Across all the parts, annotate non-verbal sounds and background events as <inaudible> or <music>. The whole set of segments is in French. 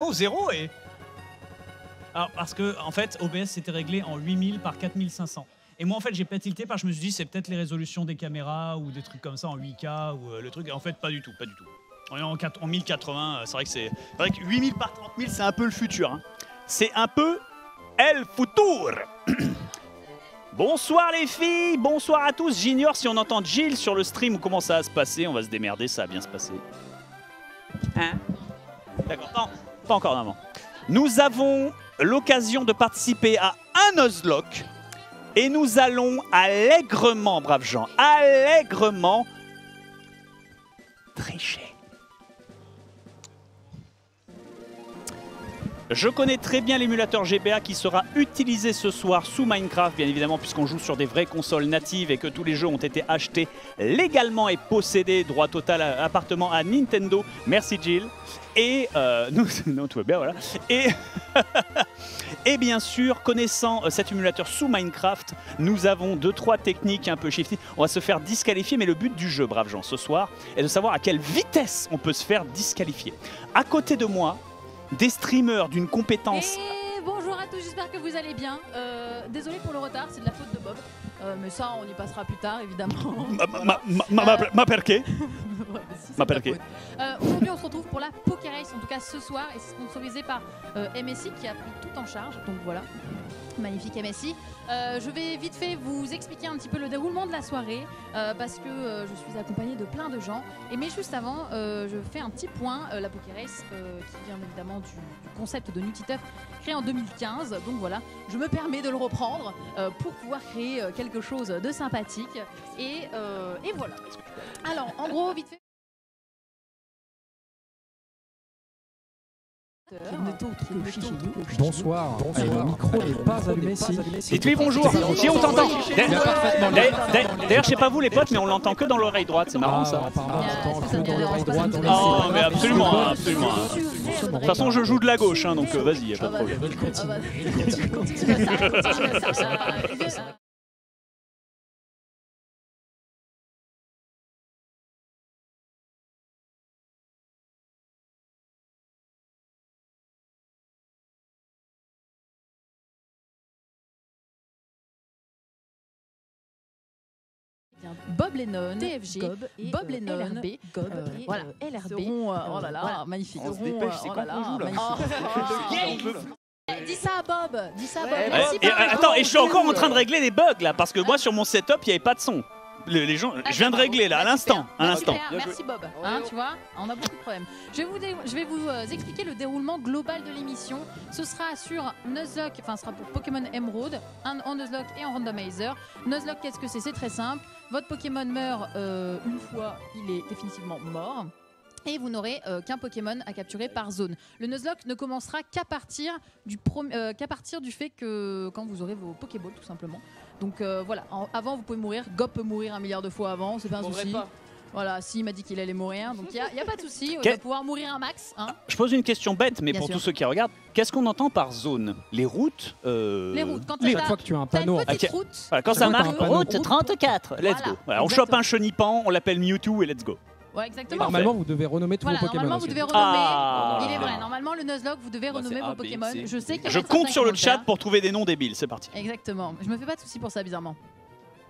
Oh, zéro et. Alors, parce que, en fait, OBS c'était réglé en 8000 par 4500. Et moi, en fait, j'ai pas tilté parce que je me suis dit, c'est peut-être les résolutions des caméras ou des trucs comme ça en 8K ou euh, le truc. Et en fait, pas du tout, pas du tout. On est en, 4 en 1080, euh, c'est vrai que c'est. C'est vrai que 8000 par 30 000, c'est un peu le futur. hein. C'est un peu El Futur. <clears throat> Bonsoir les filles, bonsoir à tous. J'ignore si on entend Jill sur le stream ou comment ça va se passer. On va se démerder, ça va bien se passer. Hein? D'accord, non, pas encore, maman. Nous avons l'occasion de participer à un Nuzlocke et nous allons allègrement, braves gens, allègrement tricher. Je connais très bien l'émulateur GBA qui sera utilisé ce soir sous Minecraft, bien évidemment, puisqu'on joue sur des vraies consoles natives et que tous les jeux ont été achetés légalement et possédés, droit total à- appartement à Nintendo. Merci Jill. Et euh, <laughs> non, tout va bien. <laughs> Et, bien sûr, connaissant euh, cet émulateur sous Minecraft, nous avons deux trois techniques un peu shifty. On va se faire disqualifier, mais le but du jeu, braves gens, ce soir, est de savoir à quelle vitesse on peut se faire disqualifier. À côté de moi, des streamers d'une compétence. À tous, j'espère que vous allez bien. Euh, désolé pour le retard, c'est de la faute de Bob. Euh, mais ça, on y passera plus tard, évidemment. <laughs> Ma, ma, <laughs> Ouais, si, faute. Euh, Aujourd'hui, on se retrouve pour la Poké Race, en tout cas ce soir, et c'est sponsorisé par euh, MSI qui a pris tout en charge. Donc voilà, magnifique MSI. Euh, je vais vite fait vous expliquer un petit peu le déroulement de la soirée euh, parce que euh, je suis accompagnée de plein de gens. Et mais juste avant, je fais un petit point. la Poké Race, qui vient évidemment du, du concept de Nutiteuf, en 2015. Donc voilà, je me permets de le reprendre euh, pour pouvoir créer euh, quelque chose de sympathique. Et, euh, et voilà. Alors, en gros, vite fait. Bonsoir. Et le micro n'est pas allumé si. Dites-lui bonjour, si on t'entend. D'ailleurs, d'ailleurs, je sais pas vous les potes, mais on l'entend que dans l'oreille droite, c'est marrant ça. apparemment, Ah, on entend ça, ça que me dans l'oreille dérange pas, droite, ça me on Oh, essaie mais absolument, absolument. De toute façon, je joue de la gauche, hein, donc euh, vas-y, y a pas de problème. Bob Lennon, TFG, Bob Lennon, LRB, euh, voilà, LRB. seront, euh, oh là là, voilà. magnifique. On se dépêche, euh, c'est oh quand là là, qu'on joue, là. <laughs> Eh, Dis ça à Bob, dis ça à Bob. Ouais, Merci, et, Bob. euh, attends, et je suis encore en train de régler les bugs là, parce que moi sur mon setup, il n'y avait pas de son. Le- les gens, Ah, je viens de régler là, à Bah, l'instant, à Bah, l'instant. Merci Bob. Hein, tu vois, on a beaucoup de problèmes. Je vais vous, dé- je vais vous euh, expliquer le déroulement global de l'émission. Ce sera sur Nuzlocke, enfin ce sera pour Pokémon Emerald, un en Nuzlocke et en Randomizer. Nuzlocke, qu'est-ce que c'est? C'est très simple. Votre Pokémon meurt euh, une fois, il est définitivement mort. Et vous n'aurez euh, qu'un Pokémon à capturer par zone. Le Nuzlocke ne commencera qu'à partir du euh, qu'à partir du fait que quand vous aurez vos Pokéballs tout simplement. Donc voilà, En- avant vous pouvez mourir, Gob peut mourir un milliard de fois avant, c'est pas un souci. Voilà, si il m'a dit qu'il allait mourir, donc il n'y a, y a pas de souci, il Quel- va pouvoir mourir un max. Hein. Je pose une question bête, mais Bien pour sûr. tous ceux qui regardent, qu'est-ce qu'on entend par zone? Les routes euh, Les routes, quand les- Chaque fois que tu as un une panneau, petite Ok. route, Voilà, quand ça marque route 34, let's Voilà, go. Voilà, on chope un chenipan, on l'appelle Mewtwo et let's go. ouais exactement. normalement vous devez renommer tous Voilà, vos Pokémon. normalement vous devez renommer. Ah. Il est vrai, normalement le Nuzlocke vous devez Moi, renommer vos Pokémon. Je sais qu'il Je compte sur le chat pour trouver des noms débiles, c'est parti. Exactement. Je me fais pas de soucis pour ça, bizarrement.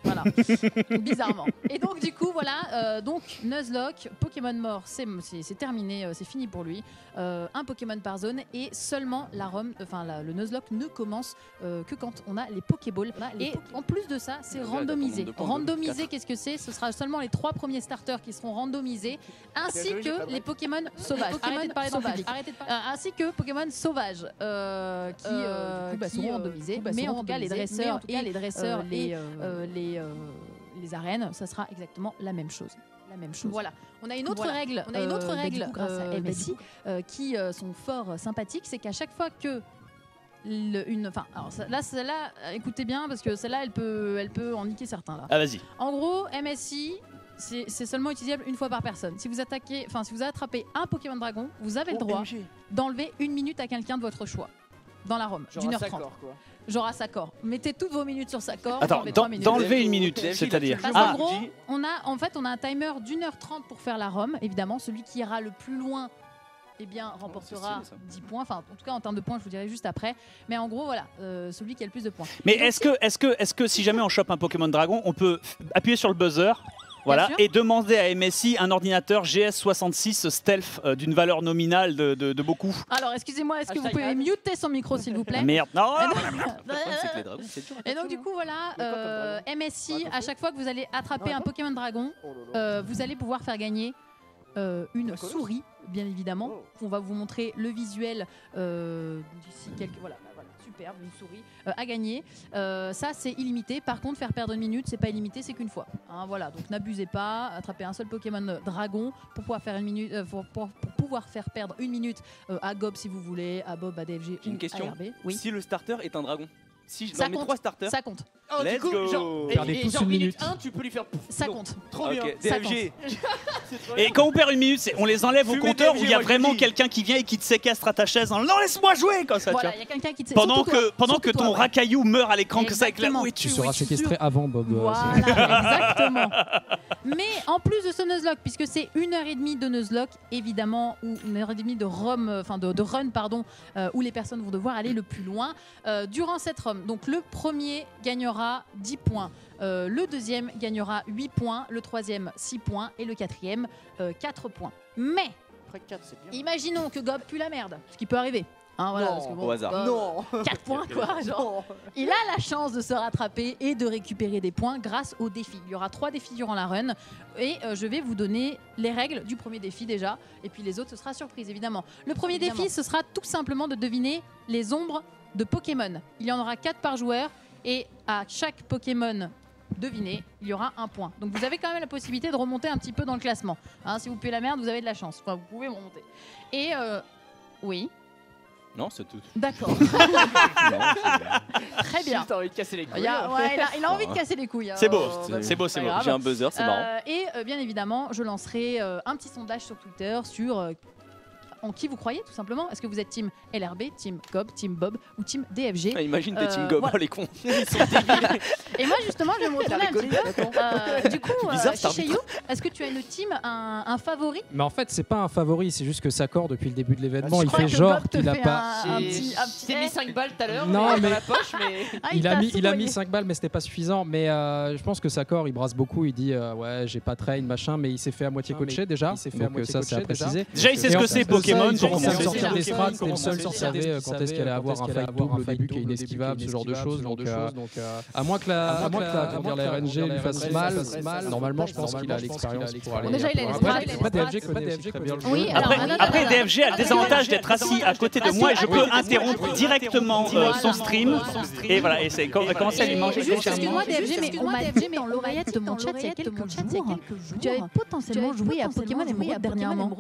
Voilà, <laughs> bizarrement. Et donc du coup, voilà, euh, donc Nuzlocke, Pokémon mort, c'est c'est- terminé, euh, c'est fini pour lui. Euh, un Pokémon par zone et seulement la ROM, enfin la- le Nuzlocke ne commence euh, que quand on a les Pokéballs. Et en plus de ça, c'est randomisé. de Randomisé, quatre. qu'est-ce que c'est? Ce sera seulement les trois premiers starters qui seront randomisés, ainsi joué, j'ai pas que les Pokémon <laughs> sauvages. Arrêtez de parler dans le public. Euh, ainsi que Pokémon sauvages euh, qui, euh, du coup, bah, qui, seront euh, randomisés, du coup, bah, mais seront en tout cas, les randomisés. dresseurs Mais en tout cas, et, les dresseurs euh, et les, euh, les, euh, les arènes, ça sera exactement la même chose. La même chose. Voilà. On a une autre Voilà. règle. On a une Euh, autre bah, du règle coup, grâce à euh, bah, MSI, euh, qui euh, sont fort euh, sympathiques, c'est qu'à chaque fois que le- une, enfin, alors ça- là, celle-là, euh, écoutez bien parce que celle-là, elle peut, elle peut en niquer certains là. Ah, vas-y. En gros, MSI, c'est c'est seulement utilisable une fois par personne. Si vous attaquez, enfin, si vous attrapez un Pokémon Dragon, vous avez le droit d'enlever une minute à quelqu'un de votre choix dans la ROM, d'une heure trente. Genre à Sakor. Mettez toutes vos minutes sur Sakor. Attends, d'enlever une minute, c'est-à-dire. Parce Ah, qu'en gros, on a, en fait, on a un timer d'une heure trente pour faire la ROM. Évidemment, celui qui ira le plus loin eh bien, remportera stylé, ça. 10 points. Enfin, en tout cas, en termes de points, je vous dirai juste après. Mais en gros, voilà, euh, celui qui a le plus de points. Mais est-ce que, est que, est que si jamais on chope un Pokémon Dragon, on peut appuyer sur le buzzer voilà, et demander à MSI un ordinateur GS66 stealth euh, d'une valeur nominale de, de- de beaucoup. Alors, excusez-moi, est-ce que vous Hashtag pouvez muter son micro, s'il vous plaît Ah, Merde, non <laughs> Le problème, c'est que les dragons, c'est dur. À Et donc du coup voilà, comme euh, MSI, à chaque fois que vous allez attraper un Pokémon Dragon, Oh euh, vous allez pouvoir faire gagner euh, une souris, bien évidemment. Oh. On va vous montrer le visuel euh, d'ici quelques... Voilà, superbe, une souris euh, à gagner. Euh, ça c'est illimité. Par contre, faire perdre une minute, c'est pas illimité, c'est qu'une fois. Hein, voilà, donc n'abusez pas. Attrapez un seul Pokémon euh, Dragon pour pouvoir faire une minute, euh, pour, pour- pour pouvoir faire perdre une minute à Gob si vous voulez, à Bob, à DFG J'ai une question. à RB. Oui, Si le starter est un dragon, si je Ça dans mes compte. trois starters, ça compte. Oh, du let's coup, go. genre, et- et tous genre une minute minute. 1, tu peux lui faire pouf. Ça Non. compte. Trop bien. Ok, Ça DFG. <laughs> Et quand on perd une minute, on les enlève au compteur DFG, où il y a vraiment quelqu'un qui vient et qui te séquestre à ta chaise en non laisse-moi jouer comme ça. Voilà, tu il y a quelqu'un qui te. Pendant surtout toi, que, pendant surtout que toi, ton ouais. racaillou meurt à l'écran que ça. Exactement. Où es-tu Tu Où seras séquestré avant Bob. euh, Voilà, <laughs> exactement. <laughs> Mais en plus de ce Nuzlocke, puisque c'est une heure et demie de Nuzlocke, évidemment, ou une heure et demie de rum, euh, enfin de, run, pardon, euh, où les personnes vont devoir aller le plus loin. durant cette run, donc le premier gagnera 10 points, euh, le deuxième gagnera 8 points, le troisième 6 points et le quatrième euh, 4 points. Mais Après 4, c'est bien. imaginons que Gob pue la merde, ce qui peut arriver. Hein, voilà, Non. parce que bon, Au hasard. Gob, Non 4 points <laughs> quoi, genre. Non Il a la chance de se rattraper et de récupérer des points grâce aux défis. Il y aura trois défis durant la run et euh, je vais vous donner les règles du premier défi déjà et puis les autres ce sera surprise évidemment. Le premier Évidemment. défi ce sera tout simplement de deviner les ombres de Pokémon. Il y en aura quatre par joueur et à chaque Pokémon deviné, il y aura un point. Donc vous avez quand même la possibilité de remonter un petit peu dans le classement. Hein, si vous puez la merde, vous avez de la chance. Enfin, vous pouvez remonter. Et euh, oui, Non, c'est tout. d'accord, <laughs> très bien. Envie de casser les Il, couilles. y a- ouais, il a, il a envie de casser les couilles. hein. C'est beau, Euh, c'est- beau, c'est beau. J'ai un buzzer, c'est marrant. Euh, et euh, bien évidemment, je lancerai euh, un petit sondage sur Twitter sur euh, en qui vous croyez tout simplement. Est-ce que vous êtes team LRB, team Gob, team Bob ou team DFG Ah, Imagine des Euh, Team Gob, voilà. oh, les cons. <laughs> Ils sont débiles. Et moi justement, je vais me retourner un petit peu. Euh, du coup, <laughs> euh, Shishayu, est-ce que tu as une team, un, un favori? Mais en fait, c'est pas un favori, c'est juste que Sakor, depuis le début de l'événement, Je il fait genre qu'il a pas. un, petit, mis 5 balles tout à l'heure Non, mais dans la poche, mais. <laughs> Ah, Il a, mis, il a soudoyé. mis 5 balles, mais c'était pas suffisant. Mais euh, je pense que Sakor, il brasse beaucoup. Il dit euh, Ouais, j'ai pas train, machin, mais il s'est fait à moitié Ah, coaché déjà. il s'est fait à moitié ça, c'est à coaché déjà. préciser. Déjà, il sait ce que c'est ça, Pokémon pour commence commencer. sortir des strats, c'est le seul qui savait euh, quand est-ce qu'elle allait avoir un fight double au début qui est inesquivable, ce genre de choses. Donc, euh, à moins que la, à moins que la, RNG lui fasse mal, normalement, je pense qu'il a l'expérience pour aller. Déjà, il a les Après. DFG. Oui, Après, a le désavantage d'être assis à côté de moi et je peux interrompre directement euh, son stream. Et voilà, et c'est com- commencer à lui manger excuse-moi DFG, mais on m'a dit dans l'oreillette de mon chat il y a quelques jours que tu avais potentiellement joué à Pokémon Emerald dernièrement.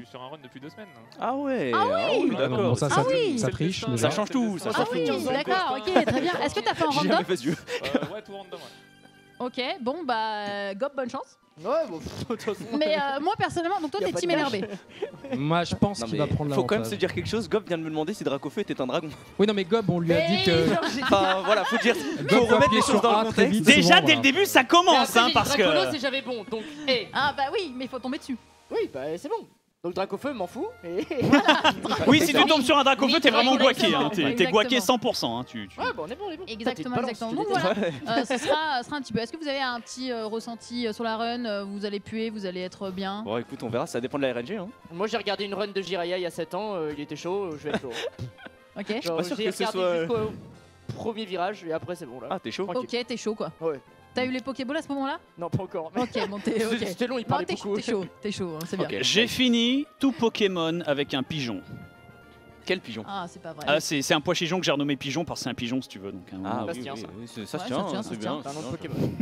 Je suis sur un run depuis deux semaines. Ah ouais, Ah oui. ah oui, Bon, d'accord. ça, Ah oui. ça triche. Ça déjà. Ça change tout, ça Ah change oui, tout. d'accord, ok, très bien. Est-ce que t'as fait un <laughs> J'ai random jamais. Euh, ouais, tout random. ouais. Ok, bon bah Gob, bonne chance. Ouais, bon, <laughs> de toute façon. Mais euh, moi personnellement, donc toi t'es team LRB. <laughs> Moi, je pense qu'il mais va prendre faut quand même se dire quelque chose. Gob vient de me demander si Dracofeu était un dragon. Oui, non, mais Gob, on lui a dit que. Enfin, voilà, faut dire. Faut remettre les choses dans le très contexte. vite. Déjà, dès le début, ça Mais commence, hein, parce que. et j'avais bon, donc. Eh Ah bah oui, mais il faut tomber dessus. Oui, bah c'est bon. Donc Dracofeu, m'en fous. Et... <laughs> Oui, si tu tombes sur un Dracofeu, t'es vraiment guaqué. hein. T'es t'es guaqué 100%. hein. Tu- tu- Ouais, bon, on est bon, on est bon. Exactement, Putain, t'es exactement. balance, Donc tu voilà, Ouais. euh, ce, sera, ce sera un petit peu. Est-ce que vous avez un petit euh, ressenti euh, sur la run euh, Vous allez puer, vous allez être bien? Bon, écoute, on verra, ça dépend de la RNG. Hein. Moi j'ai regardé une run de Jiraiya il y a 7 ans, euh, il était chaud, je vais être chaud. <laughs> Ok. Genre, pas sûr j'ai que ce regardé soit- jusqu'au premier virage et après c'est bon là. Ah, t'es chaud Ok, t'es chaud quoi. Ouais. T'as eu les Pokéballs à ce moment-là? Non, pas encore. Ok, bon, t'es <laughs> ok. C'était long, il Non, parlait t'es beaucoup. t'es chaud, t'es chaud, hein, c'est bien. J'ai fini tout Pokémon avec un pigeon. Quel pigeon? Ah, c'est pas vrai. Ah, c'est c'est un pois chigeon que j'ai renommé pigeon parce que c'est un pigeon si tu veux. Donc, un Ah, oui, oui, ça. oui, c'est- ça Ouais, se ça tient, hein, ça c'est se bien.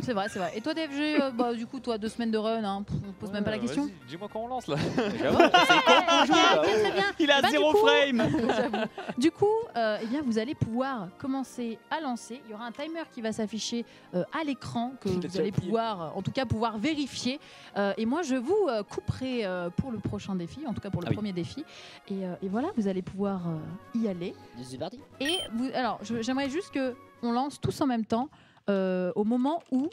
C'est vrai, c'est vrai. Et toi, DFG, euh, bah, du coup, toi, deux semaines de run, hein, on pose même pas la Ouais, question. vas-y, Dis-moi quand on lance là. <laughs> Il a Bah, zéro frame. <laughs> Du coup, euh, eh bien, vous allez pouvoir commencer à lancer. Il y aura un timer qui va s'afficher euh, à l'écran que vous allez pouvoir, euh, en tout cas, pouvoir vérifier. Euh, et moi, je vous euh, couperai euh, pour le prochain défi, en tout cas pour le Ah premier défi. Euh, et voilà, vous allez pouvoir euh, y aller. Parti. Et vous, alors, j'aimerais juste que on lance tous en même temps euh, au moment où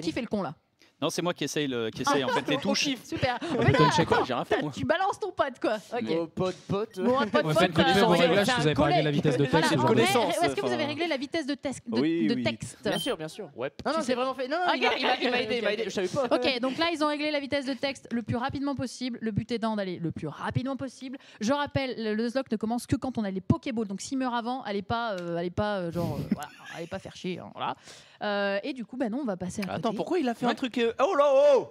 qui fait le con là? Non, c'est moi qui essaye, le, qui essaye en fait les touches. Super. <laughs> En On fait, chez quoi J'ai rien fait <laughs> moi. tu balances ton pote, quoi. Ok. Oh, pote, pote. Bon, un pote, Ouais, pote, faites connaître euh, vos réglages si vous avez pas réglé la vitesse de <laughs> Voilà. texte. Mais connaissance, Est-ce que vous enfin. avez réglé la vitesse de, tes- de, Oui, de oui. texte Bien sûr, bien sûr. Ouais. Non, non, c'est vraiment fait. Non, non, il m'a- il m'a il m'a aidé, il m'a aidé. Je savais pas. Ok, donc là, ils ont réglé la vitesse de texte le plus rapidement possible. Le but étant d'aller le plus rapidement possible. Je rappelle, le le ne commence que quand on a les Pokéballs. Donc s'il meurt avant, allez pas, euh, allez pas, euh, genre, euh, voilà, allez pas faire chier. hein, voilà. Euh, et du coup, bah non, on va passer à Attends, côté. pourquoi il a fait un truc. euh, Oh là, oh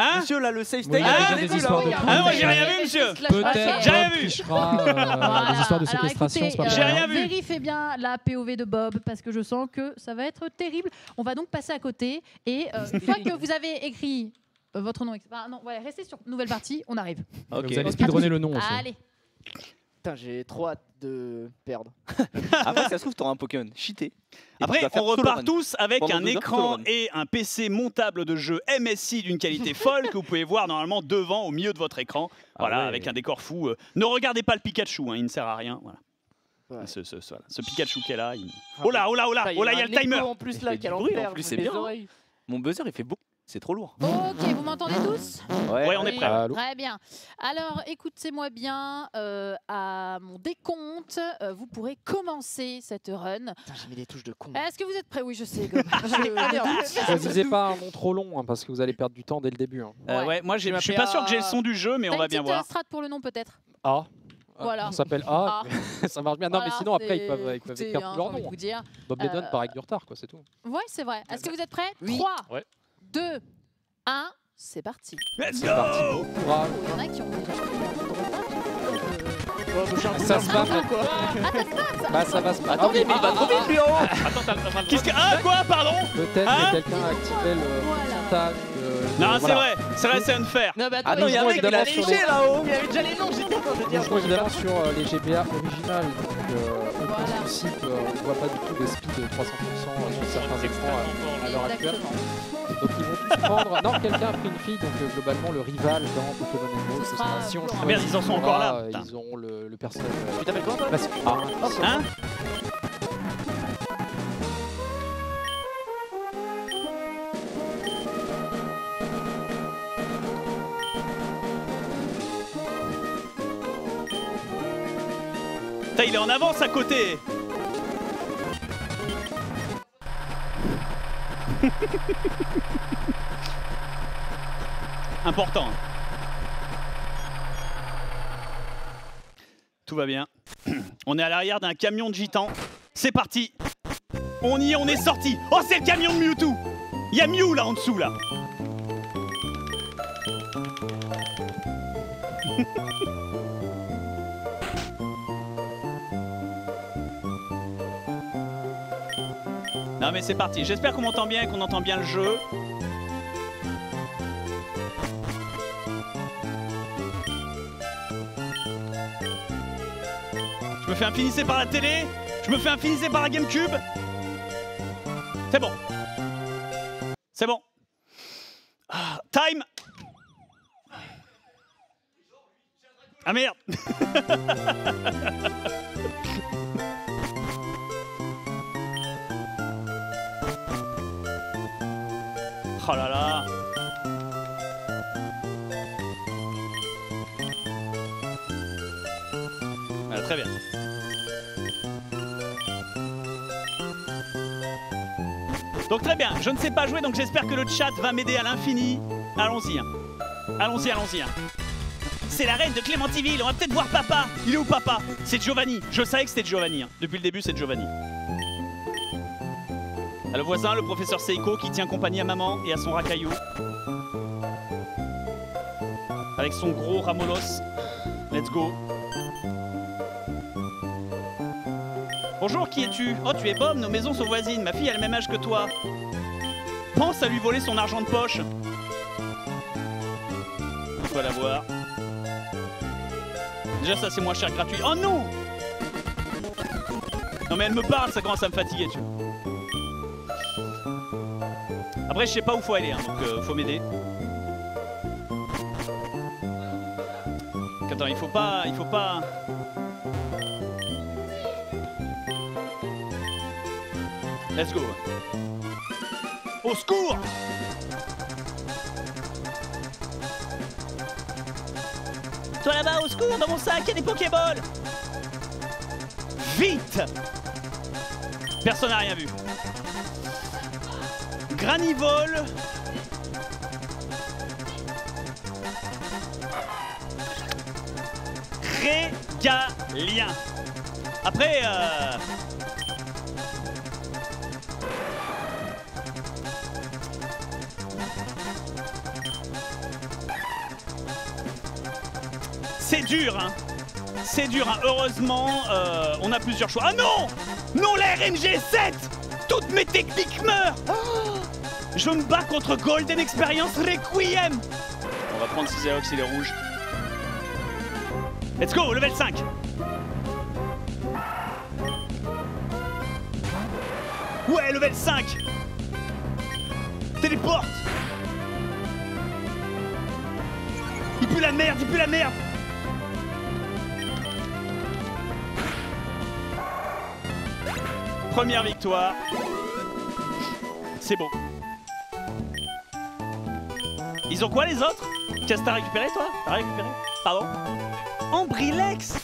Hein Monsieur là, le safe Oui, state. il y a Ah, des vu, histoires de. Ah, moi, Ok. j'ai rien vu, monsieur. Peut-être J'ai rien Bob vu. trichera, euh, Voilà. les histoires de Alors, séquestration, écoutez, c'est pas euh, J'ai rien vu. Vérifiez bien la POV de Bob parce que je sens que ça va être terrible. On va donc passer à côté et euh, une fois que vous avez écrit euh, votre nom, etc. Ah, non, voilà, restez sur nouvelle partie, on arrive. Ok. Vous allez speedrunner le nom aussi. Allez. Putain, j'ai trop hâte de perdre. <laughs> Après, ça se trouve, t'auras un Pokémon cheaté. Après, on repart tous avec Pendant un écran et un PC montable de jeu MSI d'une qualité <laughs> folle que vous pouvez voir normalement devant, au milieu de votre écran. Ah Voilà, ouais. avec un décor fou. Euh, Ne regardez pas le Pikachu, hein, il ne sert à rien. Voilà. Ouais. Ce, ce- ce- voilà. Ce Pikachu qui est là. il- Oh là, oh là, oh là, oh là, il y a le timer. En plus, Il là, fait du quel bruit, en plus, c'est bien, oreilles. Mon buzzer, il fait beaucoup. C'est trop lourd. Ok, m'entendez tous Ouais, on est Oui, prêt. Allô Très bien. Alors, écoutez-moi bien. euh, à mon décompte, euh, vous pourrez commencer cette run. Putain, j'ai mis des touches de con. Est-ce que vous êtes prêts? Oui, je sais. <laughs> Gob. Je- Choisissez pas un nom trop long hein, parce que vous allez perdre du temps dès le début. hein. Euh, Ouais. ouais, moi, j'ai- je suis pas sûr que j'ai le son du jeu, mais T'as on va bien petite, euh, voir. strat pour le nom peut-être? A. Voilà. On s'appelle A. Ah. <laughs> ça marche bien. Non, mais Voilà, sinon, après, ils peuvent, ils peuvent écoutez, écrire hein, j'ai envie de noms. vous dire. Bob Dedon Euh, part avec du retard, quoi, c'est tout. Ouais, c'est vrai. Est-ce que vous êtes prêts? Oui. 3, Ouais. 2, 1, c'est parti. Let's parti. go courage. Il y en a qui ont déjà pris de j'ai peu Ça se va, quoi. Bah, ça va se passer. Attendez, mais il va trop vite lui en haut Attends, t'as le Qu'est-ce que. Ah, quoi, pardon Peut-être Hein que quelqu'un a activé le montage. Non, c'est vrai, c'est vrai, c'est unfair. Non, mais attends, Attends, il y a un mec jouons qui a évidemment triché sur là-haut il avait déjà les noms, j'étais quand je jouons évidemment sur euh, les GBA originales, donc euh, euh, on ne voit pas du tout des speeds de 300% sur certains écrans à- fort, à l'heure actuelle. Donc ils vont tous prendre. Non, quelqu'un a pris une fille, donc euh, globalement le rival dans Pokémon Emerald. Ce sera Si on choisit Ah merde, ils en sont encore là, euh, putain. Ils auront le, le personnage. Tu t'appelles comment toi? classique. Ah, Hein? Il est en avance à côté <laughs> Important. Tout va bien. On est à l'arrière d'un camion de gitans. C'est parti. On y est, on est sorti. Oh, c'est le camion de Mewtwo. Il y a Mew là en dessous là. <laughs> Non mais c'est parti. J'espère qu'on m'entend bien et qu'on entend bien le jeu. Je me fais infiniser par la télé. Je me fais infiniser par la GameCube. C'est bon. C'est bon. Ah, time. Ah merde. <laughs> Oh là là. Voilà, très bien. Donc très bien, je ne sais pas jouer, donc j'espère que le chat va m'aider à l'infini. Allons-y. hein. Allons-y, allons-y. hein. C'est la reine de Clémentiville, on va peut-être voir papa. Il est où papa? C'est Giovanni. Je savais que c'était Giovanni. hein. Depuis le début, c'est Giovanni. Le voisin, le professeur Seiko, qui tient compagnie à maman et à son racaillou. Avec son gros ramolos. Let's go. Bonjour, qui es-tu? Oh, tu es Bob, nos maisons sont voisines. Ma fille a le même âge que toi. Pense à lui voler son argent de poche. Il faut la voir. Déjà, ça, c'est moins cher gratuit. Oh non Non, mais elle me parle, ça commence à me fatiguer, tu vois. Après, je sais pas où faut aller, hein, donc euh, faut m'aider. Attends, il faut pas... Il faut pas... Let's go. Au secours! Toi là-bas, au secours, dans mon sac, il y a des Pokéballs! Vite! Personne n'a rien vu. Granivol. Régalien. Après, euh... C'est dur, hein C'est dur, hein Heureusement, euh, on a plusieurs choix. Ah non Non, la RNG 7 Toutes mes techniques meurent Je me bats contre Golden Experience Requiem. On va prendre Cisaox, il est rouge. Let's go, level 5 Ouais, level 5 Téléporte. Il pue la merde, il pue la merde. Première victoire. Ils ont quoi les autres? Qu'est-ce que t'as récupéré toi? T'as récupéré? Pardon? Ambrilex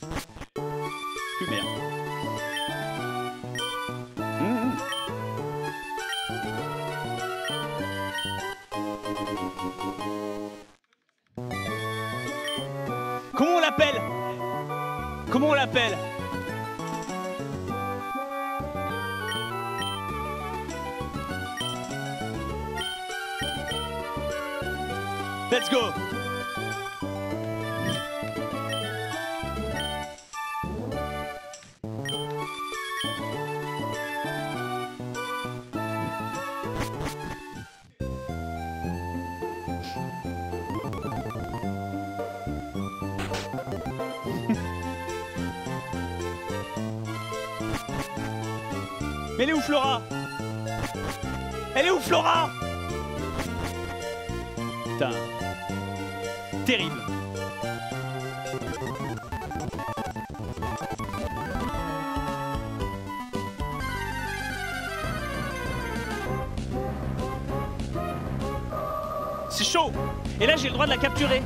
de la capturer.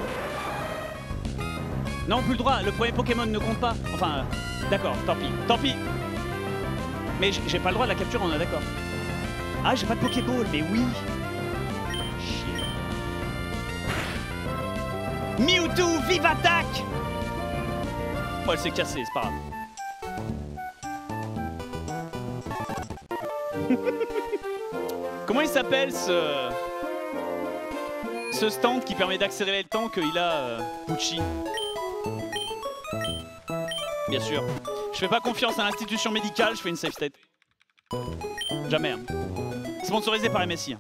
Non, plus le droit, le premier Pokémon ne compte pas. Enfin, euh, d'accord, tant pis, tant pis. Mais j'ai pas le droit de la capturer, on est d'accord. Ah, j'ai pas de Pokéball, mais oui Chier. Mewtwo, vive attaque Oh, elle s'est cassée, c'est pas grave. <laughs> Comment il s'appelle ce... Ce stand qui permet d'accélérer le temps qu'il a, euh, Pucci Bien sûr. Je fais pas confiance à l'institution médicale, je fais une safe state. Jamais. Hein. Sponsorisé par MSI. Hein.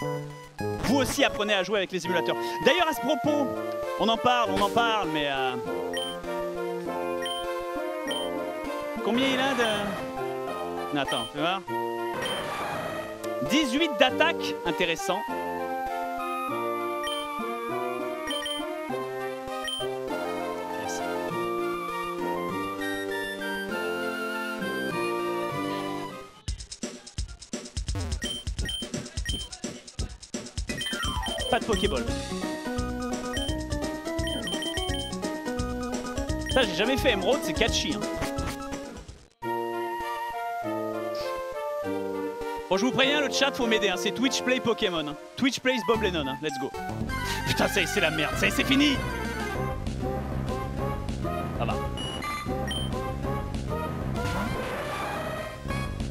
Vous aussi apprenez à jouer avec les émulateurs. D'ailleurs, à ce propos, on en parle, on en parle, mais... Euh... Combien il a de... Attends, fais voir. 18 d'attaque, intéressant. Pokéball. Ça, j'ai jamais fait Emerald, c'est catchy. Hein. Bon, je vous préviens, le chat, faut m'aider. Hein. C'est Twitch Play Pokémon. Hein. Twitch Plays Bob Lennon. Hein. Let's go. Putain, ça c'est la merde. Ça c'est fini. Ça va.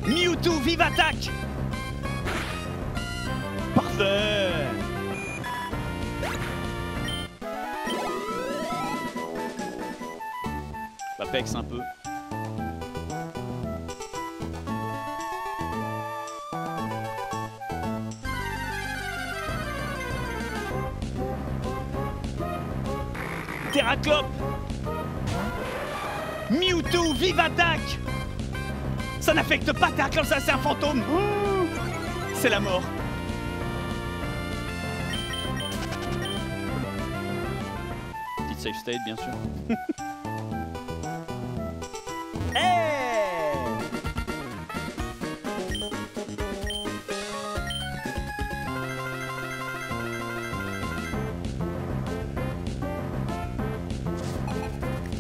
Mewtwo, vive attaque Parfait Apex un peu. Terraclope. Mewtwo, vive attaque Ça n'affecte pas Terraclope, ça c'est un fantôme. C'est la mort. Petite safe state bien sûr. <laughs>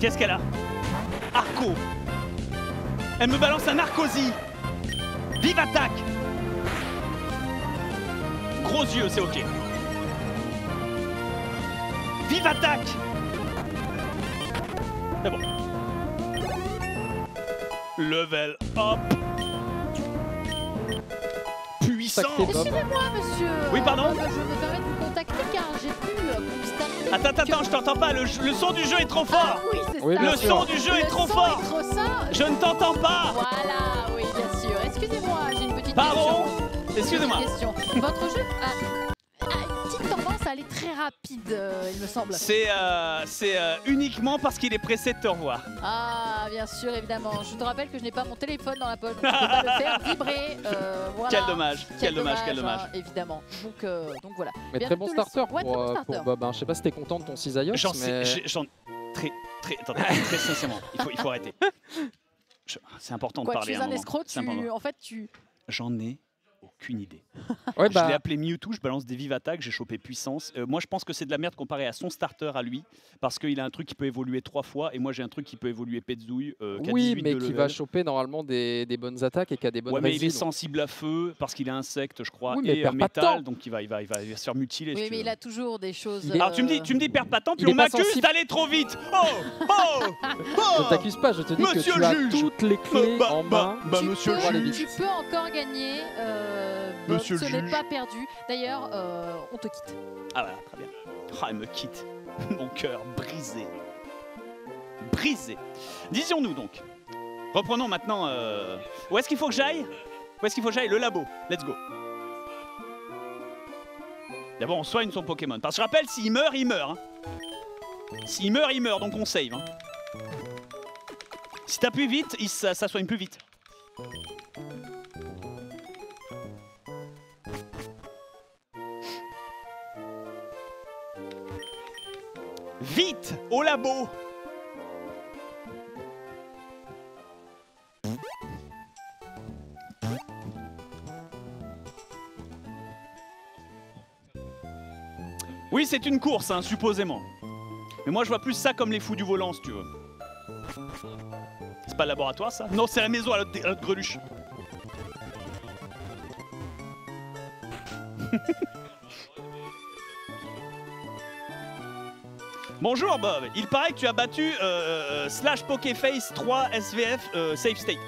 Qu'est-ce qu'elle a Arco. Elle me balance un Arcosi. Vive attaque. Gros yeux, c'est ok. Vive attaque. C'est bon. Level up. Puissant. Excusez-moi, monsieur. Oui, pardon Euh, Je me permets de vous Attends, attends, attends, je t'entends pas. Le, le son du jeu est trop Ah fort. oui, c'est Oui, ça. bien Le sûr. son du jeu est trop son fort. est trop ça. Je ne t'entends pas. Voilà, oui, bien sûr. Excusez-moi, j'ai une petite Pardon question. Excusez-moi. Petite question. Votre jeu a, aller très rapide, euh, il me semble. C'est euh, euh, uniquement parce qu'il est pressé de te revoir. Ah, bien sûr, évidemment. Je te rappelle que je n'ai pas mon téléphone dans la poche, donc je ne peux pas le <laughs> faire vibrer. euh, voilà. Quel dommage, quel, dommage, quel dommage. hein, évidemment. Donc, euh, donc voilà. Mais Bien très bon starter ouais, pour, très bon starter. pour Bob. hein. Je sais pas si t'es content de ton cisaillot, J'en sais, mais j'en très, très, attendez, <laughs> très sincèrement, il faut, il faut arrêter. C'est important de Quoi, parler tu es un un escroc, tu, en fait, tu. J'en ai aucune idée. <laughs> ouais, Je l'ai bah, appelé Mewtwo, je balance des vives attaques, j'ai chopé puissance. Euh, moi, je pense que c'est de la merde comparé à son starter à lui, parce qu'il a un truc qui peut évoluer trois fois, et moi j'ai un truc qui peut évoluer Petzouille, euh, qui a oui, 18 mais de qui level. va choper normalement des, des bonnes attaques et qui a des bonnes Ouais, mais il est sensible à feu parce qu'il est insecte, je crois, Oui, mais et perd euh, pas de métal, temps. donc il va, il va, il va, il va se faire mutiler. Oui, mais il a toujours des choses. Alors tu me dis, tu me dis perds pas de temps, puis il on m'accuse d'aller trop vite. Oh, oh, Je t'accuse pas, je te dis Monsieur que tu le as toutes les clés Bah, en bah, main. bah, tu monsieur peux, le juge. Tu peux encore gagner. euh, Monsieur ce n'est pas perdu. D'ailleurs, euh, on te quitte. Ah voilà, très bien. Ah, elle me quitte. <laughs> Mon cœur brisé. Brisé. Disions-nous donc. Reprenons maintenant. euh, Où est-ce qu'il faut que j'aille? Où est-ce qu'il faut que j'aille? Le labo. Let's go. D'abord, on soigne son Pokémon. Parce que je rappelle, s'il meurt, il meurt. hein. S'il meurt, il meurt, donc on save. hein. Si t'appuies vite, il, ça, ça soigne plus vite. Vite Au labo Oui, c'est une course, hein, supposément. Mais moi, je vois plus ça comme les fous du volant, si tu veux. C'est pas le laboratoire, ça? Non, c'est la maison à l'autre greluche. <laughs> Bonjour Bob, il paraît que tu as battu euh, euh, Slash Pokéface 3 SVF euh, Safe State. <clears throat>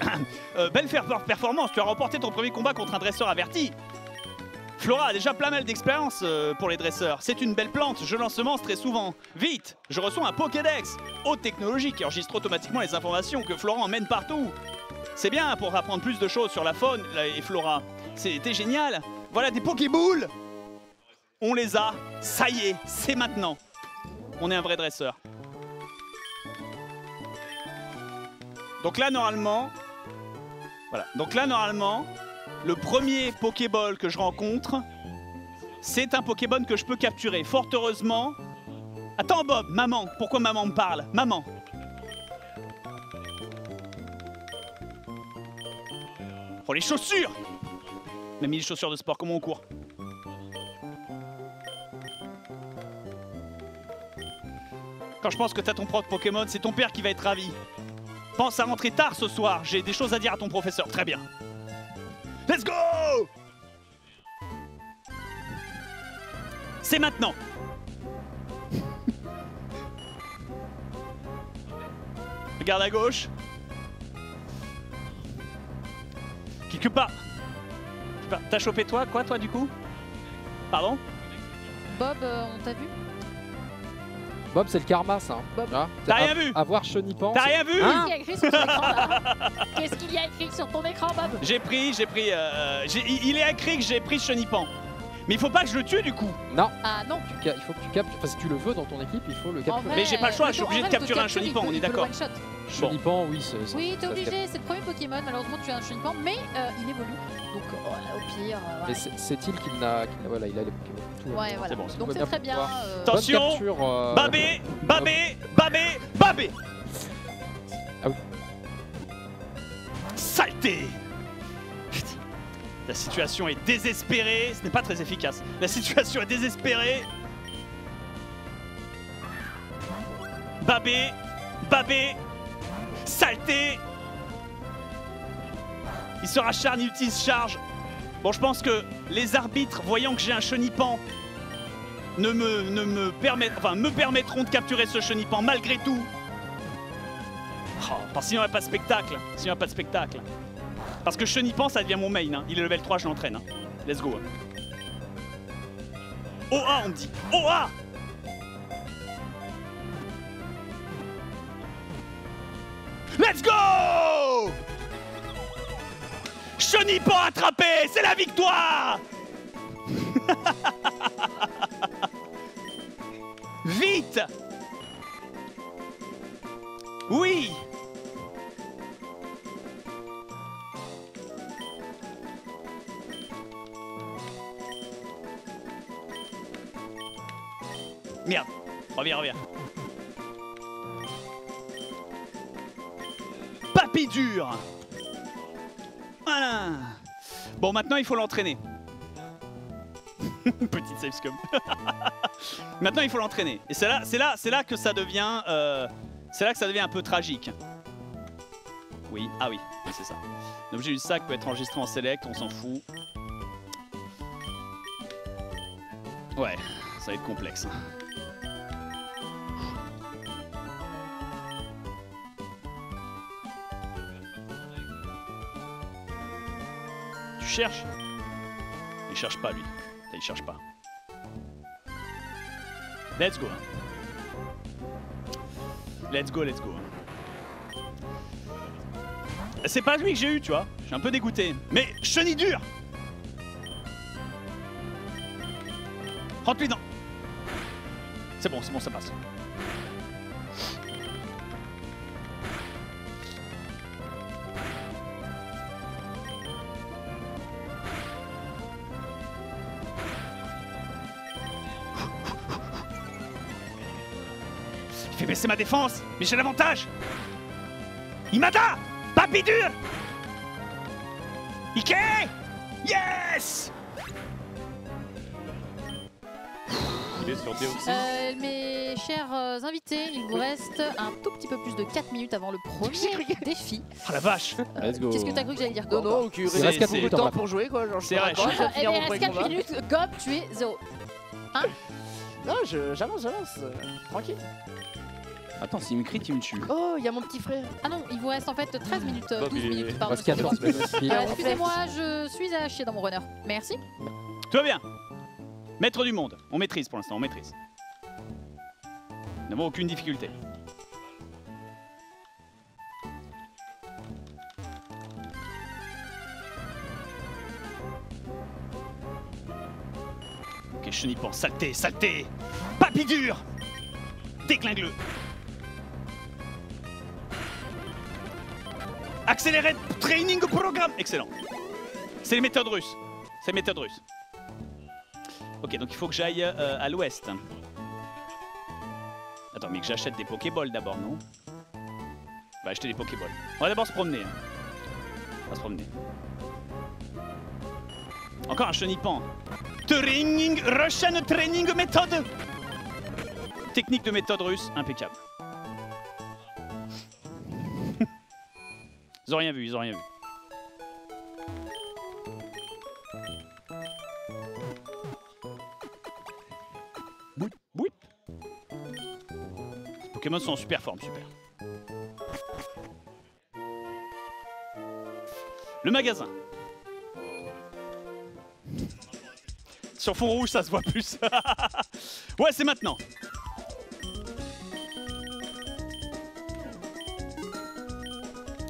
Euh, belle performance, tu as remporté ton premier combat contre un dresseur averti. Flora a déjà plein mal d'expérience euh, pour les dresseurs. C'est une belle plante, je l'ensemence très souvent. Vite, je reçois un Pokédex, haute technologie qui enregistre automatiquement les informations que Flora emmène partout. C'est bien pour apprendre plus de choses sur la faune et Flora. C'était génial. Voilà des Pokéboules. On les a. Ça y est, c'est maintenant. On est un vrai dresseur. Donc là, normalement... Voilà. Donc là, normalement, le premier Pokéball que je rencontre, c'est un Pokémon que je peux capturer. Fort heureusement... Attends, Bob, maman. Pourquoi maman me parle? Maman. Oh, les chaussures mis les chaussures de sport. Comment on court? Quand je pense que t'as ton propre Pokémon, c'est ton père qui va être ravi. Pense à rentrer tard ce soir, j'ai des choses à dire à ton professeur. Très bien. Let's go C'est maintenant. <laughs> Regarde à gauche. Quelque part. T'as chopé toi Quoi toi du coup? Pardon? Bob, euh, on t'a vu? Bob, c'est le karma, ça. hein. Bob. T'as A- rien vu Avoir chenipan. T'as rien vu Hein Qu'est-ce qu'il y a écrit sur ton écran là <laughs> Qu'est-ce qu'il y a écrit sur ton écran, Bob? J'ai pris, j'ai pris. euh, il est écrit que j'ai pris Chenipan. Mais il faut pas que je le tue du coup. Non, Ah non il faut que tu captures. Enfin, si tu le veux dans ton équipe, il faut le capturer. vrai, Mais j'ai pas le choix, je suis obligé de capturer un Chenipan, on est d'accord. Chenipan, oui, c'est. ça- Oui, t'es obligé, c'est le premier Pokémon, malheureusement tu as un Chenipan, mais euh, il évolue. Donc euh, au pire, euh, c'est- c'est-il qu'il n'a. Voilà, il a les Pokémon. Tout va Ouais, voilà. bon, Donc c'est très bien. euh, Attention. Capture, euh, Babé, babé, babé, babé. Ah oui. Saleté Putain. La situation est désespérée, ce n'est pas très efficace. La situation est désespérée. Babé, Babé Saleté Il se racharne, il utilise charge. Bon, je pense que les arbitres, voyant que j'ai un chenipan, ne me, ne me, permettent, enfin, me permettront de capturer ce chenipan malgré tout. Oh, parce qu'il n'y aurait pas de spectacle. N'y pas de spectacle. Parce que chenipan, ça devient mon main. hein. Il est level 3, je l'entraîne. hein. Let's go. OA, on dit. OA Let's go! Chenipan attrapé, c'est la victoire! <laughs> Vite! Oui! Merde, reviens, reviens. Papy dur Voilà Bon, maintenant il faut l'entraîner. <laughs> Petite save scum. <laughs> maintenant il faut l'entraîner. Et c'est là, c'est là, c'est là que ça devient, euh, c'est là que ça devient un peu tragique. Oui, ah oui, oui, c'est ça. L'objet du sac peut être enregistré en select, on s'en fout. Ouais, ça va être complexe. Cherches Il cherche pas lui. Il cherche pas. Let's go. Let's go, let's go. C'est pas lui que j'ai eu, tu vois. Je suis un peu dégoûté. Mais chenille dure Rentre-lui dans. C'est bon, c'est bon, ça passe. Il baisser ma défense, mais j'ai l'avantage Imada Papy dur Ike Yes Il est sur Deoxys. Euh, mes chers euh, invités, il vous reste un tout petit peu plus de 4 minutes avant le premier défi. Oh la vache go. Qu'est-ce que t'as cru que j'allais dire Non, quoi non, C'est- reste c'est- beaucoup de temps pour jouer quoi. Genre, je C'est vrai, raccrocher, je vais il reste premier 4 combat. minutes, Gob, tu es 0. Non, je- j'avance, j'avance. euh, Tranquille. Attends, s'il me crie, tu me tues. Oh, il y a mon petit frère. Ah non, il vous reste en fait 13 minutes, euh, Bob, 12 il est- minutes, pardon. Reste 14 excusez-moi. minutes. Euh, Excusez-moi, je suis à chier dans mon runner. Merci. Tout va bien Maître du monde, on maîtrise pour l'instant, on maîtrise. Nous n'avons aucune difficulté. Ok, chenipan, saleté, saleté Papy dur Déclingue-le Accéléré training programme Excellent. C'est les méthodes russes. C'est les méthodes russes. Ok, donc il faut que j'aille euh, à l'ouest. Attends, mais que j'achète des Pokéballs d'abord, non? On va acheter des Pokéballs. On va d'abord se promener. hein. On va se promener. Encore un chenipan. Training, Russian Training méthode Technique de méthode russe, impeccable. Ils ont rien vu, ils ont rien vu. Bouip, bouip. Les Pokémon sont en super forme, super. Le magasin. Sur fond rouge, ça se voit plus. <laughs> ouais, c'est maintenant.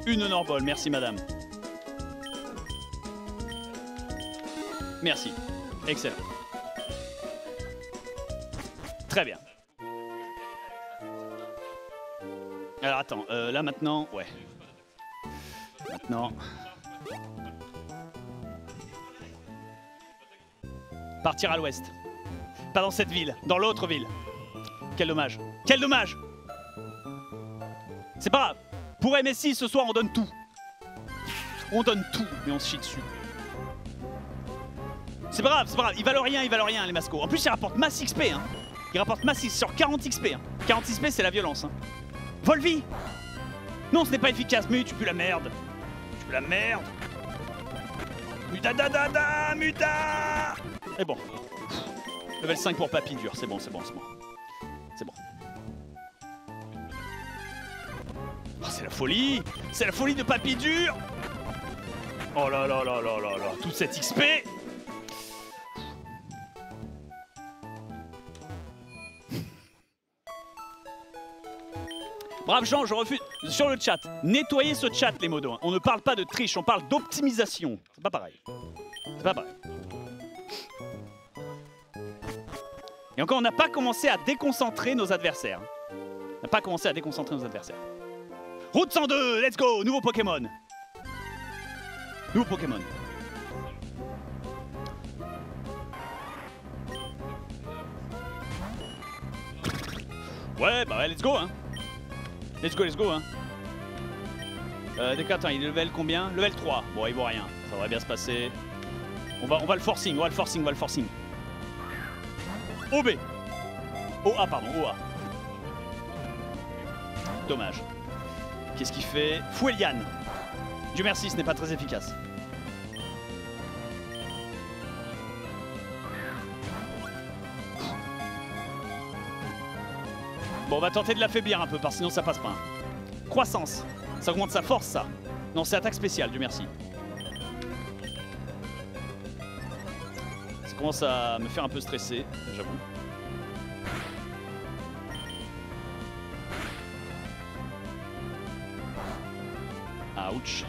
Une Honorball, merci madame. Merci. Excellent. Très bien. Alors attends, euh, là maintenant, ouais. Maintenant. Partir à l'ouest. Pas dans cette ville, dans l'autre ville. Quel dommage. Quel dommage C'est pas grave. Pour MSI, ce soir, on donne tout. On donne tout, mais on se chie dessus. C'est pas grave, c'est pas grave. Ils valent rien, ils valent rien, les mascots. En plus, ils rapportent masse XP. Hein. Ils rapportent masse XP sur 40 XP. Hein. 40 XP, c'est la violence. Hein. Volvi Non, ce n'est pas efficace, mais tu pues la merde. Tu pues la merde. Muta da muta Et bon. Level 5 pour Papy dur, c'est bon, c'est bon, c'est bon. C'est la folie de Papy dur Oh là là là là là là Toute cette XP Brave Jean, je refuse. Sur le chat, nettoyez ce chat, les modos. On ne parle pas de triche, on parle d'optimisation. C'est pas pareil. C'est pas pareil. Et encore, on n'a pas commencé à déconcentrer nos adversaires. On n'a pas commencé à déconcentrer nos adversaires. Route 102, let's go Nouveau Pokémon Nouveau Pokémon. Ouais, bah ouais, let's go, hein Let's go, let's go, hein euh, attends, il est level combien? Level 3. Bon, il vaut rien. Ça devrait bien se passer. On va, on va le forcing, on va le forcing, on va le forcing. OB OA, pardon, OA. Dommage. Qu'est-ce qu'il fait? Fouelian. Dieu merci, ce n'est pas très efficace. Bon, on va tenter de l'affaiblir un peu, parce que sinon ça passe pas. Croissance. Ça augmente sa force, ça. Non, c'est attaque spéciale, Dieu merci. Ça commence à me faire un peu stresser, j'avoue. Ouch.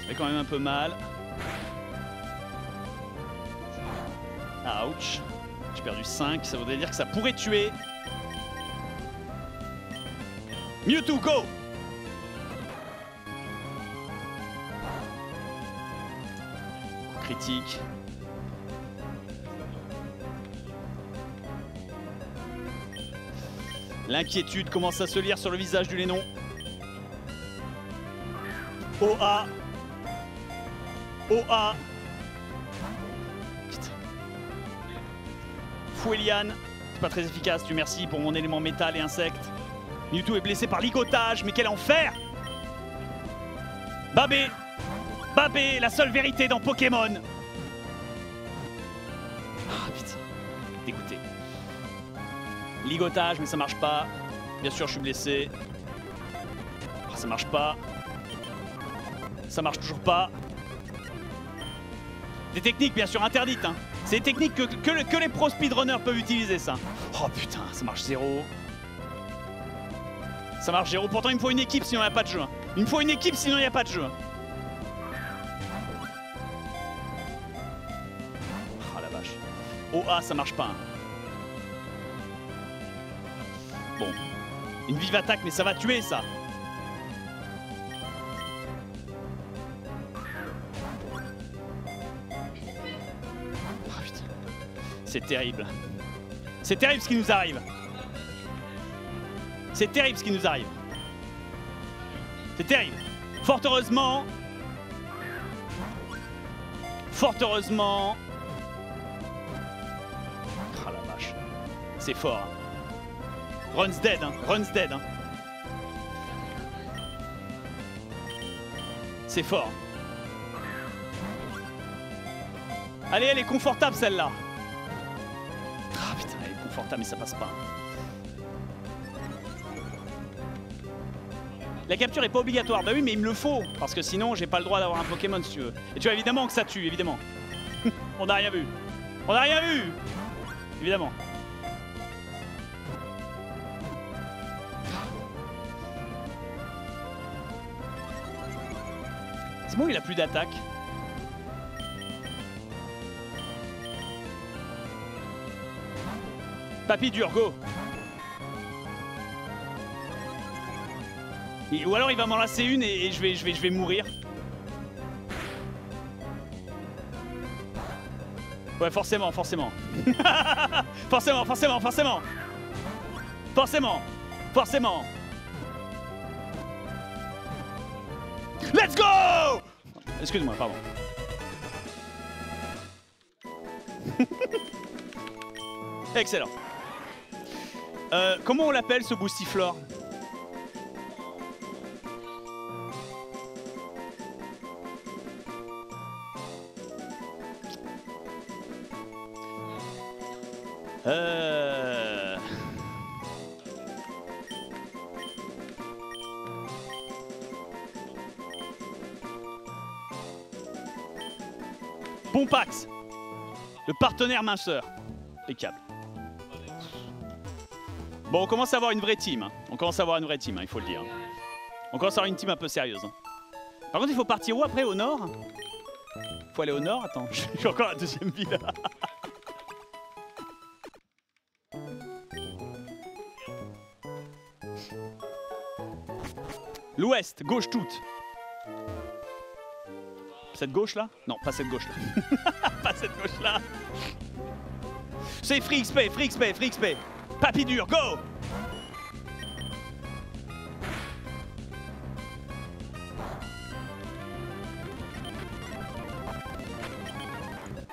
Ça fait quand même un peu mal. Ouch. J'ai perdu 5, ça voudrait dire que ça pourrait tuer. Mewtwo, go Critique. L'inquiétude commence à se lire sur le visage du Lénon. OA. OA. Fouelian. C'est pas très efficace, tu merci pour mon élément métal et insecte. Mewtwo est blessé par ligotage, mais quel enfer Babé Babé, la seule vérité dans Pokémon Ah putain, dégoûté. Ligotage, mais ça marche pas. Bien sûr, je suis blessé. Ah, ça marche pas. Ça marche toujours pas. Des techniques bien sûr interdites. Hein. C'est des techniques que, les pro speedrunners peuvent utiliser ça. Oh putain, ça marche zéro. Ça marche zéro. Pourtant il me faut une équipe sinon il n'y a pas de jeu. Hein. Il me faut une équipe sinon il n'y a pas de jeu. Ah la vache. Oh ah ça marche pas. Hein. Bon. Une vive attaque mais ça va tuer ça. C'est terrible. C'est terrible ce qui nous arrive. C'est terrible ce qui nous arrive. C'est terrible. Fort heureusement. Fort heureusement. Ah. C'est fort. Hein. Run's dead, hein. Run's dead. Hein. C'est fort. Allez, elle est confortable celle-là mais ça passe pas. La capture est pas obligatoire. Bah oui, mais il me le faut. Parce que sinon, j'ai pas le droit d'avoir un Pokémon si tu veux. Et tu vois évidemment que ça tue, évidemment. <laughs> On n'a rien vu. On n'a rien vu Évidemment. C'est bon, il a plus d'attaque. Papy dur, go Ou alors il va m'en une et, je, vais, je, vais, je vais mourir. Ouais, forcément, forcément. <laughs> forcément, forcément, forcément. Forcément, forcément. Let's go Excuse-moi, pardon. <laughs> Excellent. Euh, comment on l'appelle ce boustiflore Euh... Pompax, le partenaire minceur. Bon, on commence à avoir une vraie team. hein. On commence à avoir une vraie team, hein, il faut le dire. On commence à avoir une team un peu sérieuse. hein. Par contre, il faut partir où après Au nord? Faut aller au nord? Attends, <laughs> j'ai encore la deuxième ville. <laughs> L'ouest, gauche toute. Cette gauche là Non, pas cette gauche là. <laughs> pas cette gauche là. C'est Free XP, Free XP, Free XP. Papy dur, go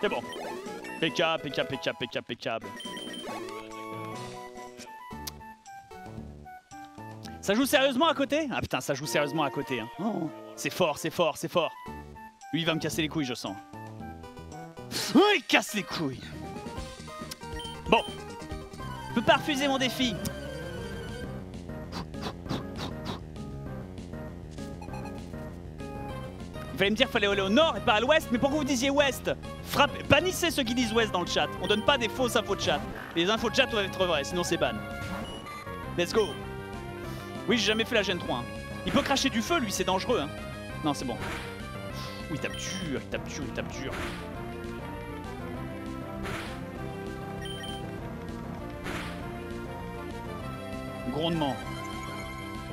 C'est bon. PK, PK, PK, PK, PK. Ça joue sérieusement à côté? Ah putain, ça joue sérieusement à côté. Hein. Oh, c'est fort, c'est fort, c'est fort. Lui, il va me casser les couilles, je sens. Il casse les couilles. Bon. Je peux pas refuser mon défi. Il fallait me dire qu'il fallait aller au nord et pas à l'ouest, mais pourquoi vous disiez ouest? Frappe... Bannissez ceux qui disent ouest dans le chat. On donne pas des fausses infos de chat. Les infos de chat doivent être vraies, sinon c'est ban. Let's go. Oui, j'ai jamais fait la Gen 3. hein. Il peut cracher du feu, lui, c'est dangereux. Hein. Non, c'est bon. Oui, il tape dur, il tape dur, il tape dur.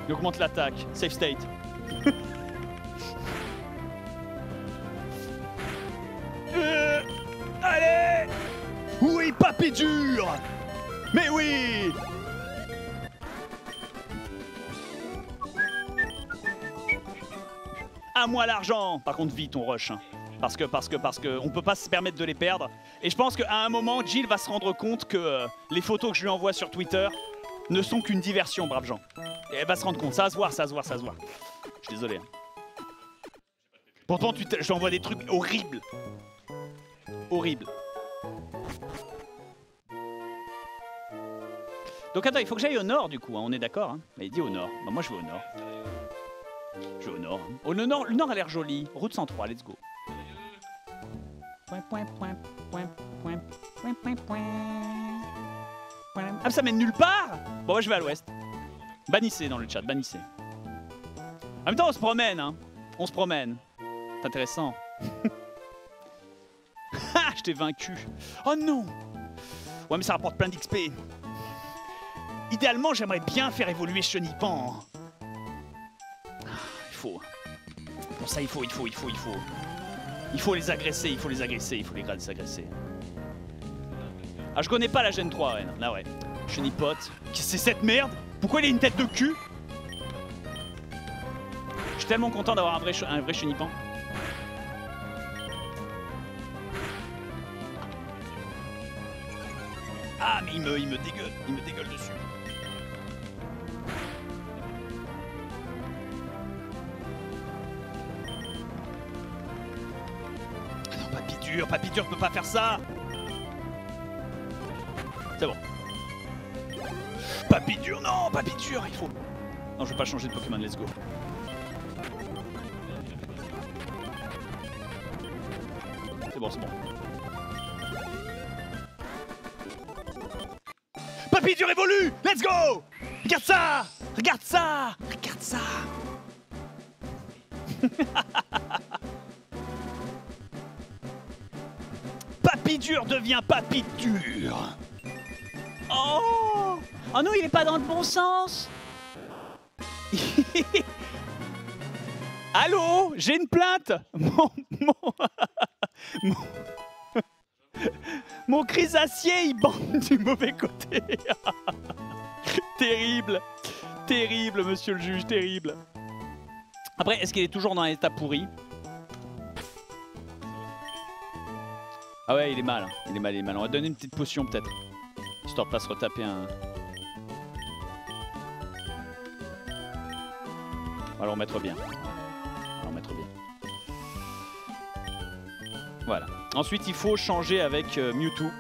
Il augmente l'attaque. Safe state. <laughs> Euh, allez Oui, papy dur Mais oui À moi l'argent Par contre, vite, on rush. hein. Parce que, parce que, parce que, on peut pas se permettre de les perdre. Et je pense qu'à un moment, Jill va se rendre compte que euh, les photos que je lui envoie sur Twitter ne sont qu'une diversion, brave gens. Et elle va se rendre compte. Ça va se voir, ça va se voir, ça va se voir. Je suis désolé. hein. Pourtant, tu t'es- je lui envoie des trucs horribles. Horribles. Donc attends, il faut que j'aille au nord du coup, hein, on est d'accord hein Mais il dit au nord. Bah moi je vais au nord. Je vais au nord. hein. Oh, le nord, le nord a l'air joli. Route 103, let's go. Point, point, point, point, point, point, point. Ah, ça mène nulle part Bon, moi je vais à l'ouest. Bannissez dans le chat, bannissez. En même temps, on se promène, hein. On se promène. C'est intéressant. <laughs> Ah, je t'ai vaincu. Oh non Ouais, mais ça rapporte plein d'XP. Idéalement, j'aimerais bien faire évoluer Chenipan. Ah, Il faut. Pour ça, il faut, il faut, il faut, il faut. Il faut les agresser, il faut les agresser, il faut les les agresser. Ah, je connais pas la Gen 3, ouais. Là, ouais. Que c'est cette merde? Pourquoi il a une tête de cul? Je suis tellement content d'avoir un vrai, un vrai Chenipan. Ah, mais il me, il me dégueule, il me dégueule dessus. Ah non, papy dur, papy dur peut pas faire ça. C'est bon. Papy dur, non, papy dur, il faut. Non, je veux pas changer de Pokémon, let's go. C'est bon, c'est bon. Papy dur évolue Let's go Regarde ça Regarde ça Regarde ça <laughs> Papy dur devient papy dur Oh Oh non, il est pas dans le bon sens <laughs> Allô J'ai une plainte Mon... Mon... <laughs> mon... Mon chrysacier, il bande du mauvais côté. <laughs> terrible. Terrible, monsieur le juge, terrible. Après, est-ce qu'il est toujours dans un état pourri? Ah ouais, il est mal. hein. Il est mal, il est mal. On va donner une petite potion peut-être. Histoire de pas se retaper un... On va bien. On va bien. Voilà. Ensuite, il faut changer avec euh, Mewtwo.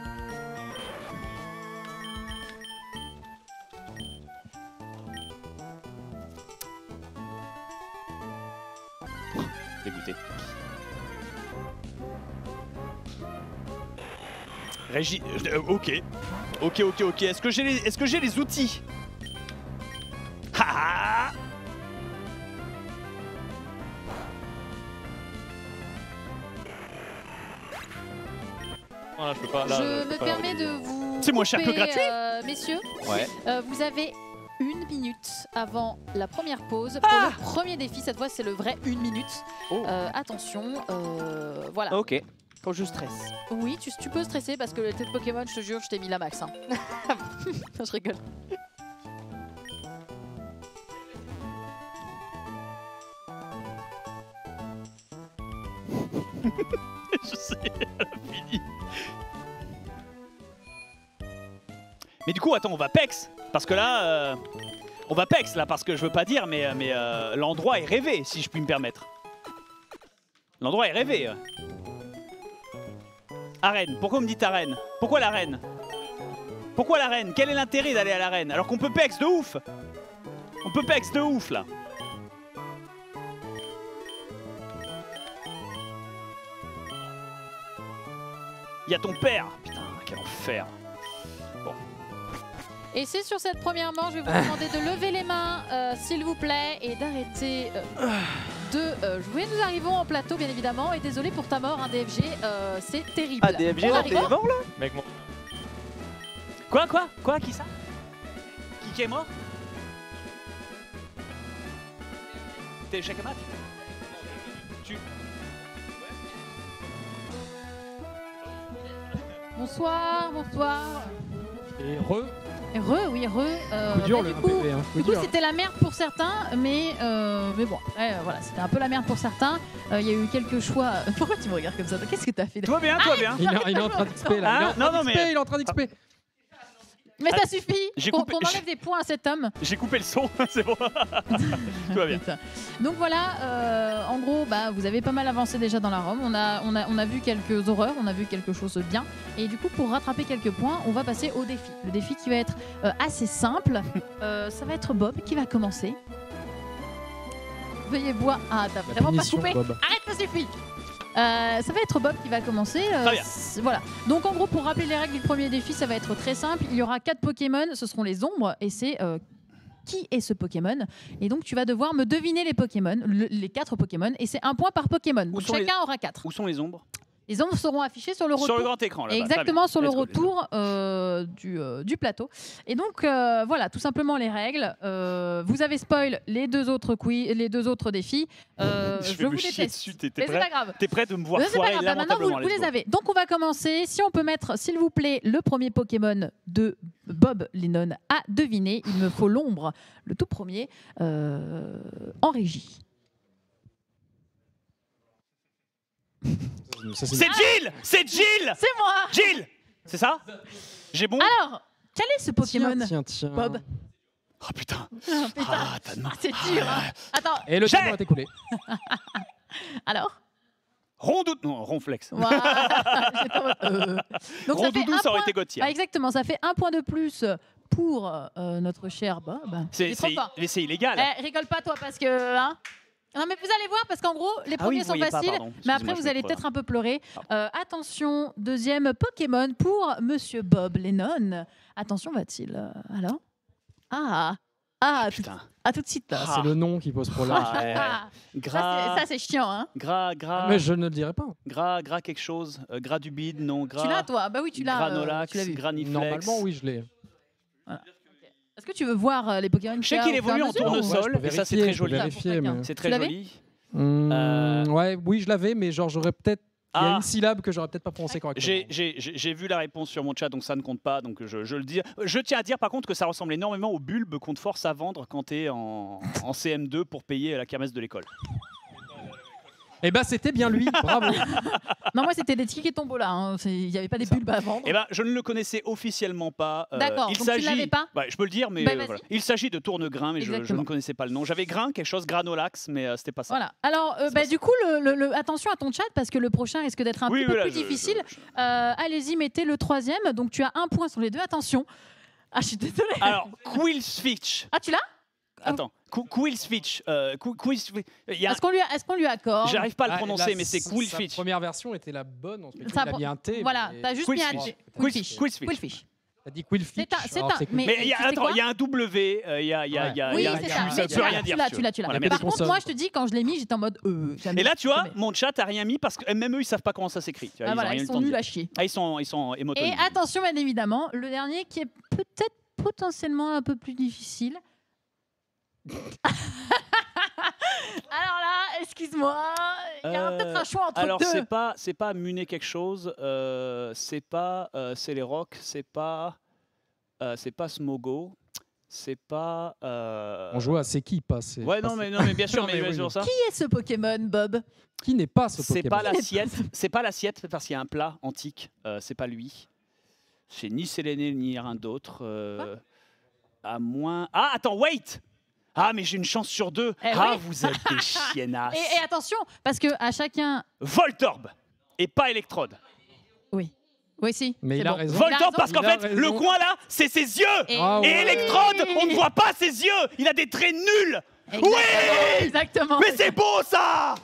Dégoûté. Régi... Euh, ok. Ok, ok, ok. Est-ce que j'ai les, est-ce que j'ai les outils Ah Voilà, je peux pas. Là, Je peux me pas permets de vous. C'est moins cher que gratuit. euh, messieurs, Ouais. Euh, vous avez une minute avant la première pause pour Ah le premier défi. Cette fois, c'est le vrai une minute. Oh. Euh, attention, euh, voilà. Ok. Quand je stresse. Oui, tu, tu peux stresser parce que le tête Pokémon, je te jure, je t'ai mis la max. hein. <laughs> Non, je rigole. <laughs> Je sais, fini. Mais du coup, attends, on va PEX Parce que là, euh, on va PEX là, parce que je veux pas dire, mais, mais euh, l'endroit est rêvé, si je puis me permettre. L'endroit est rêvé. euh. Arène, pourquoi on me dit arène Pourquoi l'arène Pourquoi l'arène Quel est l'intérêt d'aller à l'arène Alors qu'on peut PEX de ouf. On peut PEX de ouf là. Il y a ton père. Putain, quel enfer. Et c'est sur cette première manche, je vais vous <sighs> demander de lever les mains, euh, s'il vous plaît, et d'arrêter euh, de euh, jouer. Nous arrivons en plateau, bien évidemment, et désolé pour ta mort, un DFG, euh, c'est terrible. Ah, DFG, là, t'es mort là? Mec, mon- Quoi, quoi? Quoi Qui ça? Qui, qui est mort? T'es échec à match Tu... Bonsoir, bonsoir. Et re, Re, oui, re. euh, coup dur bah, le du coup. Hein. Coup Du coup, c'était la merde pour certains, mais, euh, mais bon, après, euh, voilà, c'était un peu la merde pour certains. Euh, Il y a eu quelques choix. <laughs> Pourquoi tu me regardes comme ça Qu'est-ce que t'as fait? Va bien, tout va bien Il, est- il est en train d'XP <laughs> là. Il est en train Non, non, mais- Il est en train d'XP. Mais ça suffit J'ai qu'on coupé- qu'on enlève des points à cet homme. J'ai coupé le son, <laughs> c'est bon. <laughs> tout va bien. Donc voilà, euh, en gros, bah, vous avez pas mal avancé déjà dans la Rome. On a, on, a, on a vu quelques horreurs, on a vu quelque chose de bien. Et du coup, pour rattraper quelques points, on va passer au défi. Le défi qui va être euh, assez simple. <laughs> Euh, ça va être Bob qui va commencer. Veuillez boire. Ah, t'as vraiment pas punition, coupé Bob. Arrête, ça suffit Euh, ça va être Bob qui va commencer. euh, Très bien. voilà. Donc en gros, pour rappeler les règles du premier défi, ça va être très simple. Il y aura quatre Pokémon, ce seront les ombres, et c'est euh, qui est ce Pokémon. Et donc tu vas devoir me deviner les Pokémon, le- les quatre Pokémon, et c'est un point par Pokémon. Donc, sont les- chacun aura quatre. Où sont les ombres? Les ombres seront affichées sur le retour. Sur le grand écran, là. Exactement sur le retour euh, du, euh, du plateau. Et donc euh, voilà, tout simplement les règles. Vous avez spoil les deux autres quiz, les deux autres défis. <laughs> Je je, vous déteste. dessus, t'es- prêt pas grave. T'es prêt de me voir c'est pas foirer grave, bah, maintenant vous, vous les avez. Donc on va commencer. Si on peut mettre, s'il vous plaît, le premier Pokémon de Bob Lennon à deviner. Il me faut l'ombre, le tout premier, en régie. Ça, c'est- Jill C'est Jill C'est moi Jill C'est ça? J'ai bon Alors, quel est ce Pokémon? Tiens, tiens, tiens. Bob Oh putain Ah, Putain, Ah, t'as de main c'est dur. hein. Attends, Et le J'ai- temps est écoulé. alors? Rondou... Non, ronflex. Voilà. <laughs> Euh. Donc ça fait Rondoudou, un ça aurait point- été Gauthier. Ah, exactement, ça fait un point de plus pour euh, notre cher Bob. C'est Il est trop c'est- fort. mais c'est illégal. Eh, rigole pas toi parce que hein. Non mais vous allez voir parce qu'en gros les Ah oui, premiers sont pas, faciles, mais après vous allez peut-être un peu pleurer. Euh, attention, deuxième Pokémon pour Monsieur Bob Lennon. Attention va-t-il euh, alors? Ah ah Putain. ah, tout de suite. Ah. C'est le nom qui pose problème. Ah, ouais. Ah, Gras, c'est- ça c'est chiant hein. gras, gras, Mais je ne le dirais pas. gras, gras quelque chose. Euh, gras du bide, non, gras. Tu l'as toi? Bah oui tu l'as. euh, Granolax, tu l'as vu. Graniflex. Normalement, oui, je l'ai. Est-ce que tu veux voir euh, les Pokémon Je sais qu'il évolue en tournesol. Ouais, et ça, c'est très joli. mais- C'est très joli. Hmm, Euh, Ouais, oui, je l'avais, mais genre, j'aurais peut-être. Il y a Ah. une syllabe que j'aurais peut-être pas prononcée correctement. J'ai- J'ai j'ai- j'ai vu la réponse sur mon chat, donc ça ne compte pas, donc je, je le dis. Je tiens à dire par contre que ça ressemble énormément au bulbe qu'on te force à vendre quand tu es en, en CM2 pour payer la kermesse de l'école. Eh ben, c'était bien lui. Bravo. <laughs> Non moi c'était des tickets tombola. hein. C'est- Il n'y avait pas des bulbes à vendre. Eh ben, je ne le connaissais officiellement pas. Euh, D'accord, il donc tu s'agit- l'avais pas Ouais, Je peux le dire, mais Bah, euh, vas-y. voilà. Il s'agit de tourne-grain, mais je, je Exactement. ne connaissais pas le nom. J'avais grain, quelque chose, granolax, mais euh, c'était pas ça. Voilà. Alors, euh, bah, du coup, le, le- le- attention à ton chat parce que le prochain risque d'être un Oui, petit oui, peu là, plus je- difficile. je- Euh, Allez-y, mettez le troisième. Donc, tu as un point sur les deux. Attention. Ah, je suis désolée. Alors, <laughs> Quillswitch. Ah, tu l'as? Attends. Qu- Quillfish. Euh, Qu- Quillfish. Il y a- Est-ce qu'on lui, qu'on accorde J'arrive pas à le Ah, prononcer, là, mais c'est Quillfish. Sa première version était la bonne. Il a mis un T. Voilà, mais- t'as juste mis un Quillfish. Quillfish. Quillfish. Quillfish. T'as dit Quillfish. C'est un- mais- il y a, attends, un W, euh, il y a, il y a, Ouais. il y a, Oui, il y a un c'est Q, ça. ça Mais veut tu plus l'as, rien tu dire. l'as, tu l'as, tu par contre, moi, je te dis, quand je l'ai mis, j'étais en mode. Euh, jamais, Et là, tu vois, mon chat a rien mis parce que même eux, ils savent pas comment ça s'écrit. Ah, ils sont nuls à chier. Ah, ils sont, ils sont Et attention, bien évidemment, le dernier qui est peut-être potentiellement un peu plus difficile. Alors là, excuse-moi, il y a Euh, peut-être un choix entre Alors, deux. c'est pas, c'est pas muner quelque chose. euh, c'est pas, euh, c'est les rocks. C'est pas, euh, c'est pas Smogo. C'est pas. euh, On joue à Seki, pas. c'est- Ouais, pas non, c'est- mais non, mais bien <laughs> sûr, mais, mais oui, c'est ça. Qui est ce Pokémon, Bob? Qui n'est pas ce C'est Pokémon? pas l'assiette. C'est pas l'assiette parce qu'il y a un plat antique. euh, c'est pas lui. C'est ni Séléné ni rien d'autre. euh, à moins. Ah, attends, wait. Ah, mais j'ai une chance sur deux. Eh ah, oui. vous êtes des <laughs> chiennasses. et, et attention, parce que à chacun. Voltorb et pas Electrode. Oui. Oui, si. Mais il a raison. Il a Voltorb parce qu'en fait, raison. le coin là, c'est ses yeux. Et, Ah Et ouais. Electrode, on ne voit pas ses yeux. Il a des traits nuls. Exactement, Oui Exactement. Mais c'est beau ça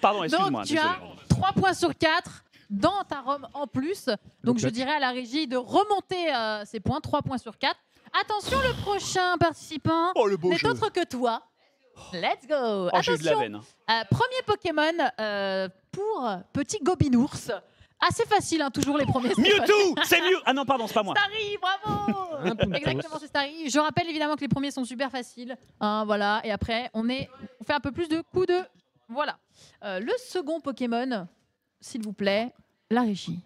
Pardon, excuse-moi. Donc tu désolé. as 3 points sur 4 dans ta ROM en plus. Donc je dirais à la régie de remonter euh, ces points, 3 points sur 4. Attention, le prochain participant Oh, le beau n'est jeu. autre que toi. Let's go Oh, j'ai eu de la Attention, veine. euh, premier Pokémon euh, pour petit Gobinours. Assez facile, hein, toujours les premiers. c'est Mewtwo C'est mieux Ah non, pardon, c'est pas moi. Starry, bravo. Exactement, c'est Starry. Je rappelle évidemment que les premiers sont super faciles. hein, voilà, et après, on, est, on fait un peu plus de coups de. Voilà. Euh, le second Pokémon, s'il vous plaît, la régie.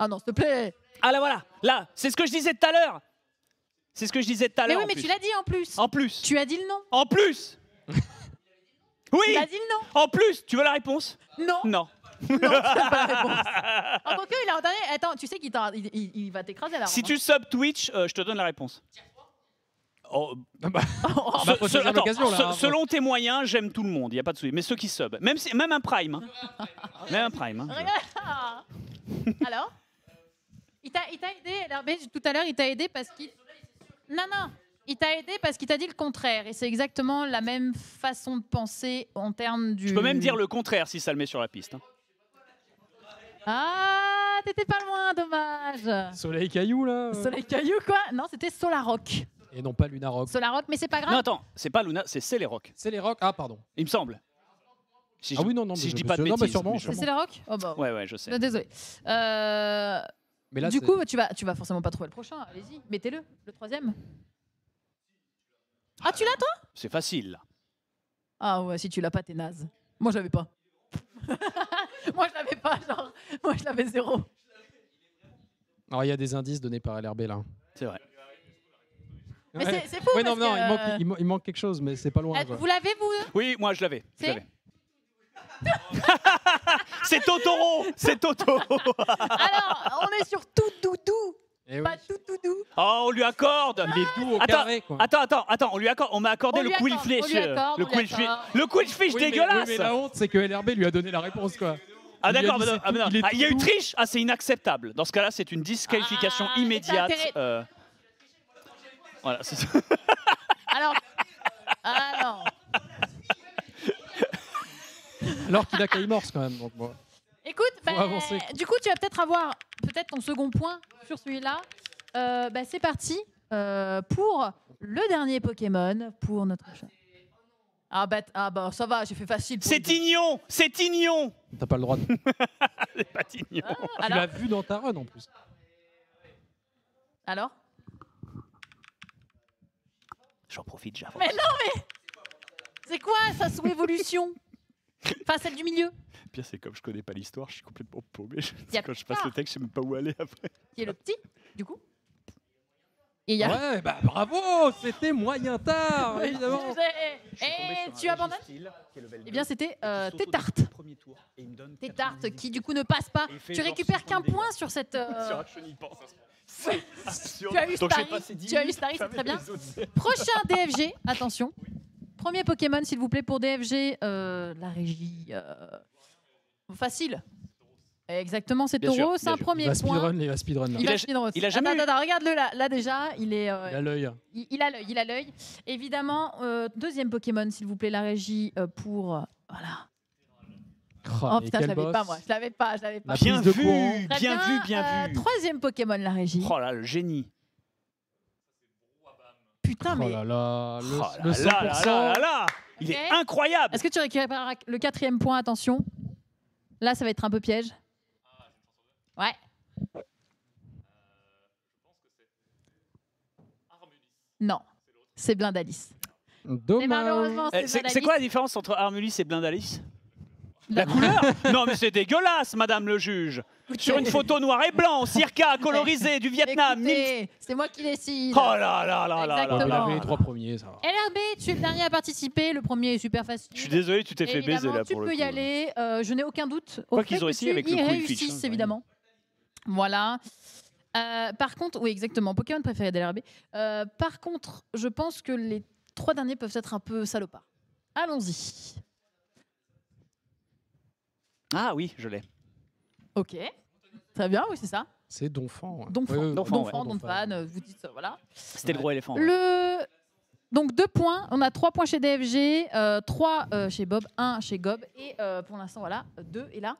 Ah non, s'il te plaît Ah là voilà, là, c'est ce que je disais tout à l'heure. C'est ce que je disais tout à Mais l'heure. oui, en mais plus. tu l'as dit en plus. En plus. Tu as dit le nom. En plus. <laughs> oui. Tu as dit le nom. En plus, tu veux la réponse? Non. Non. Non, tu n'as pas la <laughs> réponse. En tant que, il a entendu. Attends, tu sais qu'il il, il- il va t'écraser là. Si tu sub Twitch, euh, je te donne la réponse. Oh, bah, <laughs> bah, attends, là, se- hein. selon tes moyens, j'aime tout le monde, il n'y a pas de souci. Mais ceux qui sub, même, si, même un prime. hein. même un prime. hein. Regarde. Alors? Il t'a il t'a aidé, LRB, tout à l'heure, il t'a aidé parce qu'il. Non, non Il t'a aidé parce qu'il t'a dit le contraire. Et c'est exactement la même façon de penser en termes du. Je peux même dire le contraire si ça le met sur la piste. hein. Ah, t'étais pas loin, dommage Soleil caillou là. euh. Soleil Caillou, quoi? Non, c'était Solarock. Et non pas Lunarock. Solarock, mais c'est pas grave. Non, attends, c'est pas Luna, c'est Celerock, C'est les. Ah pardon. il me semble. Si Ah je, oui non non. si mais je dis me pas de suis- non, mais bêtises. sûrement, mais je- c'est. Solarock Oh bah. Ouais, ouais, je sais. Euh, Désolé. Euh, Mais là du coup, tu vas, tu vas forcément pas trouver le prochain. Allez-y, mettez-le, le troisième. Ah, tu l'as toi? C'est facile, là. Ah ouais, si tu l'as pas, t'es naze. Moi, je l'avais pas. <laughs> moi, je l'avais pas, genre. Moi, je l'avais zéro. Alors il y a des indices donnés par LRB là. C'est vrai. Mais Ouais. c'est- c'est fou Ouais, non, parce non, que, il, manque, euh, il man- il manque quelque chose, mais c'est pas loin. Quoi. Vous l'avez, vous? Oui, moi je l'avais. je C'est l'avais. <laughs> c'est Totoro C'est Totoro Alors, on est sur tout doudou, Eh oui. pas tout doudou. Oh, on lui accorde Il est doux au Attends, carré quoi. Attends, attends, attends, on lui accorde, on m'a accordé On le Quillfish. le Quillfish, le Quillfish Oui, mais- dégueulasse oui, mais la honte, c'est que LRB lui a donné la réponse quoi. Ah il d'accord, mais c'est ah, mais tout, il est Ah, il y a eu tout doux. triche Ah, c'est inacceptable. Dans ce cas-là, c'est une disqualification Ah, mais immédiate. euh, Voilà, c'est ça. <laughs> Alors, ah non. Alors qu'il a Kaimorse quand même. Donc, bon. Écoute, bah, avancer. du coup, tu vas peut-être avoir peut-être ton second point sur celui-là. Euh, bah, c'est parti euh, pour le dernier Pokémon pour notre chat. Ah bah, ah bah ça va, j'ai fait facile. C'est. Tignon C'est Tignon T'as pas le droit. De... tu <laughs> C'est pas Tignon. Alors, l'as vu dans ta run en plus. alors J'en profite, j'avance. Mais non, mais c'est quoi sa sous-évolution Enfin, celle du milieu, Pire, c'est comme je connais pas l'histoire, je suis complètement paumé. Je- Y a Quand je passe pas. le texte, je sais même pas où aller après. qui est le petit, du coup. Et il y a. Ouais, bah bravo, c'était moyen tard, évidemment. je sais. Et tu abandonnes Eh bien, c'était euh, Tétarte. Tétarte qui, du coup, ne passe pas. Il Tu récupères qu'un point sur cette. euh, Sur un. Tu as eu passé dix tu as eu minutes, Starry, c'est très bien. Prochain DFG, attention. Premier Pokémon, s'il vous plaît, pour DFG. euh, la régie. euh, Facile. Exactement, c'est Bien sûr, Taureau. C'est bien un sûr. premier Il va point. speedrun, il va speedrun. là. Il, Il va a- speedrun. il a jamais Attends, eu- attends, regarde-le là. Là déjà, il est. euh, Il a l'œil. il, il a l'œil. Il a l'œil. Évidemment, euh, deuxième Pokémon, s'il vous plaît, la régie euh, pour. euh, voilà. Oh, Oh mais putain, je quel l'avais boss. pas moi. Je l'avais pas. Je l'avais pas. La Bien prise de vu, courant. Très bien vu, bien euh, vu. Troisième Pokémon, la régie. Oh là, le génie. Putain, Oh mais. là là, le, Oh le là là là 100%. là là là. Il est incroyable. Est-ce que tu récupères le quatrième point Attention? Là, ça va être un peu piège. Ouais. Non, c'est Blindalis. Dommage. Eh, c'est Blindalis. quoi la différence entre Armulis et Blindalis La couleur? Non mais c'est dégueulasse, madame le juge. <laughs> Sur une photo noir et blanc, circa, colorisé, du Vietnam. Écoutez, c'est moi qui décide. Oh là là là là là. Exactement. Les trois premiers, ça va. LRB, tu es le dernier à participer. Le premier est super facile. Je suis désolé, tu t'es fait baiser là tu pour peux le y coup. aller. euh, je n'ai aucun doute. au Quoi fait qu'ils ont que essayé tu avec le y Quick réussisses, Fitch, hein, évidemment. Voilà. Euh, par contre, oui, exactement. Pokémon préféré d'LRB. Euh, par contre, je pense que les trois derniers peuvent être un peu salopards. Allons-y. Ah oui, je l'ai. Ok. Très bien, oui, c'est ça. C'est Donphan. ouais. Donphan. Donphan, euh, vous dites, euh, voilà. C'était le gros éléphant. ouais. Le... Donc deux points, on a trois points chez DFG, euh, trois euh, chez Bob, un chez Gob, et euh, pour l'instant voilà, deux et là.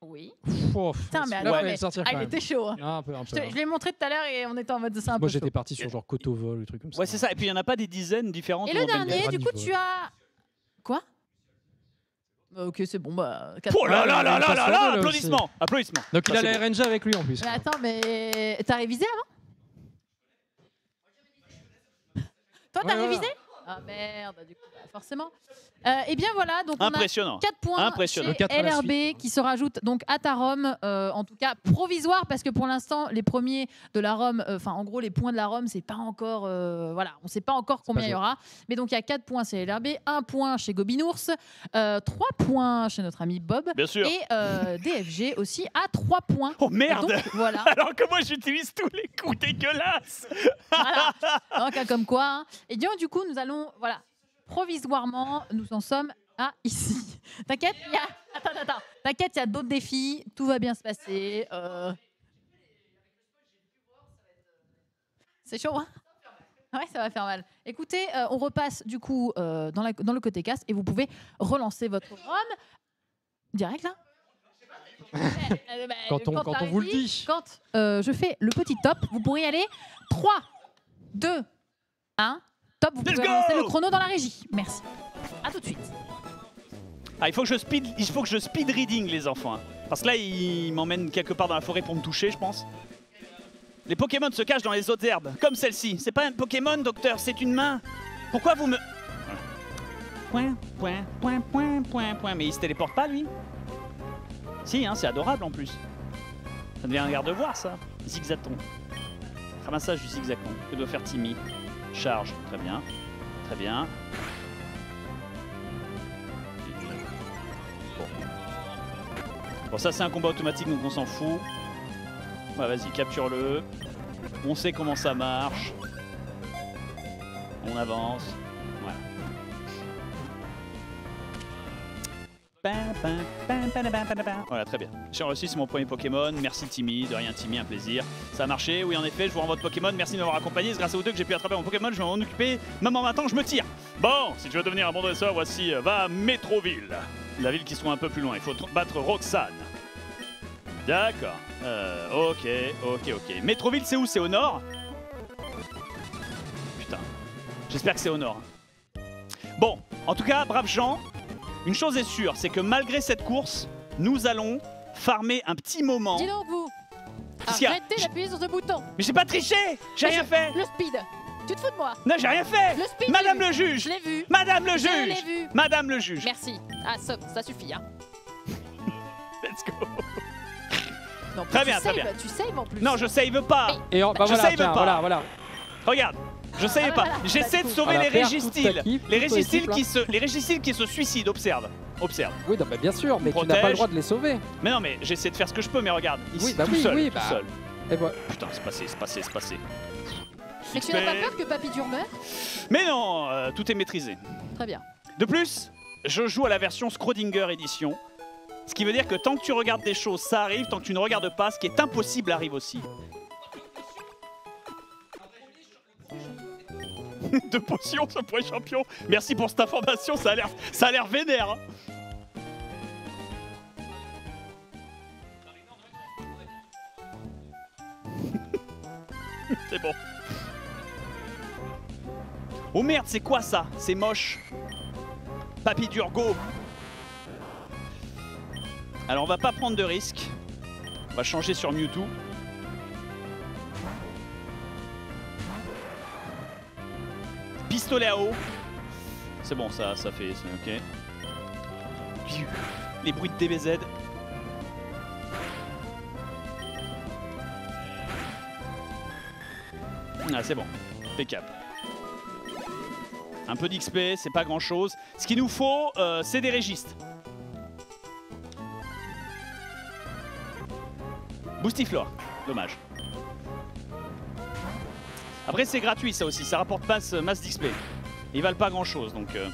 Oui. Pfff, Putain, mais celui-là, fallait mais- le sortir Ah, quand il même. était chaud. hein. Ah, un peu, un Je, peu. te- je l'ai montré tout à l'heure et on était en mode c'est un peu Moi, chaud. j'étais parti sur genre Cotovol, des trucs comme ça. Ouais, c'est ça. Et puis il n'y en a pas des dizaines différentes. Et le dernier, du coup, tu as Ok, c'est bon. Bah, quatre Oh là là là là là là. Applaudissements Applaudissements Donc il a c'est la RNG avec lui en plus. Mais attends, mais t'as révisé avant? Toi, t'as Ouais, ouais, révisé? Ah merde, du coup, bah, forcément. Euh, et bien voilà, donc on a Impressionnant. 4 points Impressionnant. chez Quatre à la LRB qui se rajoutent donc à ta Rome, euh, en tout cas provisoire, parce que pour l'instant, les premiers de la Rome, euh, enfin en gros, les points de la Rome, c'est pas encore. euh, voilà, on sait pas encore combien il y aura. Mais donc il y a 4 points chez LRB, 1 point chez Gobinours, 3 points chez notre ami Bob, Bien sûr. et euh, DFG aussi à 3 points. Oh merde Donc voilà. <laughs> Alors que moi j'utilise tous les coups dégueulasses voilà. <laughs> Donc, hein, comme quoi. hein. Et bien, du coup, nous allons, voilà, provisoirement, nous en sommes à ici. <laughs> T'inquiète, il y a. Attends, attends. T'inquiète, il y a d'autres défis. Tout va bien se passer. euh. C'est chaud, hein? Ouais, ça va faire mal. Écoutez, euh, on repasse du coup euh, dans, la- dans le côté casse et vous pouvez relancer votre run direct là? <laughs> Quand on, quand t'as on vous le dit. quand je fais le petit top, vous pourrez y aller. 3, 2, 1. Top, vous Let's pouvez go lancer le chrono dans la régie. Merci. À tout de suite. Ah, il faut que je speed, il faut que je speed reading les enfants. hein. Parce que là, ils m'emmènent quelque part dans la forêt pour me toucher, je pense. Les Pokémon se cachent dans les autres herbes, comme celle-ci. C'est pas un Pokémon, docteur, c'est une main. Pourquoi vous me... Point, point, point, point, point, point. Mais il se téléporte pas, lui Si, hein, c'est adorable en plus. Ça devient un garde-voir, ça. Zigzaton. Ramassage du zigzaton. Que doit faire Timmy Charge. Très bien. Très bien. Bon, ça c'est un combat automatique donc on s'en fout. Ouais, vas-y, capture-le. On sait comment ça marche. On avance. Voilà, très bien. J'ai réussi, c'est mon premier Pokémon. Merci Timmy, de rien Timmy, un plaisir. Ça a marché, oui en effet, je vous rends votre Pokémon. Merci de m'avoir accompagné. C'est grâce à vous deux que j'ai pu attraper mon Pokémon. Je vais m'en occuper. Même en maintenant, je me tire. Bon, si tu veux devenir un bon dresseur, voici, euh, va à Métroville. La ville qui soit un peu plus loin. Il faut tr- battre Roxane. D'accord. Euh, ok, ok, ok. Métroville, c'est où? C'est au nord? Putain. J'espère que c'est au nord. Bon, en tout cas, braves gens, une chose est sûre, c'est que malgré cette course, nous allons farmer un petit moment. Dis donc, vous. Arrêtez d'appuyer sur ce bouton. Mais j'ai pas triché J'ai rien fait Le speed. Tu te fous de moi. Non, j'ai rien fait Le speed. Madame le juge Je l'ai vu. Madame le Je l'ai juge vu. Madame le juge Merci. Ah, ça, ça suffit. Hein. <laughs> Let's go Non, Très bien, très bien. Tu saves en plus. Non, je save pas Et on, bah Je voilà, save tiens, pas. voilà, voilà. Regarde Je savais pas <laughs> J'essaie bah, de sauver les équipe, Les là. qui se... Les régistyles qui se suicident, observe Observe Oui, non, bah, bien sûr, mais tu n'as pas le droit de les sauver. Mais non, mais j'essaie de faire ce que je peux, mais regarde, ici, Oui, bah tout oui, seul, oui, tout bah. seul. Et voilà. Putain, c'est passé, c'est passé, c'est passé. Mais tu n'as pas peur que Papy Dur meure? Mais non, euh, tout est maîtrisé. Très bien. De plus, je joue à la version Schrödinger Edition. Ce qui veut dire que tant que tu regardes des choses, ça arrive. Tant que tu ne regardes pas, ce qui est impossible arrive aussi. <laughs> de potions, ce point champion. Merci pour cette information, ça a l'air, ça a l'air vénère. hein. c'est bon. Oh merde, c'est quoi ça? C'est moche. Papy Durgo. Alors on va pas prendre de risques. On va changer sur Mewtwo. Pistolet à eau. C'est bon, ça, ça fait. c'est Ok. Les bruits de DBZ. Ah, c'est bon. Impeccable. Un peu d'XP, c'est pas grand chose. Ce qu'il nous faut, euh, c'est des régistes. Boostiflore, dommage. Après, c'est gratuit ça aussi, ça rapporte masse, masse d'XP. Ils valent pas grand chose donc. euh,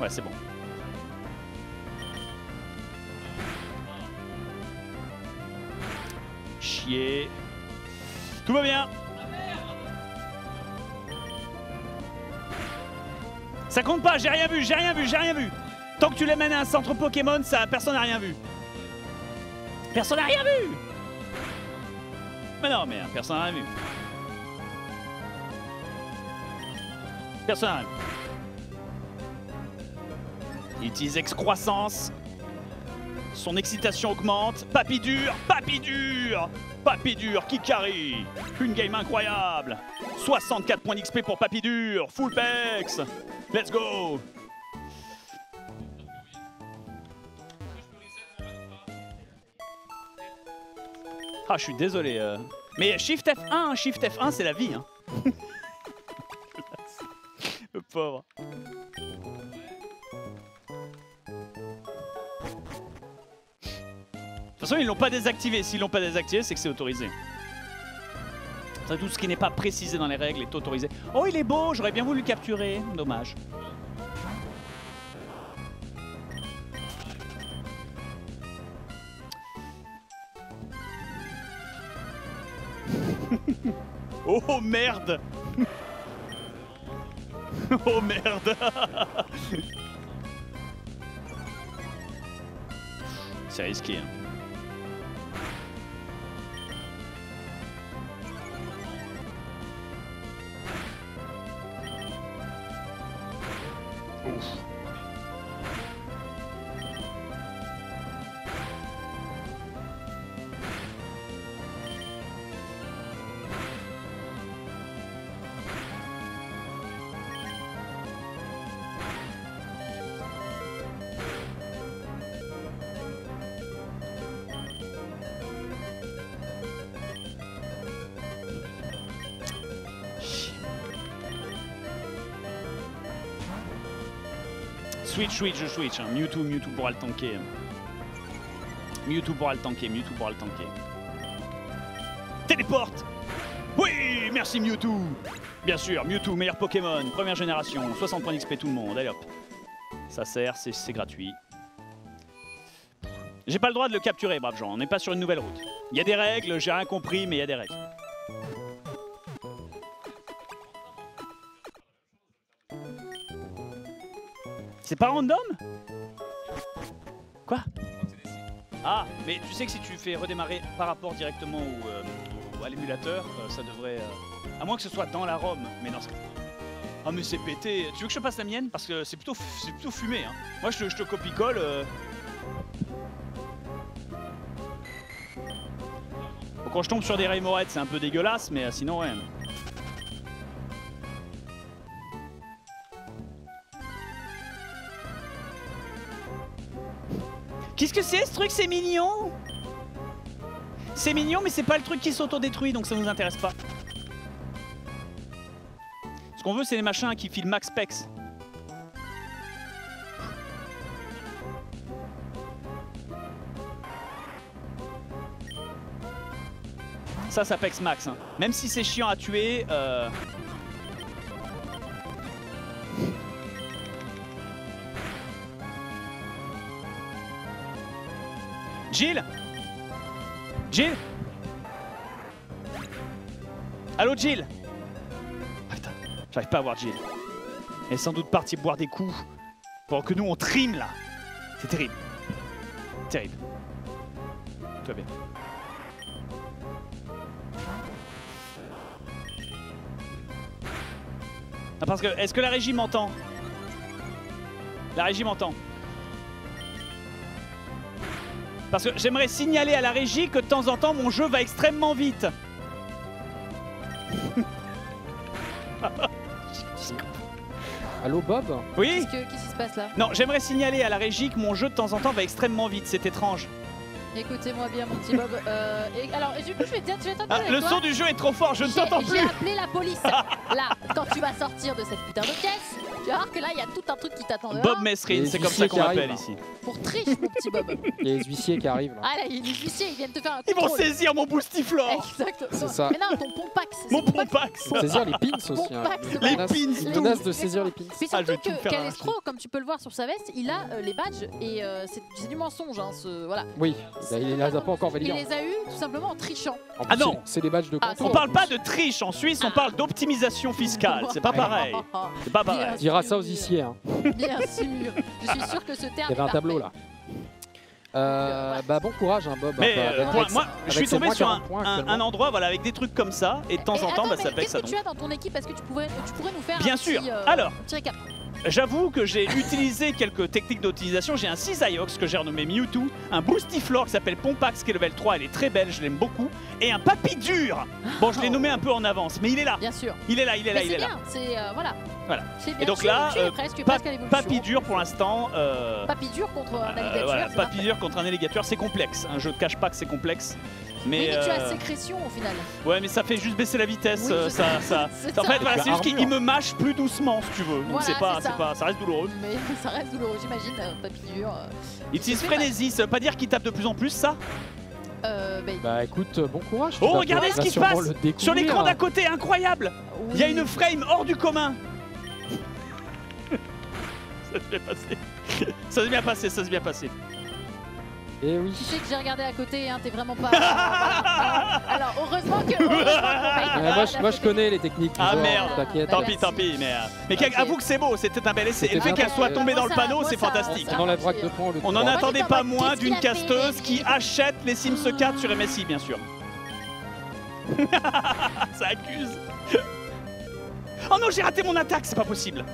Ouais, c'est bon. Chier. Tout va bien. Ça compte pas, j'ai rien vu, j'ai rien vu, j'ai rien vu. Tant que tu les mènes à un centre Pokémon, ça, personne n'a rien vu. Personne n'a rien vu. Mais non, mais personne n'a rien vu. Personne. Il utilise excroissance. Son excitation augmente. Papy dur, papy dur, papy dur qui carry. Une game incroyable. 64 points d'XP pour papy dur. Full pex. Let's go. Ah, je suis désolé. euh. Mais Shift F1, hein, Shift F1, c'est la vie. Hein. <laughs> Le pauvre. De toute façon, ils l'ont pas désactivé. S'ils l'ont pas désactivé, c'est que c'est autorisé. Tout ce qui n'est pas précisé dans les règles est autorisé. Oh, il est beau, j'aurais bien voulu capturer. Dommage. <laughs> oh merde <laughs> <laughs> Oh merde C'est risqué. hein. Ouf. Switch, je switch. hein. Mewtwo, Mewtwo pourra le tanker. Mewtwo pourra le tanker, Mewtwo pourra le tanker. Téléporte Oui Merci Mewtwo Bien sûr, Mewtwo, meilleur Pokémon, première génération, 60 points d'XP tout le monde, allez hop. Ça sert, c'est- gratuit. J'ai pas le droit de le capturer, braves gens, on n'est pas sur une nouvelle route. Il y a des règles, j'ai rien compris, mais il y a des règles. C'est pas random Quoi Ah, mais tu sais que si tu fais redémarrer par rapport directement au, euh, à l'émulateur, euh, ça devrait... euh, à moins que ce soit dans la ROM, mais dans ce cas... Ah mais c'est pété Tu veux que je passe la mienne Parce que c'est plutôt, c'est plutôt fumé. Hein. Moi je te, je te copie-colle. euh. Quand je tombe sur des Raymorettes, c'est un peu dégueulasse, mais sinon ouais. Ce truc C'est mignon C'est mignon, mais c'est pas le truc qui s'autodétruit, donc ça nous intéresse pas. Ce qu'on veut, c'est les machins qui filent max pex. Ça, ça pex max. hein. Même si c'est chiant à tuer, euh, Gilles Gilles Allô Gilles Ah putain, j'arrive pas à voir Gilles. Elle est sans doute partie boire des coups pour que nous on trime là. C'est terrible. Terrible. Tout va bien. Ah, parce que, est-ce que la régie m'entend? La régie m'entend. Parce que j'aimerais signaler à la régie que de temps en temps mon jeu va extrêmement vite. <laughs> Allô Bob Oui Qu'est-ce que- qu'est-ce qui se passe là Non, j'aimerais signaler à la régie que mon jeu de temps en temps va extrêmement vite, c'est étrange. Écoutez-moi bien, mon petit Bob. <laughs> Euh, et, alors, du coup, je vais te dire, Ah, le toi. son du jeu est trop fort, je ne J'ai- t'entends J'ai plus appelé la police. <laughs> là, quand tu vas sortir de cette putain de pièce, tu vas voir que là, il y a tout un truc qui t'attend. Bob Mesrine, c'est comme ça qu'on là. ici. Pour triche, mon petit Bob. Il y a les huissiers qui arrivent là. Ah là, les huissiers, ils viennent te faire un Ils vont contrôle. saisir mon boostiflore Exactement. C'est ça. Mais non, ton pompax. Mon pompax saisir les pins aussi. hein. Les pins, menacent de saisir les pins. Mais Ah, je vais surtout tout que Calestro, comme tu peux le voir sur sa veste, il a euh, les badges et euh, c'est du mensonge. Hein, ce, voilà. Oui, il il les a pas encore Il validés. les a eu tout simplement en trichant. En Ah non. c'est- des badges de Ah, contour. On parle pas de triche en Suisse, on parle d'optimisation fiscale. C'est pas pareil. C'est pas <laughs> pareil. Dira ça aux hein. Bien sûr. Je suis sûr que ce terme. Il y avait un tableau là. Euh, bah bon courage hein, Bob. Mais Bah, euh, avec- moi, je suis tombé sur un, 40 points un- un endroit voilà, avec des trucs comme ça, et de temps Et en temps, attends, bah, mais ça pèse Qu'est-ce ça que tu as dans ton équipe? Est-ce que tu pourrais, tu pourrais nous faire Bien un sûr. petit, euh, Alors. un petit récap? J'avoue que j'ai utilisé quelques techniques d'utilisation. J'ai un Cisaiox que j'ai renommé Mewtwo, un Boostiflore qui s'appelle Pompax qui est level 3, elle est très belle, je l'aime beaucoup, et un Papy dur. Bon, je l'ai nommé un peu en avance, mais il est là. Bien sûr. Il est là, il est là, Mais il est là. bien. C'est euh, voilà. Voilà. Bien. Et donc là, euh, presque, Pa- presque. Papy dur pour l'instant. euh, Papy dur contre un euh, alligator. voilà, Papy dur contre un alligator, c'est complexe. Un jeu de cache pas que c'est complexe. Mais, Oui, mais tu as euh, sécrétion au final. ouais, mais ça fait juste baisser la vitesse. Oui, euh, ça, <laughs> En fait, voilà, c'est juste qu'il me mâche plus doucement, si tu veux. Donc Voilà, c'est pas, ça. pas, ça reste douloureux. Mais <laughs> ça reste douloureux, j'imagine. euh, Papy dur. euh, Il utilise frénésie, ça veut pas dire qu'il tape de plus en plus, ça euh, ben, Bah écoute, bon courage. Oh, regardez ce qui se passe le. Sur l'écran d'à côté, incroyable Il y a une frame hors du commun <laughs> Ça s'est bien passé. Ça s'est bien passé, ça s'est bien passé. Eh oui. Tu sais que j'ai regardé à côté, hein, t'es vraiment pas. <laughs> Alors, heureusement que. heureusement Ouais, moi, je, moi connais les techniques. Ah, genre, merde. T'inquiète. Tant pis, tant pis, mais, euh, mais quel- Ok. avoue que c'est beau, c'était un bel essai. Et le fait qu'elle soit tombée Moi, dans le panneau, c'est fantastique. On le n'en attendait pas moins d'une casteuse qui <laughs> achète les Sims 4 sur MSI, bien sûr. <laughs> Ça accuse. Oh non, j'ai raté mon attaque, c'est pas possible.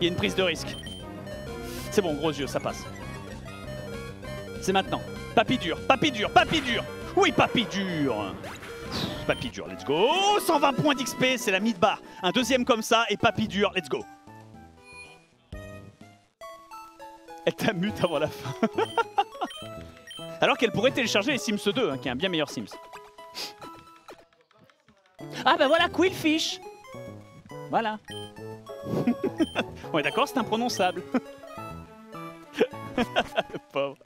Il y a une prise de risque. C'est bon, gros yeux, ça passe. C'est maintenant. Papy dur, papy dur, papy dur. Oui, papy dur. Papy dur, let's go. 120 points d'XP, c'est la mid-bar. Un deuxième comme ça et papy dur, let's go. Elle t'amute avant la fin. <laughs> Alors qu'elle pourrait télécharger les Sims 2, hein, qui est un bien meilleur Sims. Ah bah voilà, Quillfish Voilà. <laughs> On est d'accord, c'est imprononçable. <laughs> <laughs> Pauvre.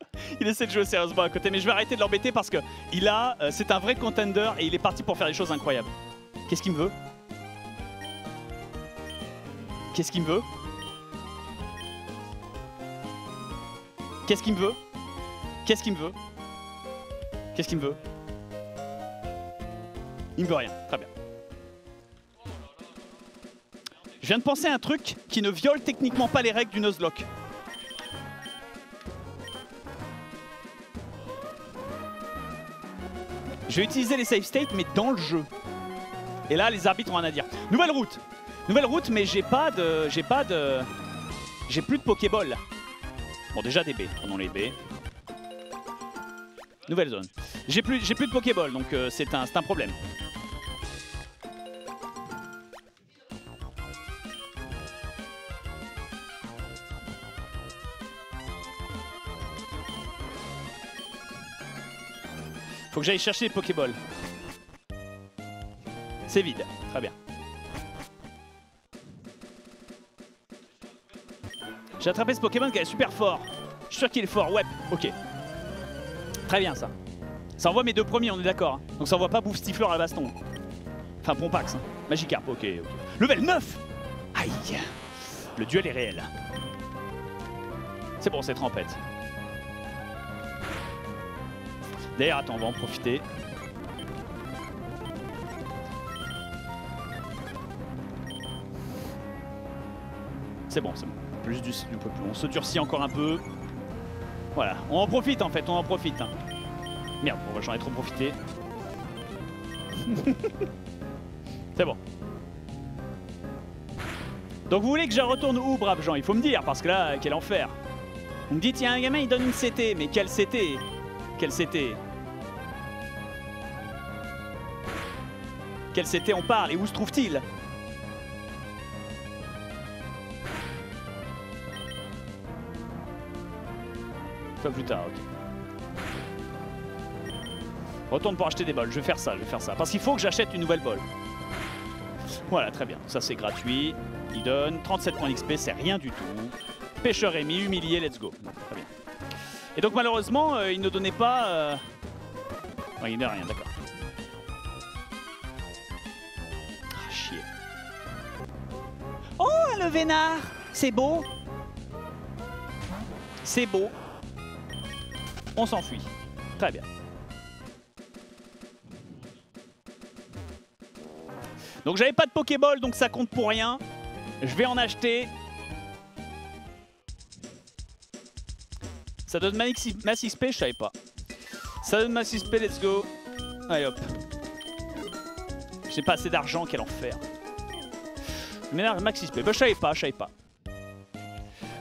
Il essaie de jouer sérieusement à côté, mais je vais arrêter de l'embêter parce que il a, euh, c'est un vrai contender et il est parti pour faire des choses incroyables. Qu'est-ce qu'il me veut? Qu'est-ce qu'il me veut? Qu'est-ce qu'il me veut? Qu'est-ce qu'il me veut? Qu'est-ce qu'il me veut? Il me veut rien. Très bien. Je viens de penser à un truc qui ne viole techniquement pas les règles du Nuzlocke. Je vais utiliser les save states, mais dans le jeu. Et là, les arbitres ont rien à dire. Nouvelle route Nouvelle route, mais j'ai pas de... J'ai pas de... J'ai plus de Pokéball. Bon, déjà des B. Prenons les B. Nouvelle zone. J'ai plus, plus de Pokéball, donc euh, c'est un, c'est un problème. J'aille chercher les Pokéballs. C'est vide. Très bien. J'ai attrapé ce Pokémon qui est super fort. Je suis sûr qu'il est fort. Ouais, ok. Très bien ça. Ça envoie mes deux premiers, on est d'accord. hein. Donc ça envoie pas Bouffe Stifleur à la baston. Enfin, Pompax. Hein. Magikarp, ok, ok. Level 9 Aïe Le duel est réel. C'est bon, c'est trempette. D'ailleurs, attends, on va en profiter. C'est bon, c'est bon. Plus du, du plus. On se durcit encore un peu. Voilà, on en profite en fait, on en profite. hein. Merde, bon, j'en ai trop profité. <laughs> c'est bon. Donc vous voulez que je retourne où, braves gens? Il faut me dire, parce que là, quel enfer. On me dit, tiens, un gamin, il donne une CT. Mais quelle CT Quelle CT Quelle CT on parle et où se trouve-t-il? Pas plus tard, ok. Retourne pour acheter des bols. Je vais faire ça, je vais faire ça. Parce qu'il faut que j'achète une nouvelle bol. Voilà, très bien. Ça, c'est gratuit. Il donne 37 points d'XP, c'est rien du tout. Pêcheur émis, humilié, let's go. Et donc, malheureusement, euh, il ne donnait pas... Ouais, il ne rien, d'accord. Ah, chier. Oh, le vénard C'est beau C'est beau. On s'enfuit. Très bien. Donc j'avais pas de Pokéball, donc ça compte pour rien. Je vais en acheter. Ça donne Max XP, je savais pas. Ça donne Max XP, let's go. Allez hop. J'ai pas assez d'argent, quel enfer. Je m'énerve Max XP. Bah je savais pas, je savais pas.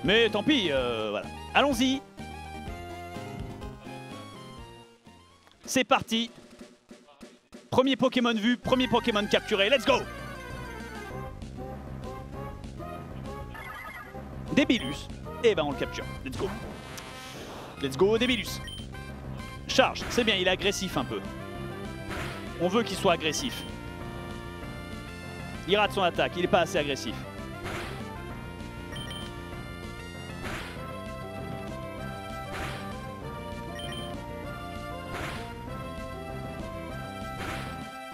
Mais tant pis, euh, voilà. Allons-y. C'est parti. Premier Pokémon vu, premier Pokémon capturé, let's go Débilus. Et ben on le capture, let's go. Let's go Débilus. Charge, c'est bien, il est agressif un peu. On veut qu'il soit agressif. Il rate son attaque, il est pas assez agressif.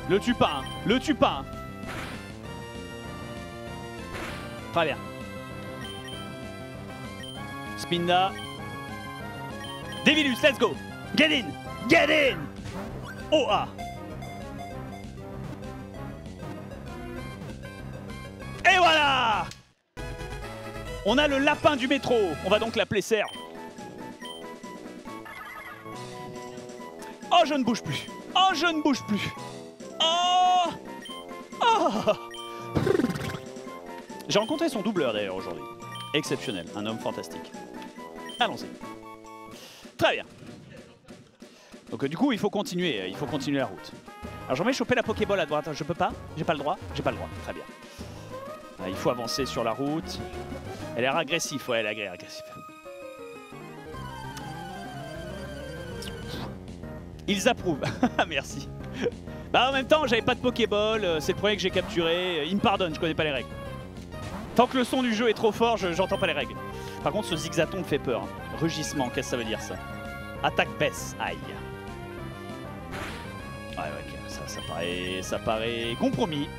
Le tue pas, hein. le tue pas. hein. Très bien. Spinda. Devilus, let's go. Get in, get in. OA. Et voilà On a le lapin du métro. On va donc l'appeler Serre. Oh, je ne bouge plus. Oh, je ne bouge plus. Oh Oh J'ai rencontré son doubleur d'ailleurs aujourd'hui. Exceptionnel, un homme fantastique. Allons-y. Très bien. Donc euh, du coup, il faut continuer, euh, il faut continuer la route. Alors j'aimerais choper la Pokéball à droite. Je peux pas? J'ai pas le droit? J'ai pas le droit. Très bien. Ah, il faut avancer sur la route. Elle a l'air agressive, ouais, elle est agré- agressive. Ils approuvent. <laughs> Merci. Bah en même temps, j'avais pas de Pokéball, euh, c'est le premier que j'ai capturé. Euh, Ils me pardonnent, je connais pas les règles. Tant que le son du jeu est trop fort, je- j'entends pas les règles. Par contre, ce zigzaton me fait peur. Rugissement, qu'est-ce que ça veut dire ça? Attaque baisse, aïe. Ouais, ok, ça, paraît, ça paraît compromis.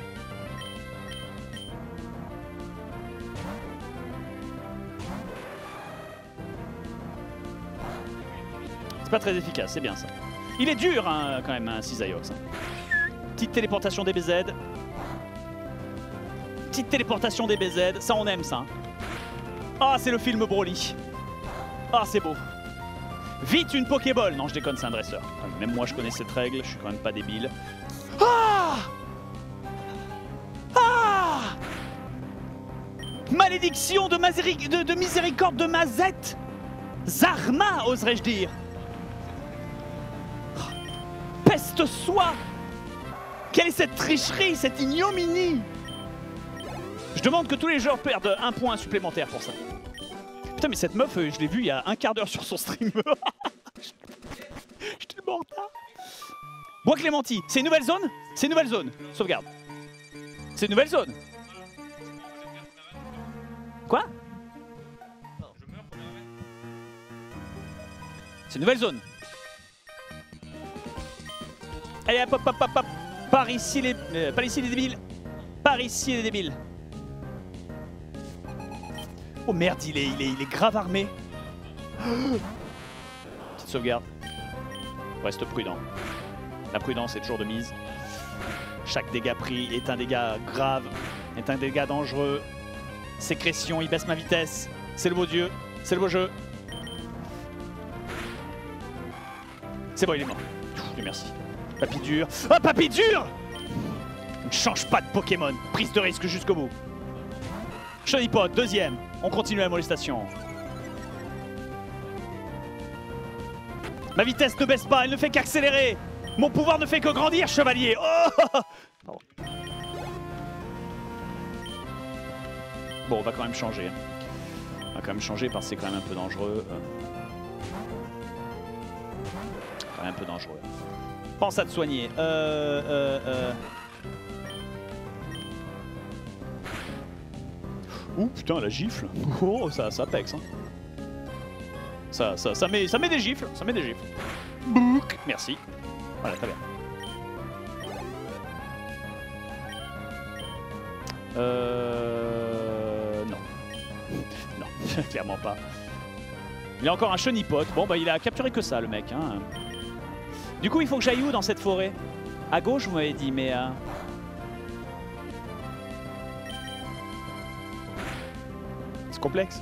C'est pas très efficace, c'est bien ça. Il est dur hein, quand même, un hein. Petite téléportation des BZ. Petite téléportation des BZ, ça on aime ça. hein. Ah, c'est le film Broly. Ah, c'est beau. Vite une Pokéball Non, je déconne, c'est un dresseur. Même moi, je connais cette règle, je suis quand même pas débile. Ah Ah Malédiction de, miséricorde de Mazette Zarma, oserais-je dire Peste soit Quelle est cette tricherie, cette ignominie? Je demande que tous les joueurs perdent un point supplémentaire pour ça. Putain, mais cette meuf, euh, je l'ai vue il y a un quart d'heure sur son stream. <laughs> J'étais mort là. Bois Clémenti, c'est une nouvelle zone? C'est une nouvelle zone. Sauvegarde. C'est une nouvelle zone. Quoi? C'est une nouvelle zone. Allez, hop, hop, hop, hop. Par ici les, euh, par ici les débiles. Par ici les débiles. Oh merde, il est, il est, il est grave armé. <gasps> Petite sauvegarde. Reste prudent. La prudence est toujours de mise. Chaque dégât pris est un dégât grave, est un dégât dangereux. Sécrétion, il baisse ma vitesse. C'est le beau dieu, c'est le beau jeu. C'est bon, il est mort. Dieu merci. Papy dur. Ah, papy dur Ne change pas de Pokémon. Prise de risque jusqu'au bout. Chonipod, deuxième. On continue la molestation. Ma vitesse ne baisse pas, elle ne fait qu'accélérer. Mon pouvoir ne fait que grandir, chevalier. Oh. Bon, on va quand même changer. On va quand même changer parce que c'est quand même un peu dangereux. Quand même un peu dangereux. Pense à te soigner. Euh, euh, euh. Ouh putain la gifle. <laughs> Oh ça, ça. Hein. Ça, ça, ça, met, ça met des gifles. Ça met des gifles. Bouc. Merci. Voilà, très bien. Euh... Non. Non, <laughs> clairement pas. Il a encore un chenipot. Bon, bah il a capturé que ça, le mec. Hein. Du coup, il faut que j'aille où dans cette forêt? À gauche, vous m'avez dit, mais... euh, complexe.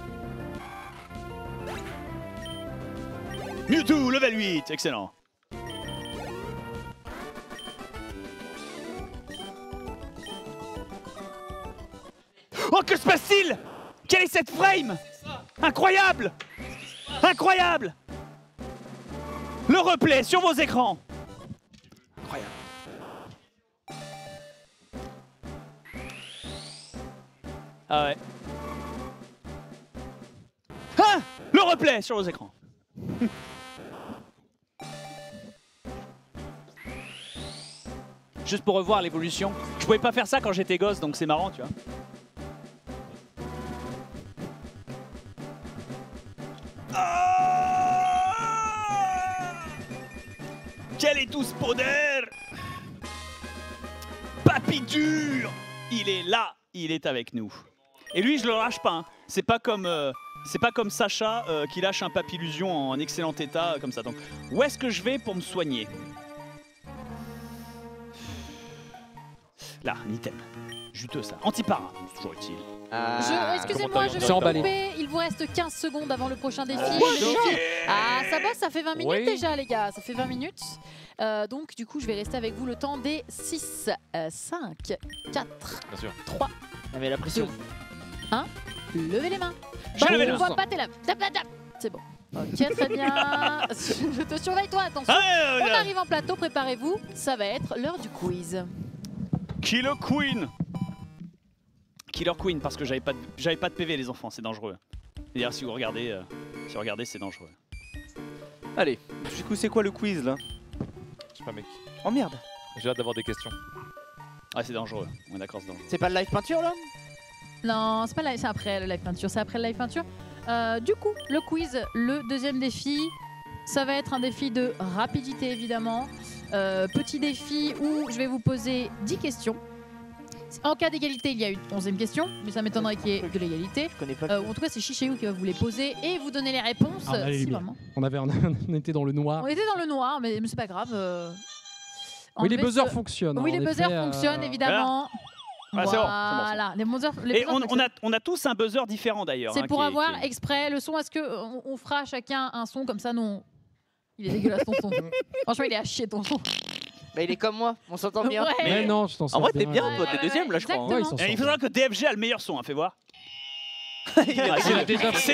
Mewtwo, level 8, excellent. Oh, que se passe-t-il? Quelle est cette frame? Incroyable Incroyable Le replay sur vos écrans Incroyable. Ah ouais. Ah Le replay sur vos écrans. Juste pour revoir l'évolution. Je pouvais pas faire ça quand j'étais gosse, donc c'est marrant, tu vois. Ah Quel est tout ce poder Papy dur Il est là, il est avec nous. Et lui, je le lâche pas. hein. C'est pas comme euh, c'est pas comme Sacha euh, qui lâche un papillusion en excellent état euh, comme ça. Donc, où est-ce que je vais pour me soigner? Là, un item. Juteux ça. Antipara, c'est toujours utile. Ah, Je- Excusez-moi, je vais couper. Il vous reste 15 secondes avant le prochain défi. Ok. Ah, ça va, ça fait 20 minutes Oui. déjà, les gars. Ça fait 20 minutes. Euh, donc, du coup, je vais rester avec vous le temps des 6, 5, 4, Bien sûr. 3. Ah, mais la pression. Levez les mains. Levé les on mains. voit pas tes lèvres. Tap, tap, tap. C'est bon. Ok, très <laughs> bien. je te surveille, toi, attention. Ah, On arrive en plateau, préparez-vous. Ça va être l'heure du quiz. Killer Queen Killer Queen, parce que j'avais pas, de- j'avais pas de PV, les enfants, c'est dangereux. D'ailleurs, si vous regardez, euh, si vous regardez, c'est dangereux. Allez, du coup, c'est quoi le quiz là? Je sais pas, mec. Oh merde J'ai hâte d'avoir des questions. Ah, c'est dangereux. On est d'accord, c'est dangereux. C'est pas le live peinture là? Non, c'est pas c'est après le live peinture. C'est après le live peinture. Euh, du coup, le quiz, le deuxième défi, ça va être un défi de rapidité évidemment. Euh, petit défi où je vais vous poser 10 questions. En cas d'égalité, il y a une onzième question, mais ça m'étonnerait qu'il y ait de l'égalité. Euh, en tout cas, c'est Chichéou qui va vous les poser et vous donner les réponses. Ah, on si vraiment. On, avait, <laughs> on était dans le noir. On était dans le noir, mais, mais c'est pas grave. euh. Oui, les buzzers ce- fonctionnent. Oui, en les buzzers effet, euh, fonctionnent évidemment. Ah, c'est bon, c'est bon, c'est bon. Voilà, les buzzers. les Et buzzers on, a, on a tous un buzzer différent d'ailleurs. C'est hein, pour est- avoir est- exprès le son. Est-ce que on, fera chacun un son comme ça? Non. Il est dégueulasse ton son. <laughs> Franchement, il est à chier ton son. Bah, il est comme moi, on s'entend bien. Ouais. Mais non, je t'en En vrai, t'es bien, toi, t'es deuxième là, je crois. hein. Ouais, il faudra que DFG a le meilleur son, hein, fais voir. Ah, c'est le- bus, hein. Ah en C'est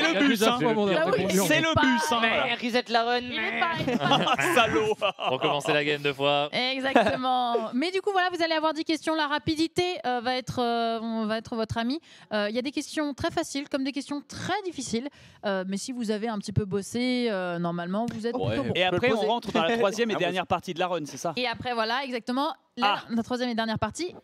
le bus, hein. Mais reset la run. Il est pas. voilà. <laughs> Salaud Recommencer la game deux fois. Exactement. Mais du coup, voilà, vous allez avoir 10 questions. La rapidité euh, va, être, euh, va être votre ami. Euh, Il y a des questions très faciles comme des questions très difficiles. Mais si vous avez un petit peu bossé, normalement, vous êtes Ouais. plutôt bon. Et après, on rentre dans la troisième et <laughs> Ah, dernière partie de la run, c'est ça? Et après, voilà, exactement, la, Ah. la troisième et dernière partie.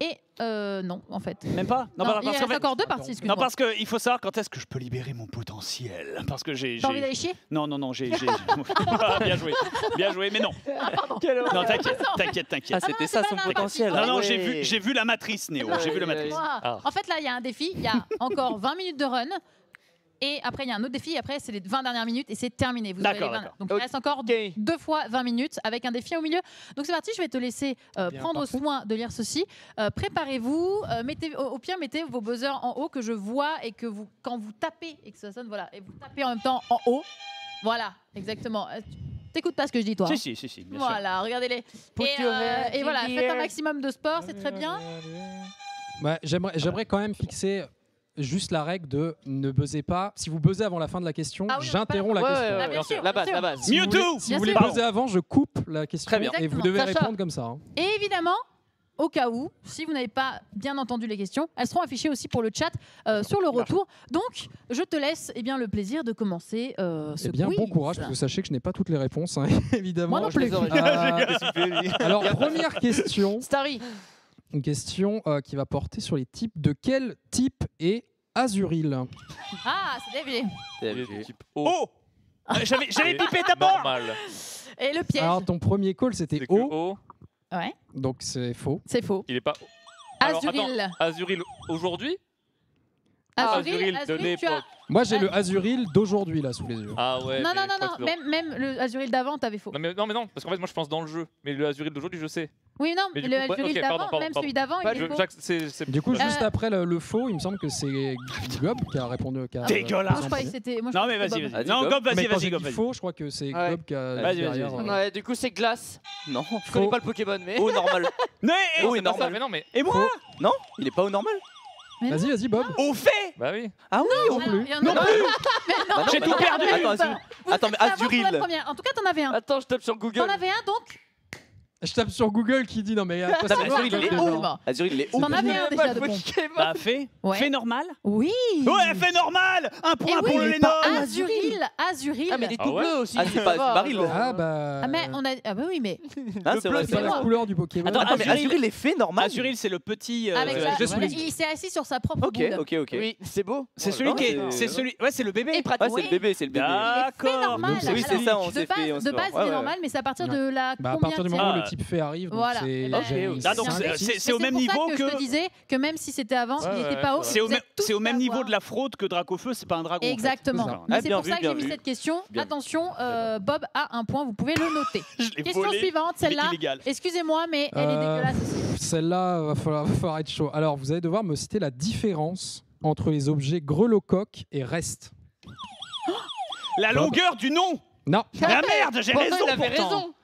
Et euh, non, en fait. Même pas? Non, bah, il parce reste qu'en fait- encore deux parties, Non, parce qu'il faut savoir quand est-ce que je peux libérer mon potentiel. Parce que j'ai. T'as envie d'aller chier? Non, non, non, j'ai. <laughs> j'ai- Ah, bien joué, bien joué, mais non. <laughs> Non, t'inquiète, t'inquiète, t'inquiète. Ah, c'était ça son potentiel. Non, ah non, ouais. j'ai vu, j'ai vu la matrice, Néo. J'ai vu la matrice. Ah. En fait, là, il y a un défi. Il y a encore <laughs> 20 minutes de run. Et après, il y a un autre défi. Après, c'est les 20 dernières minutes et c'est terminé. Vous avez les 20... Donc, il reste encore deux fois 20 minutes avec un défi au milieu. Donc, c'est parti. Je vais te laisser euh, prendre soin de lire ceci. Euh, préparez-vous. Euh, mettez, au, pire, mettez vos buzzers en haut que je vois et que vous, quand vous tapez et que ça sonne, voilà. Et vous tapez en même temps en haut. Voilà, exactement. T'écoutes pas ce que je dis, toi. Si, hein. si, si, Voilà, regardez-les. Et, voilà, faites un maximum de sport, c'est très bien. J'aimerais quand même fixer juste la règle de ne buzzez pas. Si vous buzzez avant la fin de la question, ah j'interromps la question. Ah, bien sûr, la base, la base. Si Mewtwo vous voulez, si vous voulez buzzer avant, je coupe la question Très bien. et vous devez Sacha. répondre comme ça. Hein. Et évidemment, au cas où, si vous n'avez pas bien entendu les questions, elles seront affichées aussi pour le chat euh, sur le retour. Donc, je te laisse eh bien, le plaisir de commencer euh, ce eh bien. Bon courage, parce que sachez que je n'ai pas toutes les réponses, hein, <laughs> évidemment. Moi non plus. Euh, alors, première question. Starry une question euh, qui va porter sur les types. De quel type est Azuril? Ah, c'est David. Type O. Oh ah, J'avais j'avais pipé d'abord Normal. Et le piège. Alors ton premier call c'était O, Ouais, donc c'est faux. c'est faux. Il est pas. Alors, Azuril. Azuril aujourd'hui? Ah, Azuril, Azuril de Azuril, tu as- l'époque. Moi, j'ai le Azuril d'aujourd'hui, là, sous les yeux. Ah ouais. Non, non, non, non, même, le Azuril d'avant, t'avais faux. Non mais, non parce qu'en fait moi je pense dans le jeu, mais le Azuril d'aujourd'hui je sais. Oui, non, mais le Azuril d'avant, même celui d'avant, il est faux. C'est- c'est- Du coup, juste euh, après le, faux, il me semble que c'est Gob qui a répondu. Qui a, euh, Dégueulasse. Je que c'était. moi, Non, mais vas-y, vas-y. Vas-y, Non, Gob. vas-y, vas-y, j'ai faux, je crois que c'est Gob qui a. Vas-y, vas-y, euh. Ouais, du coup, c'est glace. Non. Je connais pas le Pokémon, mais. Au normal. <laughs> Mais, eh, Oh, Et moi Non Il est pas au normal Vas-y, vas-y, Bob. Au fait Bah oui. Ah oui, non, plus. Non, non plus <laughs> J'ai tout perdu Attends, attends mais ça avance ah, la En tout cas, t'en avais un. Attends, je tape sur Google. T'en avais un, donc je tape sur Google qui dit non, mais. Euh, attends, ah, bah, Azuril, il est ouf. Azuril, il est ouf. T'en avais un déjà de bon. Bah, fait. Fait normal. Oui. Ouais, fait normal Un point pour le il Azuril, Azuril. Ah, mais des Ah bleus ah, aussi. Ah, c'est pas ah, Baril. Ah bah. Ah, mais on a. Ah, bah oui, mais. <laughs> Hein, c'est vrai. la couleur du Pokémon. Attends, ah, mais Azuril, est fait normal. Azuril, c'est le petit. euh, Avec euh, Il s'est assis sur sa propre Ok, ok, ok. Oui, c'est beau. C'est celui qui est. Ouais, c'est le bébé. Ouais, c'est le bébé, c'est le bébé. D'accord. Oui, c'est ça, on s'est fait. on de base, ouais, c'est normal, mais c'est à partir de la Bah, à partir du moment où fait arrive. Voilà. C'est, au même niveau que, je disais que même si c'était avant, il n'était pas haut. C'est au, même niveau de la fraude que Dracofeu, c'est pas un dragon. Exactement. C'est ah, pour ça que j'ai mis cette question. Attention, euh, Bob a un point, vous pouvez le noter. <laughs> question suivante, celle-là. Excusez-moi, mais elle est euh, dégueulasse. Celle-là, va falloir être chaud. Alors, vous allez devoir me citer la différence entre les objets grelocoque et reste. La longueur du nom. Non. La merde, j'ai raison. Il.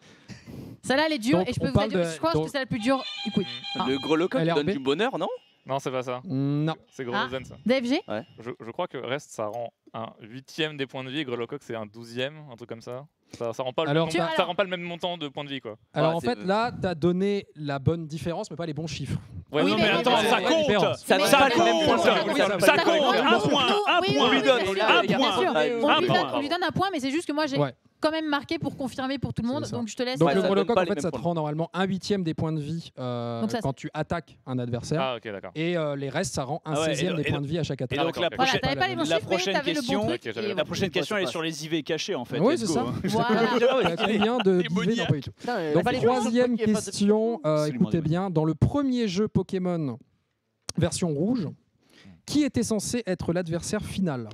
Celle-là, elle est dure et je peux vous dire, de- je crois que c'est la plus dure. Écoute. Ah. Le gros loco donne du bonheur, non? Non, c'est pas ça. Non. C'est Ah. Ça. DFG Je, je crois que Rest, ça rend un huitième des points de vie et c'est un douzième, un truc comme ça. Ça, ça, rend pas le même montant- de points de vie, quoi. Alors en fait, là, t'as donné la bonne différence, mais pas les bons chiffres. Ouais, Oui, non, mais attends, ça compte Ça compte. Ça compte. Un point, un point. On lui donne, on lui donne. On lui donne un point, mais c'est juste que moi, j'ai quand même marqué pour confirmer pour tout le monde. Donc je te laisse. Donc le brelocoque, en fait, ça te rend normalement un huitième des points de vie euh, quand tu attaques un adversaire. Ah, et euh, les restes, ça rend un ah seizième des points de vie à chaque attaque. Et donc la prochaine, question, la, prochaine question, elle est sur les IV cachés en fait. Oui, c'est ça. Hein. <laughs> Combien de pas troisième question. Euh, écoutez bien, dans le premier jeu Pokémon version rouge, qui était censé être l'adversaire final?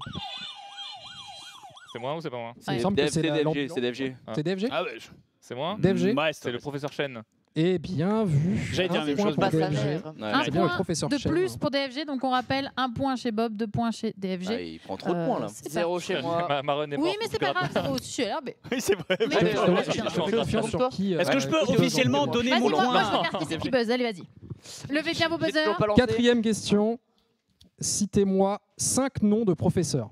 C'est moi ou c'est pas moi c'est DFG. C'est DFG. C'est DFG ah. ah, ouais. C'est moi DFG mm. C'est le professeur Chen. Et bien vu. J'allais dire la même chose. Pour DFG. Eh un le professeur de plus pour DFG. Donc on rappelle un point chez Bob, deux points chez DFG. Ah, il prend trop de euh, points là. Euh, Zéro chez moi. <laughs> Ma, oui, mais c'est pas grave. Je suis <laughs> Oui, c'est vrai. Est-ce que je peux officiellement donner mon point Vas-y, qui buzz. Allez, vas-y. Levez bien vos buzzers. Quatrième question. Citez-moi cinq noms de professeurs.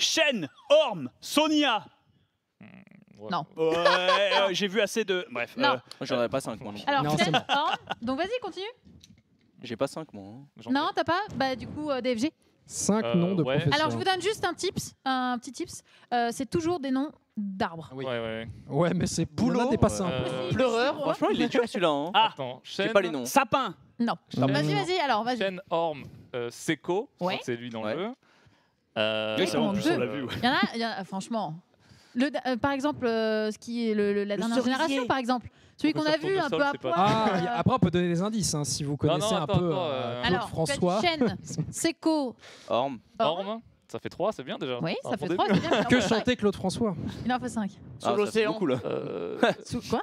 Shen, Orm, Sonia. Hmm, non. Ouais, euh, j'ai vu assez de. Bref. Non. euh, Moi, j'en avais pas 5 moi. non. Alors, Non, c'est Shen, Orm. Donc vas-y, continue. J'ai pas 5 moi. hein. Non, t'as pas Bah, du coup, euh, DFG. Cinq Euh, noms de ouais. professeurs. Alors, je vous donne juste un tips, un petit tips. Euh, c'est toujours des noms d'arbres. Ouais, ouais. Ouais, mais c'est boulot. Boulot. n'est pas euh, simple. Euh, Pleureur. Franchement, il est dur celui-là. Hein. Ah, Attends, Je sais pas les noms. Sapin. Non. Vas-y, vas-y, alors, vas-y. Shen, Orm, euh, Seko, Ouais. c'est lui dans Ouais. le. Euh, oui, en plus, on l'a vu. Il, y en a, franchement. Le, euh, par exemple, euh, ce qui est le, le, la dernière cerisier. génération, par exemple. Celui qu'on a vu un sol, peu à poil. Ah. Euh, après, on peut donner des indices hein, si vous connaissez non, non, attends, un peu attends, euh, euh, Claude Alors, François. Chêne, <laughs> Seco, Orme. Orme. Ça fait 3, c'est bien déjà. Oui, ça fait 3, c'est bien. Que chantait Claude François Il en fait 5. Ah, Sur l'océan. Euh, <laughs> sous quoi?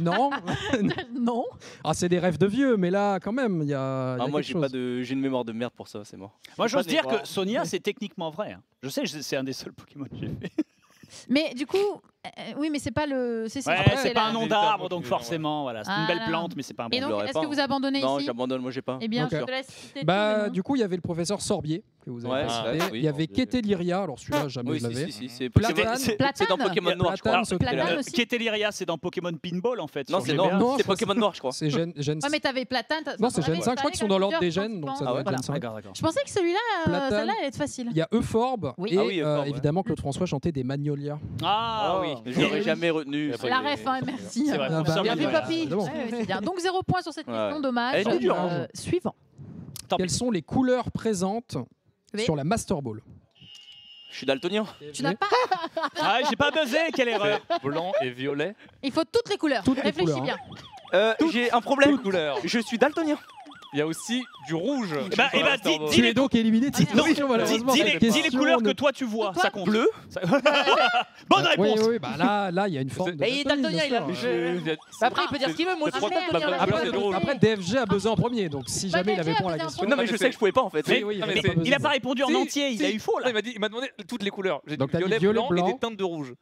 Non. <laughs> non. Ah, c'est des rêves de vieux, mais là, quand même, il y a. Ah, moi, j'ai une mémoire de merde pour ça, c'est mort. Moi, j'ose dire que Sonia, c'est techniquement vrai. Hein. Je sais, c'est un des seuls Pokémon que j'ai fait. <laughs> Mais du coup, euh, euh, oui, mais c'est pas le. C'est pas un nom d'arbre, donc forcément, voilà, c'est une belle ah, plante, mais c'est pas un. Bon Et donc, est-ce que vous abandonnez non, ici? Non, j'abandonne. Moi, j'ai pas. Eh bien, okay. je te laisse. Bah, du coup, il y avait le professeur Sorbier ah, il y avait Keteliria, alors celui-là, jamais oui, je l'avais. Si, si, si, Platane. C'est dans Pokémon Noir, je crois. Keteliria, c'est dans Pokémon Pinball, en fait. Non, c'est Pokémon Noir, je crois. C'est Gen 5. Ouais, mais t'avais Platane. Non, c'est Gen 5, je crois qu'ils sont dans l'ordre des gènes, donc ça doit ah être Gen 5. Je pensais que celui-là, euh, celle-là, elle est facile. Il y a Euphorbe, ah et euh, évidemment, Claude mm. François chantait des Magnolias. Ah oui, je l'aurais eh jamais retenu. La ref, hein, merci. Donc, zéro point sur cette question, dommage. Hein. Euh, suivant. Quelles sont les couleurs présentes sur la Master Ball. Je suis daltonien. Tu n'as pas <laughs> Ah, j'ai pas buzzé, quelle erreur Blanc et violet. Il faut toutes les couleurs. Toutes les Réfléchis couleurs, bien. Euh, j'ai un problème. Toutes. Je suis daltonien. Il y a aussi du rouge. Eh ben, eh ben, dis, tu es donc éliminé. Ah, dis, non, dis, les, couleurs que toi tu vois. Ça compte. Bleu. Bonne réponse. Là, là, il y a une forme. De il est il. Après, il peut dire ce qu'il veut. Moi aussi. Après, DFG a besoin en premier, donc si jamais il avait répond à la question. Non, mais je sais que je pouvais pas en fait. Il a pas répondu en entier. Il a eu faux. Il m'a demandé toutes les couleurs. J'ai dit violet, blanc et des teintes de rouge.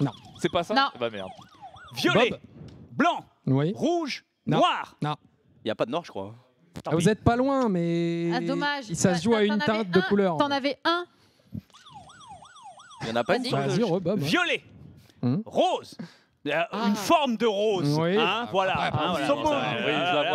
Non. C'est pas ça. Bah merde. Violet, blanc, rouge, noir. Non. Il y a pas de noir, je crois. Ah, vous êtes pas loin, mais. Ah, dommage. Ça se joue à une teinte de couleur. T'en avais un Il y en a pas une hein. Violet hmm. Rose euh, ah. une forme de rose. Oui. Hein, ah, voilà. Après, hein,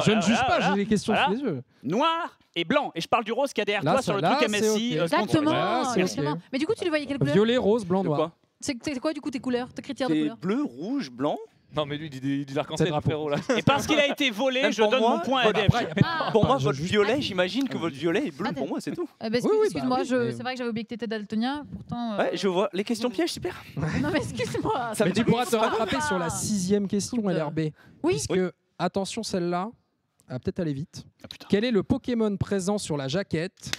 je ne juge pas, j'ai des questions voilà. sous les yeux. Noir et blanc. Et je parle du rose qu'il y a derrière là, toi sur le là, truc MSI. Okay. Euh, exactement. Là, exactement. Okay. Mais du coup, tu les voyais quelle couleur? Violet, rose, blanc, noir. C'est quoi du coup tes couleurs, tes critères de couleur Bleu, rouge, blanc. Non, mais lui, il dit, il dit l'arc-en-ciel, frérot, là. Et parce qu'il a été volé, je donne mon point ah. Pour moi, ah, votre violet, j'imagine que votre ah, violet est bleu pour moi, c'est tout. Bah, oui, oui, Excuse-moi, bah, c'est vrai que j'avais oublié que t'étais daltonien, pourtant... euh, Ouais, je vois. Les questions pièges, super. <laughs> Non mais excuse-moi ça me Mais tu pourras te rattraper sur la sixième question, LRB. Euh, oui. Parce que attention, celle-là, elle va peut-être aller vite. Quel est le Pokémon présent sur la jaquette?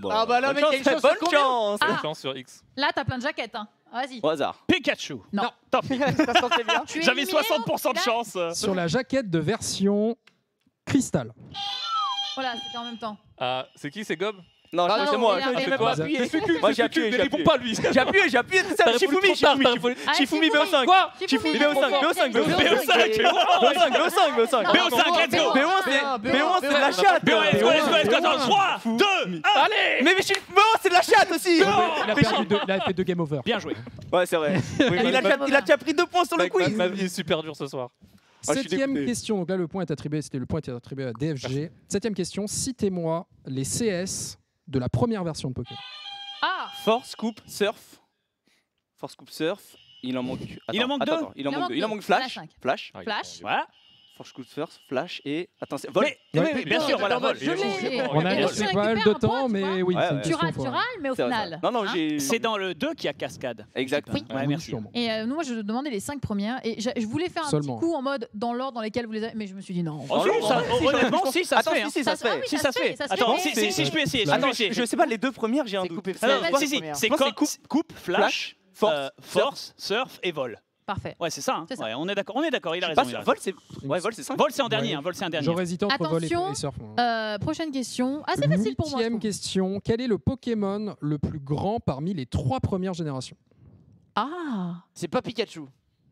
Bon, Ah bah là, bonne chance, bonne chance. Chance sur X. Là t'as plein de jaquettes hein. Ah, vas-y. Au hasard. Pikachu. Non. Tant. Ça sentait bien. <laughs> J'avais 60% de chance. Sur la jaquette de version cristal. Voilà, c'était en même temps. Ah, c'est qui C'est Gob? Non, Ah c'est moi, je fais quoi. Moi j'ai appuyé, j'ai pas lui. J'ai appuyé, j'ai appuyé. c'est ça, Shifumi, Shifumi, BO5. Quoi Shifumi, BO5, BO5, BO5. BO5, BO5, BO5. BO5, let's go BO1, c'est BO1, c'est de la chatte. BO, let's go, let's go, 3, 2, 1. Allez Mais BO, c'est de la chatte aussi Il a perdu deux- fait deux game over. Bien joué. Ouais, c'est vrai. Il a déjà- il a déjà pris deux points sur le quiz. Ma vie est super dure ce soir. Septième question, donc là le point est attribué, c'était le point est attribué à DFG. Septième question, citez-moi les CS de la première version de Pokémon. Ah Force, coupe, surf. Force, coupe, surf. Il en manque. Il en manque deux. Il, en ah, manque deux. Il en manque Flash. Flash. Flash. Flash. Voilà. Force, First, Flash et. Attends, c'est. Vol mais, mais, Bien sûr, voilà, vol On a laissé pas mal de temps, mais oui. Ouais, tu râles, mais au final. Non, non, hein. C'est dans le 2 qu'il y a cascade. Exact. Merci. Et euh, nous, moi, je demandais les 5 premières et je voulais faire un petit coup en mode dans l'ordre dans lequel vous les avez. Mais je me suis dit non. Oh, oh, oh, si, ça, honnêtement, si, ça se fait. Si, ça se fait. Si, ça se fait. Si je peux essayer. Attends, je sais pas, les deux premières, j'ai un doute. C'est coupe, Flash, euh, force, euh, surf et vol. Parfait. Ouais, c'est ça. Hein. on est d'accord. On est d'accord. Il a raison. Vol, c'est ouais, Vol, c'est Vol, c'est en dernier. Ouais. Hein, vol, c'est un dernier. J'aurais hésité entre vol et, surf. Euh, prochaine question. Assez facile pour moi. question. Quel est le Pokémon le plus grand parmi les trois premières générations? Ah C'est pas Pikachu.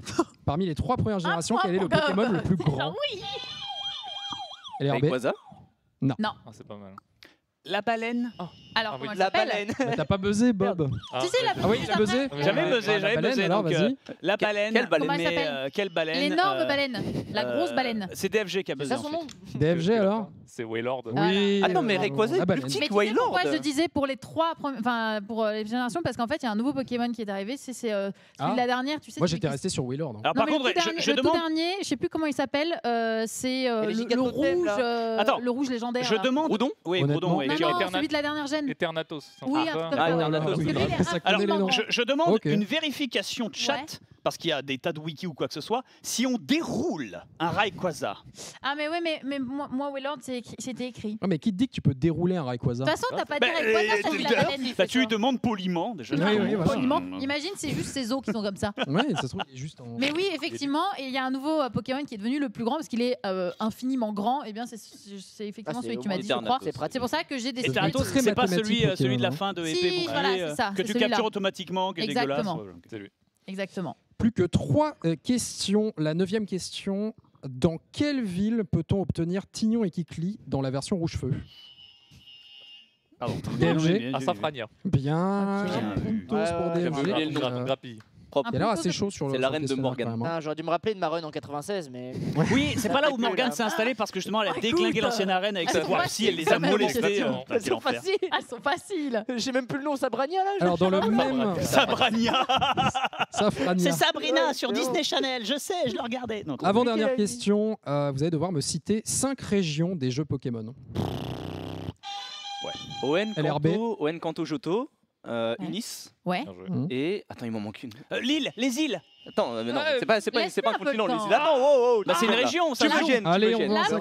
<laughs> Parmi les trois premières générations, ah, quel est le Pokémon le plus <laughs> ah grand? oui LRB Rayquaza Non. Non, ah, c'est pas mal. La baleine. Oh. Alors, ah La baleine. T'as pas buzzé, Bob ah, Tu sais, la Ah oui, t'as buzzé J'avais buzzé, j'avais baleine, buzzé. alors, euh, la baleine. Quelle baleine Comment euh, Quelle baleine L'énorme euh, baleine. La grosse baleine. C'est DFG qui a C'est buzzé. ça son nom DFG, <laughs> alors C'est Waylord. Oui. Ah non, mais bravo. Rayquaza est plus petit Mais que pourquoi je disais pour les trois premi- enfin pour les générations parce qu'en fait il y a un nouveau Pokémon qui est arrivé c'est celui de la ah. dernière tu sais Moi, j'étais resté sur Willard. Hein. Alors, par contre, le je- dernier- je, le dernier je sais plus comment il s'appelle c'est le, rouge Attends. le rouge légendaire je là. demande. Oui, non, non, Eternat... celui de la dernière gêne. Eternatos. Oui, Eternatos. Alors, je, je demande okay. une vérification chat. Ouais parce qu'il y a des tas de wikis ou quoi que ce soit, si on déroule un Rayquaza. Ah, mais oui, mais, moi, moi Willard, c'était écrit. Ouais, mais qui te dit que tu peux dérouler un Rayquaza De toute façon, t'as pas dit bah, Rayquaza, euh, bah, ça la tu lui demandes poliment déjà. Oui, oui. Poliment. Imagine, c'est juste ses os qui sont comme ça. <laughs> Ouais, ça se trouve, il est juste en. Mais oui, effectivement, et il y a un nouveau euh, Pokémon qui est devenu le plus grand parce qu'il est euh, infiniment grand. Et bien, c'est- effectivement celui que tu m'as dit, je crois. C'est pour ça que j'ai des Et t'as- Attends, c'est pas celui, de la hein. fin de Épée que tu captures automatiquement, qui est Exactement. dégueulasse. Exactement. Plus que trois euh, questions. La neuvième question dans quelle ville peut-on obtenir Tignon et Kikli dans la version Rouge-Feu À Bien. Bien assez chaud sur le. C'est l'arène de Morgan. Ah, j'aurais dû me rappeler de ma run en 96, mais. <laughs> Oui, c'est pas là où Morgan euh, s'est installée parce que justement, elle a ah, déglingué l'ancienne euh, arène avec sa voix psy, elle les a molestées. Elles sont faciles. Elles sont faciles. <laughs> J'ai même plus le nom Sabrania là. Alors dans le même. <laughs> Sabrania. C'est Sabrina sur Disney Channel. Je sais, je le regardais. Avant dernière question, euh, vous allez devoir me citer 5 régions des jeux Pokémon. Ouais. Owen, Kanto, Owen Kanto euh, Ouais. Et. Attends, il m'en manque une. Euh, Lille, les îles Attends, euh, mais non, c'est pas, pas, pas un continent, les îles. Attends, oh, oh, oh, Bah, c'est une région, ça. Me Allez,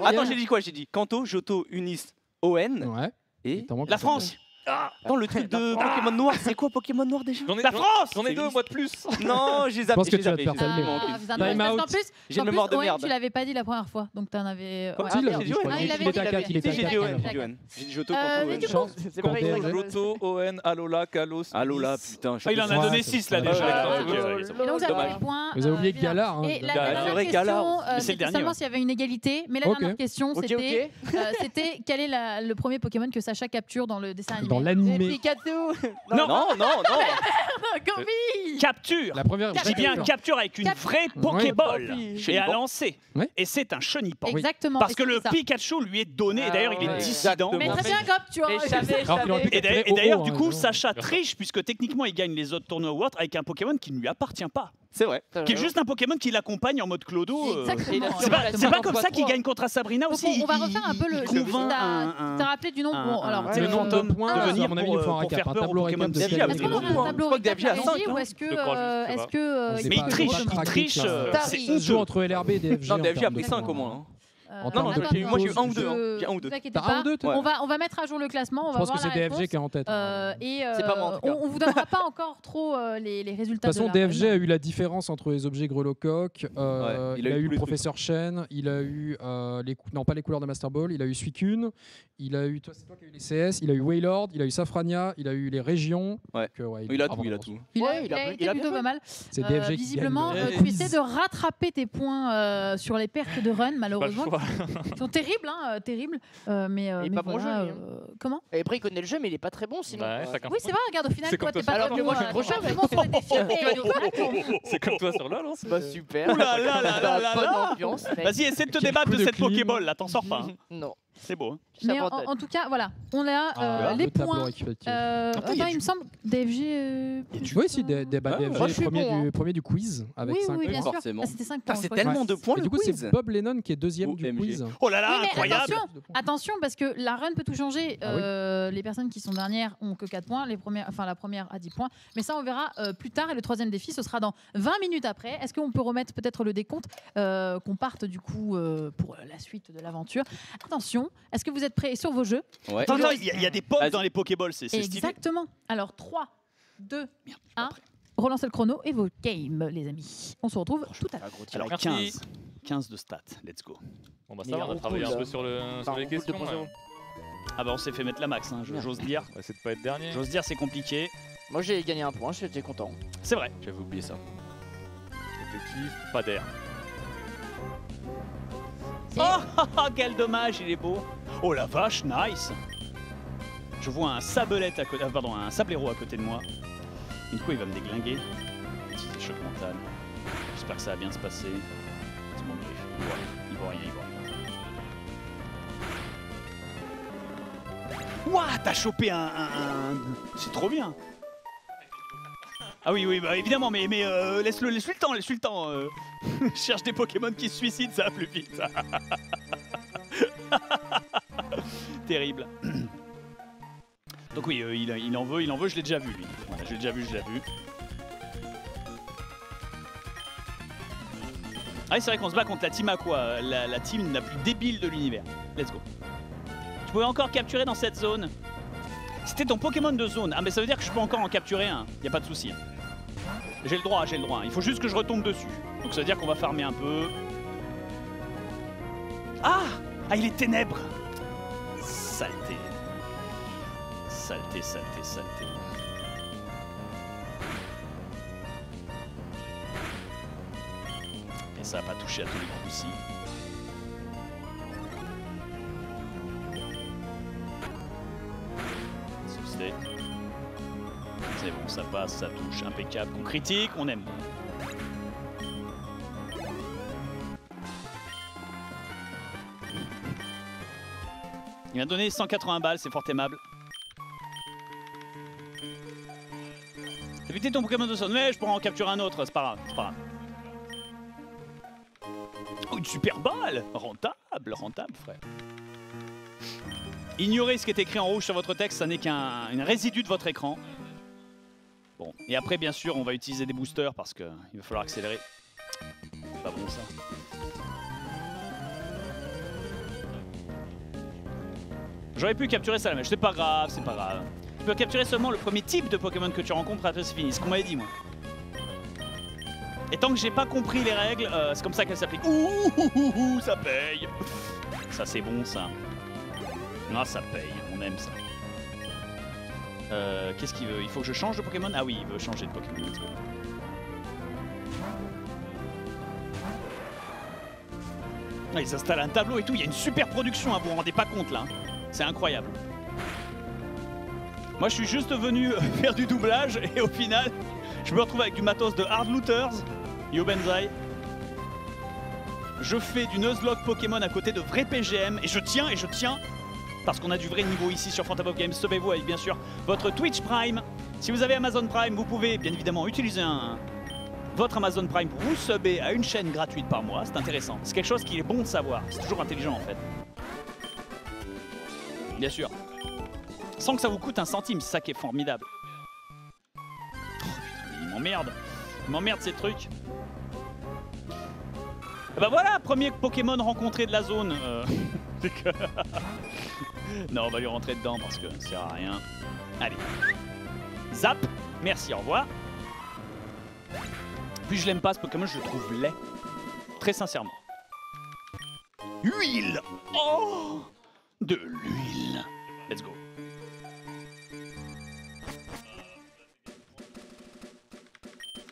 Attends, j'ai dit quoi J'ai dit Kanto, Joto, Unis, Owen Ouais. et. La. France ah. Attends, le truc de ah. Pokémon Noir, c'est quoi Pokémon Noir déjà ai, La France J'en ai deux, moi de plus <laughs> Non, j'ai zappé. Je pense que tu vas te faire calmer. Ah, hein. Time out. J'ai une mémoire de merde. Tu l'avais pas dit la première fois, donc t'en avais. Il avait. J'ai dit Owen. J'ai dit Joto contre C'est Joto, euh, Owen, Alola, Kalos. Alola, putain. Il en a donné 6 là déjà. Vous avez oublié Galar. Hein, la vraie Galar. Euh, c'était seulement s'il y avait une égalité, mais la dernière question c'était quel est le premier Pokémon que Sacha capture dans le dessin animé dans l'animé. Non, non, non, non. <laughs> Euh, capture. La première. J'ai eh bien capture avec une vraie Pokéball et à lancer. Et c'est un chenipan. Exactement. Parce que le Pikachu lui est donné. Ah d'ailleurs, il est dissident. Mais très bien, Gop, tu vois. Et d'ailleurs, du coup, Sacha triche puisque techniquement, il gagne les autres tournois ou autres avec un Pokémon qui ne lui appartient pas. C'est vrai. Qui est juste un Pokémon qui l'accompagne en mode clodo. Euh. C'est pas, c'est pas comme ça qu'il gagne contre Sabrina aussi. on, va refaire un peu le. il T'as rappelé du nom Bon, alors. le nombre de points de venir, à mon avis, il faut un faire peur aux tableau Pokémon de de Est-ce qu'on aura un tableau Je que Davy a récap à la ou hein. est-ce que. Je crois, euh, est Mais il triche, il triche. euh, c'est- Ça se joue entre LRB et DFG. en Davy a pris 5 au moins. Hein. Euh, En termes de moi, j'ai eu un ou deux, hein. J'ai un ou deux. Ne vous inquiétez un ou deux, on, va, on va mettre à jour le classement. On Je va pense que c'est DFG qui est en tête. Euh, et euh, C'est pas moi, en on, on vous donnera pas encore trop euh, les, les résultats. De toute façon, la- DFG a eu la différence entre les objets grelocoq, euh, Ouais, il, a eu tous le professeur Chen, il a eu euh, les cou- non pas les couleurs de Master Ball, il a eu Suicune, il a eu toi c'est toi qui a eu les CS, il a eu Waylord, il a eu Safrania, il a eu les régions. Il a tout, il a tout. Il a, plutôt pas mal. C'est DFG qui gagne visiblement, tu essaies de rattraper tes points sur les pertes de run, malheureusement, choix. Ils sont terribles, hein, euh, terribles. Euh, mais, euh, il est mais pas bon jeu, euh, hein. comment Et après, il connaît le jeu, mais il est pas très bon sinon. Ouais. Oui, c'est vrai, regarde, au final, C'est toi, t'es pas toi. très Alors que moi, je suis trop pas cher, bon sur C'est comme toi sur LoL. hein, c'est- Pas super. Ouh là là là là là Vas-y, essaie de te débattre de cette. Pokéball là, t'en sors pas. Hein. Non. C'est beau. Hein. Mais en, tout cas, voilà, on a ah, euh, les points. Euh, ah, Attends, il me semble, DFG. Euh, tu vois ici, des, bah, ah, ouais, premier, du, hein. premier, du, quiz avec oui, 5 oui, points. Ah, C'était 5 points. C'est tellement de points. Du coup, c'est Bob Lennon qui est deuxième du quiz. Oh là là, incroyable. Attention, attention, parce que la run peut tout changer. Ah euh, les personnes qui sont dernières ont que 4 points. Les premières, enfin, la première a 10 points. Mais ça, on verra euh, plus tard. Et le troisième défi, ce sera dans 20 minutes après. Est-ce qu'on peut remettre peut-être le décompte qu'on parte du coup pour la suite de l'aventure? Attention. Est-ce que vous êtes prêts sur vos jeux Ouais. Il y, a- des pommes Vas-y. dans les Pokéballs, c'est c'est. Exactement. Alors 3, 2, 1. Relancez le chrono et vos games, les amis. On se retrouve tout à l'heure. Alors 15. 15 de stats, let's go. Bon bah ça va, on a travaillé un peu sur, le, les questions. Ah bah on s'est fait mettre la max, hein, j'ose dire. On va essayer de pas être dernier. J'ose dire c'est compliqué. Moi j'ai gagné un point, j'étais content. C'est vrai. J'avais oublié ça. Objectif, pas d'air. Oh, oh, oh, quel dommage, il est beau. Oh la vache, nice. Je vois un sabelette à côté, ah, pardon, un sablero à côté de moi. Une coup, il va me déglinguer. Petit choc mental. J'espère que ça va bien se passer. C'est mon griffe. Il voit rien, il voit rien. Ouah, t'as chopé un... C'est trop bien ah oui, oui, bah évidemment, mais, mais euh, laisse-le, laisse le temps, laisse le temps. Euh. <laughs> Cherche des Pokémon qui se suicident, ça va plus vite. <laughs> Terrible. Donc oui, euh, il, il, en veut, il en veut, je l'ai déjà vu, lui. Je l'ai déjà vu, je l'ai vu. Ah oui, c'est vrai qu'on se bat contre la team Aqua, la, la team la plus débile de l'univers. Let's go. Tu pouvais encore capturer dans cette zone. C'était ton Pokémon de zone. Ah mais ça veut dire que je peux encore en capturer un. Y a pas de souci. J'ai le droit, j'ai le droit. Il faut juste que je retombe dessus. Donc ça veut dire qu'on va farmer un peu. Ah Ah il est ténèbres Saleté. Saleté, saleté, saleté. Et ça va pas touché à tous les coups ici. C'est bon, ça passe, ça touche, impeccable. On critique, on aime. Il m'a donné 180 balles, c'est fort aimable. T'as ton Pokémon de son Mais je pourrais en capturer un autre, c'est pas grave, c'est pas grave. Oh, une super balle Rentable, rentable, frère. Ignorez ce qui est écrit en rouge sur votre texte, ça n'est qu'un résidu de votre écran. Bon, et après, bien sûr, on va utiliser des boosters parce qu'il va falloir accélérer. C'est pas bon, ça. J'aurais pu capturer ça, mais c'est pas grave, c'est pas grave. Tu peux capturer seulement le premier type de Pokémon que tu rencontres après c'est ce qu'on m'avait dit moi. Et tant que j'ai pas compris les règles, euh, c'est comme ça qu'elle s'applique. Ouh, ça paye Ça c'est bon ça. Ah ça paye, on aime ça. Euh, Qu'est-ce qu'il veut? Il faut que je change de Pokémon? Ah oui, il veut changer de Pokémon. Ah, il s'installe un tableau et tout, il y a une super production, hein, vous vous rendez pas compte là. Hein. C'est incroyable. Moi, je suis juste venu euh, <laughs> faire du doublage et au final, je me retrouve avec du matos de Hard Looters, Yo Benzai. Je fais du Nuzlocke Pokémon à côté de vrais PGM et je tiens et je tiens parce qu'on a du vrai niveau ici sur Phantom Games. Sauvez-vous avec bien sûr votre Twitch Prime. Si vous avez Amazon Prime, vous pouvez bien évidemment utiliser votre Amazon Prime pour vous subber à une chaîne gratuite par mois. C'est intéressant. C'est quelque chose qui est bon de savoir. C'est toujours intelligent en fait. Bien sûr. Sans que ça vous coûte un centime, c'est ça qui est formidable. Oh, il m'emmerde. Il m'emmerde ces trucs. bah voilà, premier Pokémon rencontré de la zone. Euh, <laughs> non, on va lui rentrer dedans parce que ça sert à rien. Allez. Zap. Merci, au revoir. Puis je l'aime pas ce Pokémon, je le trouve laid. Très sincèrement. Huile Oh de l'huile. Let's go.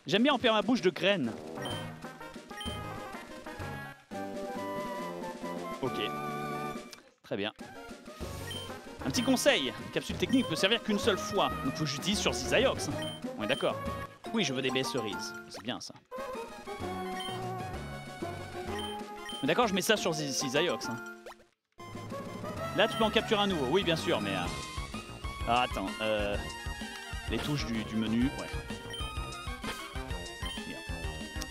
J'aime bien en faire ma bouche de graines. Ok. Très bien. Un petit conseil, capsule technique peut servir qu'une seule fois, donc faut que j'utilise sur Zizaiox. On est d'accord Oui, je veux des baies cerises, c'est bien ça. D'accord, je mets ça sur Zizaiox. Hein. Là, tu peux en capturer un nouveau. Oui, bien sûr, mais... Euh, ah, attends. Euh... Les touches du, menu... Ouais.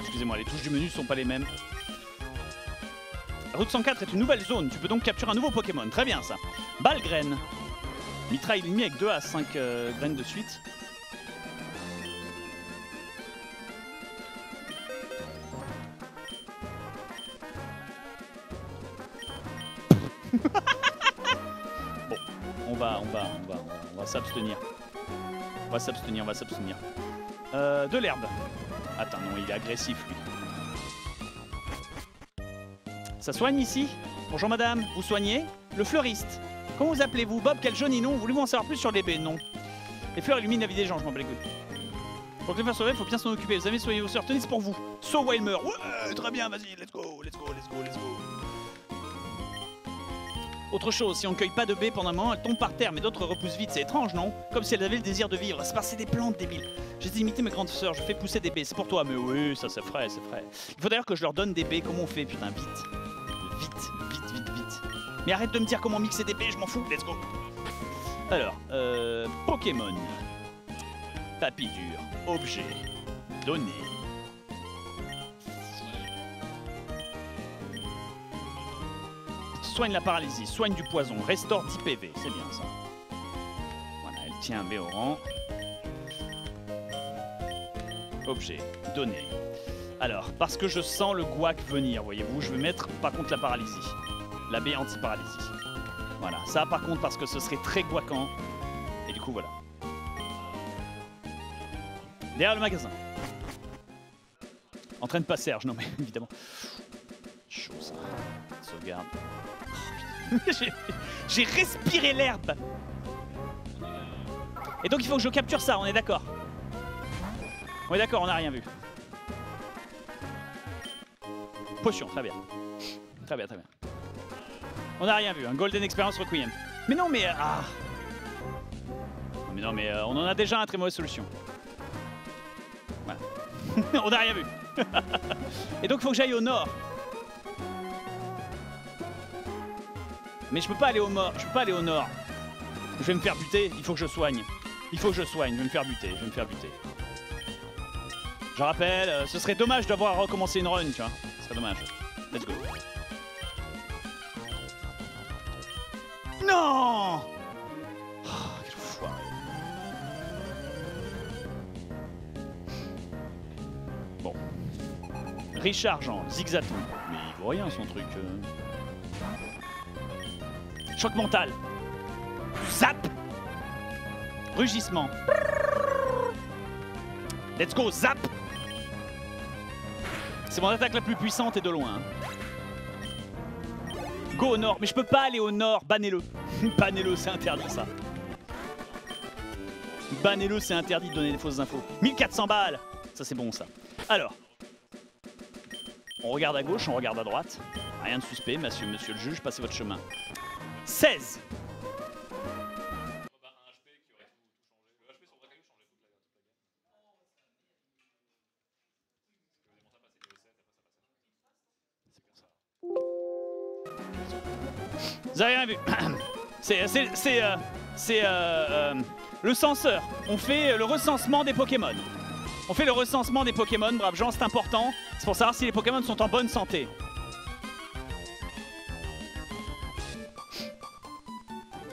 Excusez-moi, les touches du menu sont pas les mêmes. Route 104 est une nouvelle zone. Tu peux donc capturer un nouveau Pokémon. Très bien, ça. Balgraine. Mitraille l'ennemi avec 2 à 5 euh, graines de suite. <laughs> va, on va, on va, on va s'abstenir. On va s'abstenir, on va s'abstenir. Euh, de l'herbe. Attends, non, il est agressif, lui. Ça soigne ici Bonjour madame, vous soignez Le fleuriste. Comment vous appelez-vous Bob, quel joli nom Voulez-vous en savoir plus sur les baies Non. Les fleurs illuminent la vie des gens, je m'en bats. Pour que les fleurs soient il faut bien s'en occuper. Vous avez soigné vos soeurs, tenez, pour vous. So Wilmer. Ouais, très bien, vas-y, let's go, let's go, let's go, let's go. Autre chose, si on ne cueille pas de baies pendant un moment, elles tombent par terre, mais d'autres repoussent vite. C'est étrange, non Comme si elles avaient le désir de vivre. C'est parce que des plantes débiles. J'ai imité mes grandes sœurs, je fais pousser des baies. C'est pour toi, mais oui, ça c'est frais, c'est frais. Il faut d'ailleurs que je leur donne des baies. Comment on fait Putain, vite. Mais arrête de me dire comment mixer des baies, je m'en fous. Let's go. Alors, euh, Pokémon. Tapis dur. Objet. Données. soigne la paralysie, soigne du poison, restaure 10 PV. C'est bien ça. Voilà, elle tient un rang. Objet, donné. Alors, parce que je sens le guac venir, voyez-vous, je vais mettre par contre la paralysie. La baie anti-paralysie. Voilà, ça par contre parce que ce serait très guacant. Et du coup, voilà. Derrière le magasin. En train de passer, Serge, non mais <laughs> évidemment. Chaud ça. Sauvegarde. Oh, <laughs> J'ai respiré l'herbe. Et donc il faut que je capture ça, on est d'accord On est d'accord, on n'a rien vu. Potion, très bien. Très bien, très bien. On n'a rien vu, un Golden Experience Requiem. Mais non, mais... euh, Ah Mais non, mais euh, on en a déjà un très mauvaise solution. Voilà. <laughs> on n'a rien vu. <laughs> Et donc il faut que j'aille au nord. Mais je peux pas aller au nord. Je peux pas aller au nord. Je vais me faire buter. Il faut que je soigne. Il faut que je soigne. Je vais me faire buter. Je vais me faire buter. Je rappelle, euh, ce serait dommage d'avoir recommencé une run, tu vois. Ce serait dommage. Let's go. Non Oh. Bon. Richard Jean, zigzaton. Mais il voit rien son truc. euh. Choc mental. Zap Rugissement. Let's go, zap C'est mon attaque la plus puissante et de loin. Go au nord, mais je peux pas aller au nord, bannez-le. <laughs> bannez-le, c'est interdit ça. Bannez-le, c'est interdit de donner des fausses infos. 1400 balles Ça c'est bon ça. Alors, on regarde à gauche, on regarde à droite. Rien de suspect, monsieur, monsieur le juge, passez votre chemin. 16 Vous avez rien vu <clears throat> C'est c'est- c'est, euh, euh, euh, le censeur. On fait le recensement des Pokémon. On fait le recensement des Pokémon, braves gens, c'est important. C'est pour savoir si les Pokémon sont en bonne santé.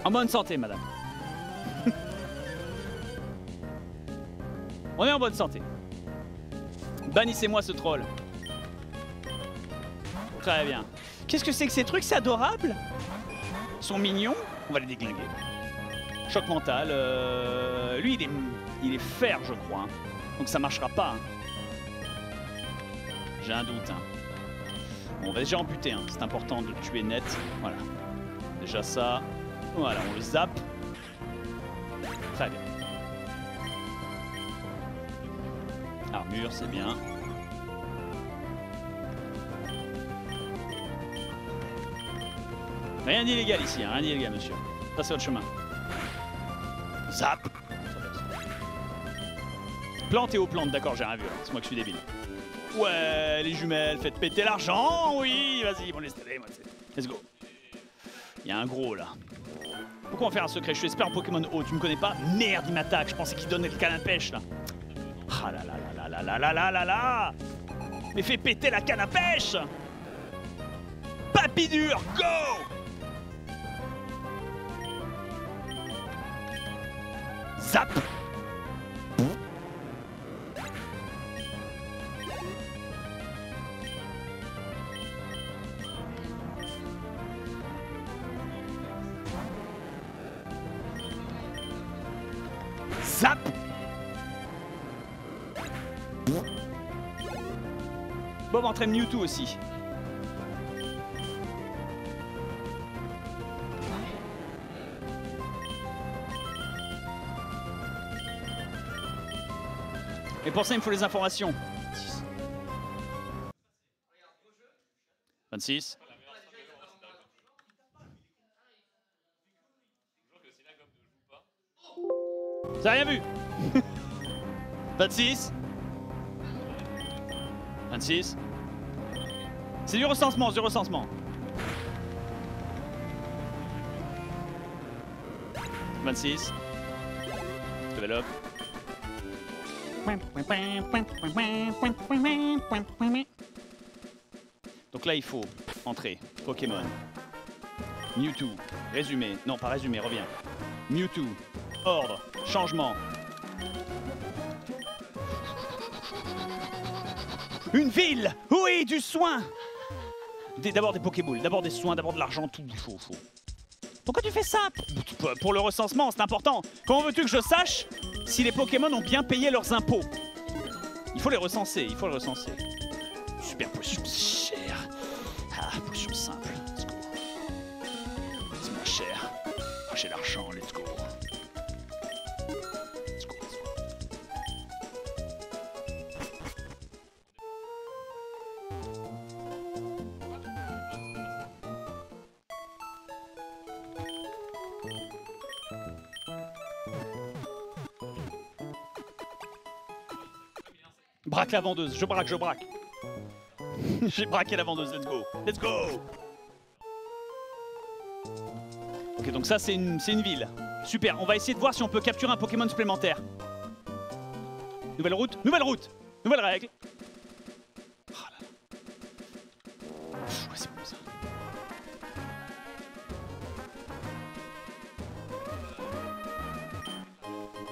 En bonne santé, madame. <laughs> On est en bonne santé. Bannissez-moi ce troll. Très bien. Qu'est-ce que c'est que ces trucs C'est adorable? Sont mignons. On va les déglinguer. Choc mental. euh, Lui, il est, il est fer, je crois. hein. Donc ça marchera pas. hein. J'ai un doute. hein. Bon, on va déjà en buter. C'est important de tuer net. Voilà. Déjà ça. Voilà, on le zappe. Très bien. Armure, c'est bien. Rien d'illégal ici, hein, rien d'illégal, monsieur. Passez votre chemin. Zap Plante et aux plantes, d'accord, j'ai rien vu, alors. c'est moi qui suis débile. Ouais, les jumelles, faites péter l'argent, oui, vas-y, bon, laisse moi, c'est- let's go. Il y a un gros, là. Pourquoi on fait un secret? Je suis expert en Pokémon haut, tu me connais pas? Merde, il m'attaque, je pensais qu'il donnait le canne à pêche, là. Ah là là là là là là là là là Mais fais péter la canne à pêche Papy dur, go Zap Zap Bob entraîne Mewtwo aussi. Pour ça, il me faut les informations. 26. T'as rien vu <laughs> 26. 26. C'est du recensement, du recensement. 26. Développe. Donc là, il faut entrer. Pokémon. Mewtwo. Résumé. Non, pas résumé, reviens. Mewtwo. Ordre. Changement. Une ville Oui, du soin D'abord des Pokéballs, d'abord des soins, d'abord de l'argent, tout. Faut, faut. Pourquoi tu fais ça? Pour le recensement, c'est important. Comment veux-tu que je sache? Si les Pokémon ont bien payé leurs impôts Il faut les recenser, il faut les recenser. Vendeuse, je braque, je braque. <laughs> J'ai braqué la vendeuse, let's go. Let's go Ok, donc ça c'est une, une ville. Super, on va essayer de voir si on peut capturer un Pokémon supplémentaire. Nouvelle route, nouvelle route, nouvelle règle. Ça.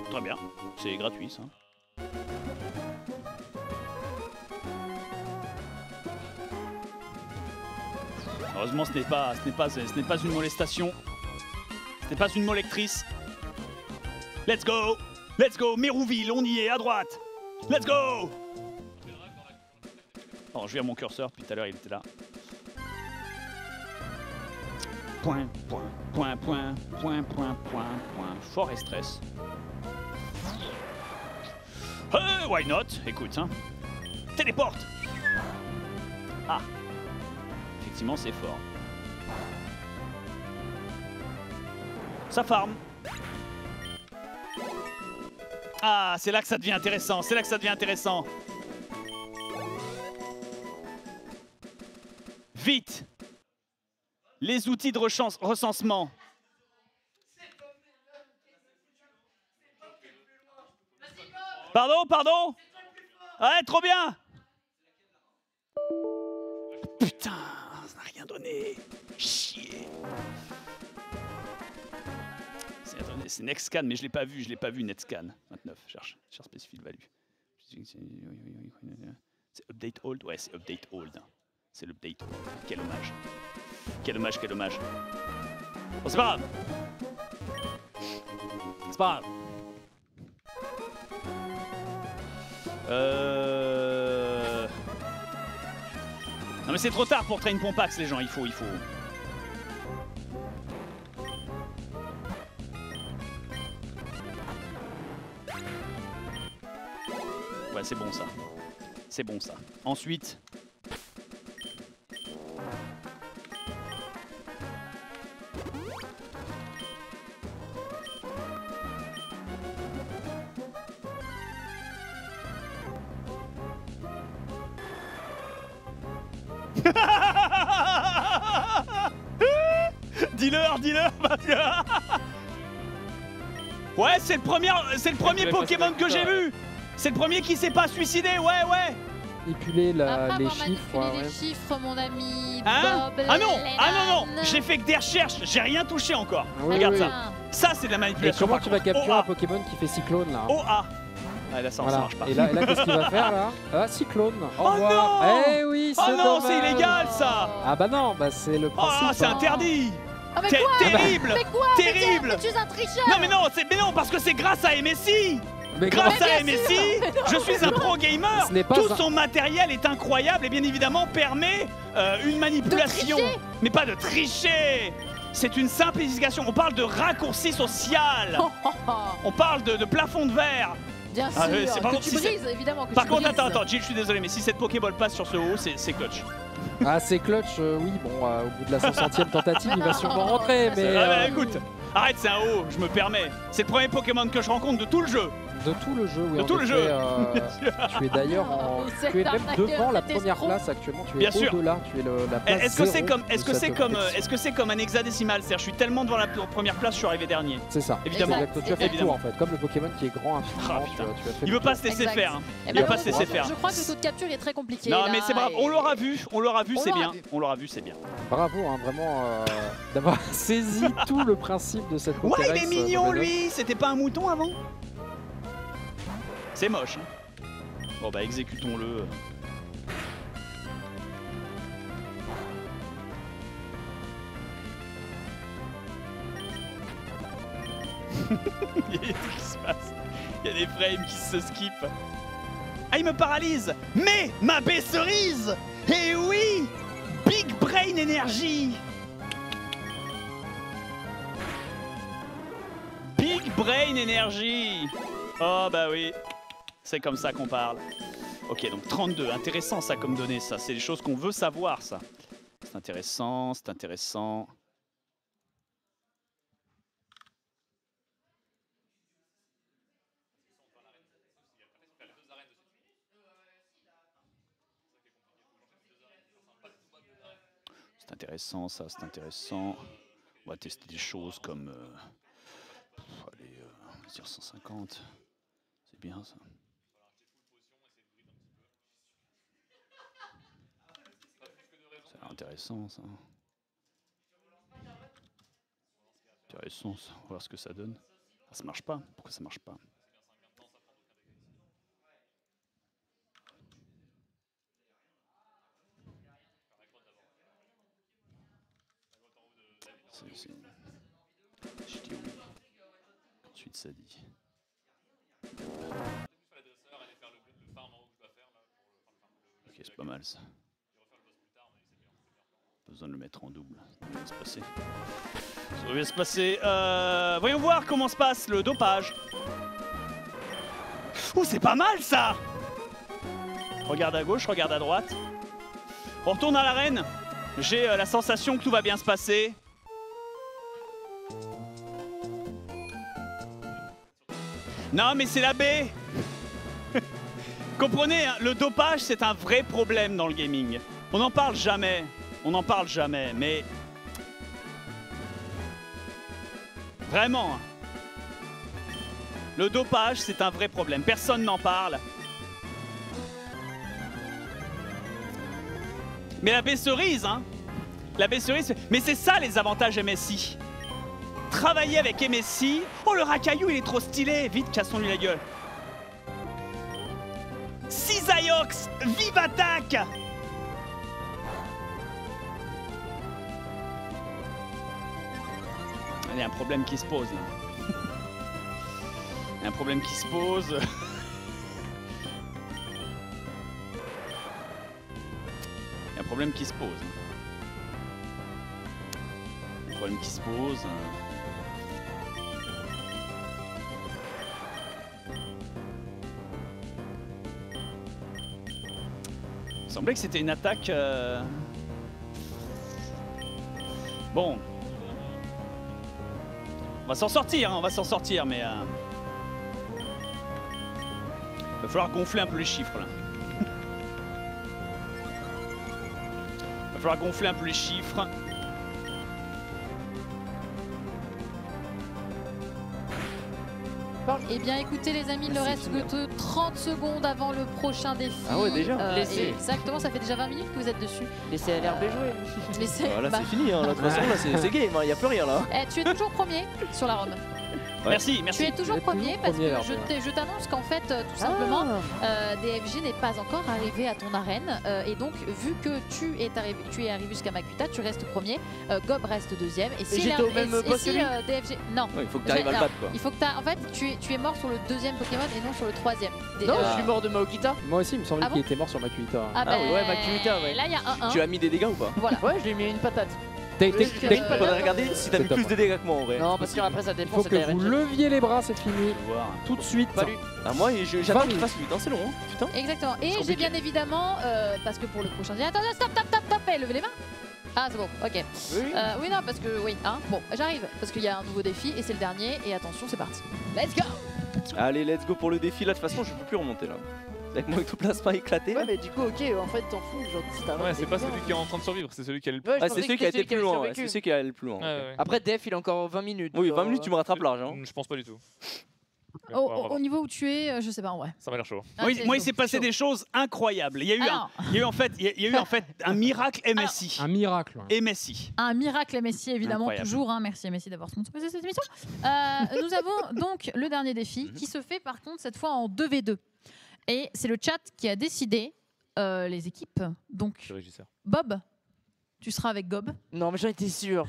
Très bien, c'est gratuit ça. Heureusement, ce n'est pas, ce n'est pas, ce n'est pas une molestation. Ce n'est pas une molectrice. Let's go, let's go, Mérouville, on y est, à droite. Let's go. Oh, je à mon curseur, depuis tout à l'heure il était là. Point, point, point, point, point, point, point, point. Fort et stress. Euh, why not? Écoute, hein. Téléporte Ah C'est fort. Ça farm. Ah, c'est là que ça devient intéressant. C'est là que ça devient intéressant. Vite Les outils de recens- recensement. Pardon, pardon Ouais, trop bien donné. Chier. C'est Nextcan, mais je l'ai pas vu, je l'ai pas vu Netscan. 29, cherche, cherche specific value. C'est update old? Ouais, c'est update old. C'est l'update old. Quel hommage. Quel hommage, quel hommage. Bon, c'est pas grave. C'est pas grave. Euh... Mais c'est trop tard pour train Pompax les gens, il faut, il faut. Ouais c'est bon ça. C'est bon ça. Ensuite... Ouais, c'est le premier, c'est le premier Pokémon que j'ai vu. C'est le premier qui s'est pas suicidé, ouais, ouais. Manipuler la- les chiffres. ouais, les ouais. chiffres, mon ami. Hein Bob Ah non, ah non, non, j'ai fait que des recherches, j'ai rien touché encore. Ah oui, Regarde oui. ça. Ça, c'est de la Et manipulation. comment par tu vas capturer un. Pokémon qui fait cyclone là OA. Ah, là, ça, ça Voilà. marche pas. Et là, et là, qu'est-ce qu'il va faire là <laughs> Ah, cyclone. Au Oh revoir. non Eh oui, Oh c'est non, c'est illégal ça Ah bah non, bah c'est le Oh, principe. c'est hein. interdit Ah, mais quoi Terrible Mais quoi Terrible Mais tu es un tricheur Non mais non, c'est mais non parce que c'est grâce à MSI Mais Grâce Mais à MSI, je suis un pro gamer. Ce n'est pas Tout un- son matériel est incroyable et bien évidemment permet euh, une manipulation. mais pas de tricher. C'est une simplification. On parle de raccourci social. Oh, oh, oh. On parle de, de plafond de verre. Bien sûr, Ah c'est par que contre, tu si c'est- brises, évidemment. Que Par tu contre, brises. attends, attends, Jill, je suis désolé, mais si cette Pokéball passe sur ce haut, c'est c'est clutch. Ah, c'est clutch, euh, oui, bon, euh, au bout de la 60e tentative, il va sûrement rentrer, mais Ah bah, écoute, arrête, c'est un haut, je me permets. C'est le premier Pokémon que je rencontre de tout le jeu. De tout le jeu, oui. De tout le effet, jeu. euh, <laughs> tu es d'ailleurs Tu es même devant la première place actuellement, tu es Bien sûr. au-delà, tu es le, la place Est-ce que c'est comme, que c'est comme, euh, est-ce que c'est comme un hexadécimal? C'est-à-dire, je suis tellement devant la première place, je suis arrivé dernier. C'est ça. Évidemment. Exact, tu as fait Évidemment. tour en fait, comme le Pokémon qui est grand infiniment, Ah, tu, putain. as, tu as fait Il veut pas tour. se laisser Exact. faire. hein. Eh Il ben veut pas se laisser faire. Je crois que le taux de capture est très compliqué. Non, mais c'est brave. et- On l'aura vu, on l'aura vu, c'est bien. On l'aura vu, c'est bien. Bravo, hein, vraiment, euh, d'avoir <laughs> saisi tout le principe de cette Ouais, il est euh, mignon, lui. C'était pas un mouton avant? C'est moche. Hein. Bon bah exécutons-le. <laughs> il y a des qui se y a des frames qui se skippent. Ah, il me paralyse. Mais ma baie cerise Eh oui. Big Brain Energy. Big Brain Energy. Oh bah oui c'est comme ça qu'on parle. Ok, donc 32, intéressant ça comme données, ça. C'est des choses qu'on veut savoir, ça. C'est intéressant, c'est intéressant. C'est intéressant, ça, c'est intéressant. On va tester des choses comme... euh, allez, euh, on va dire 150. C'est bien, ça. Ça a l'air intéressant, ça. Intéressant, ça. On va voir ce que ça donne. Ah, ça marche pas. Pourquoi ça marche pas? C'est-. Ensuite, ça dit. Ok, c'est pas mal ça. Besoin de le mettre en double. Ça devrait bien se passer. Ça devrait bien se passer. Euh, voyons voir comment se passe le dopage. Ouh, c'est pas mal ça Regarde à gauche, regarde à droite. On retourne à l'arène. J'ai euh, la sensation que tout va bien se passer. Non, mais c'est la baie <laughs> Comprenez, hein, le dopage, c'est un vrai problème dans le gaming. On n'en parle jamais. On n'en parle jamais, mais... Vraiment. Le dopage, c'est un vrai problème. Personne n'en parle. Mais la baie cerise, hein La baie cerise, mais c'est ça les avantages MSI. Travailler avec MSI. Oh, le racaillou, il est trop stylé. Vite, cassons-lui la gueule. Cisaiox, vive attaque Il y a un problème qui se pose là. Il y a un problème qui se pose. Il y a un problème qui se pose. Un problème qui se pose. Il semblait que c'était une attaque. euh, Bon. On va s'en sortir, hein, on va s'en sortir, mais. euh, Va falloir gonfler un peu les chiffres là. <laughs> Va falloir gonfler un peu les chiffres. Eh bien, écoutez, les amis, il ne reste que 30 secondes avant le prochain défi. Ah ouais, déjà Euh, Laissez. Exactement, ça fait déjà 20 minutes que vous êtes dessus. Laissez LRB jouer. Laissez- Voilà, bah, c'est fini, hein. là, de toute façon, là, c'est game, il n'y a plus rien là. eh, tu es toujours premier sur la Rome. Merci, Tu merci. es toujours Tu es premier toujours parce premier, que alors, je t'annonce qu'en fait, euh, tout simplement, euh, DFG n'est pas encore arrivé à ton arène. euh, et donc, vu que tu es arrivé, tu es arrivé jusqu'à Makuta, tu restes premier. euh, Gob reste deuxième. Et si, au même et- et poste que euh, DFG. Non. Ouais, il faut que tu arrives à le battre quoi. Il faut que tu En fait, tu es, tu es mort sur le deuxième Pokémon et non sur le troisième. Des- Non, euh, je suis mort de Maokita. Moi aussi, il me semblait Ah qu'il bon était mort sur Makuita. Ah, Ah ouais, ben, ouais, Makuta, ouais. Là, il y a un 1. Tu as mis des dégâts ou pas? Voilà. Ouais, je lui ai mis une patate. Faudrait regarder si t'as mis plus de dégâts que moi en vrai. Non, parce qu'après ça Il dépend. faut c'est que vous leviez les bras, c'est fini. Tout de suite. Ah, moi, j'attends qu'il fasse 8, hein, c'est long, hein. putain. Exactement. Et j'ai bien évidemment, euh, parce que pour le prochain Attends, stop, stop, stop, stop, levez les mains. Ah, c'est bon, ok. Oui. Euh, oui, non, parce que, oui, hein. Bon, j'arrive, parce qu'il y a un nouveau défi et c'est le dernier. Et attention, c'est parti. Let's go Allez, let's go pour le défi. Là, de toute façon, je peux plus remonter là. <laughs> Avec mon ectoplasma éclaté. Ouais, mais du coup, ok, en fait, t'en fous. Genre, si t'as Ouais, c'est pas celui qui est en train de survivre, c'est celui qui a le plus. Ouais, Ah, c'est celui qui a été le plus loin. ouais. C'est celui qui a le plus loin. Ouais, ouais. Après, Def, il a encore 20 minutes. Oui, genre, 20 minutes, tu me rattrapes large. Hein. Je pense pas du tout. Au, niveau où tu es, euh, je sais pas en vrai. Ça m'a l'air chaud. Ah, moi, il s'est passé chaud. des choses incroyables. Il y a eu, un, Alors, il y a eu en fait, il y a, il y a eu en fait un miracle MSI. Un miracle. ouais. MSI. un miracle MSI, évidemment, Incroyable. toujours. hein. Merci MSI d'avoir sponsorisé cette émission. Euh, nous avons donc le dernier défi Mhm. qui se fait par contre cette fois en 2v2. Et c'est le chat qui a décidé euh, les équipes. Donc, suis régisseur. Bob, tu seras avec Gob. Non, mais j'en étais sûr.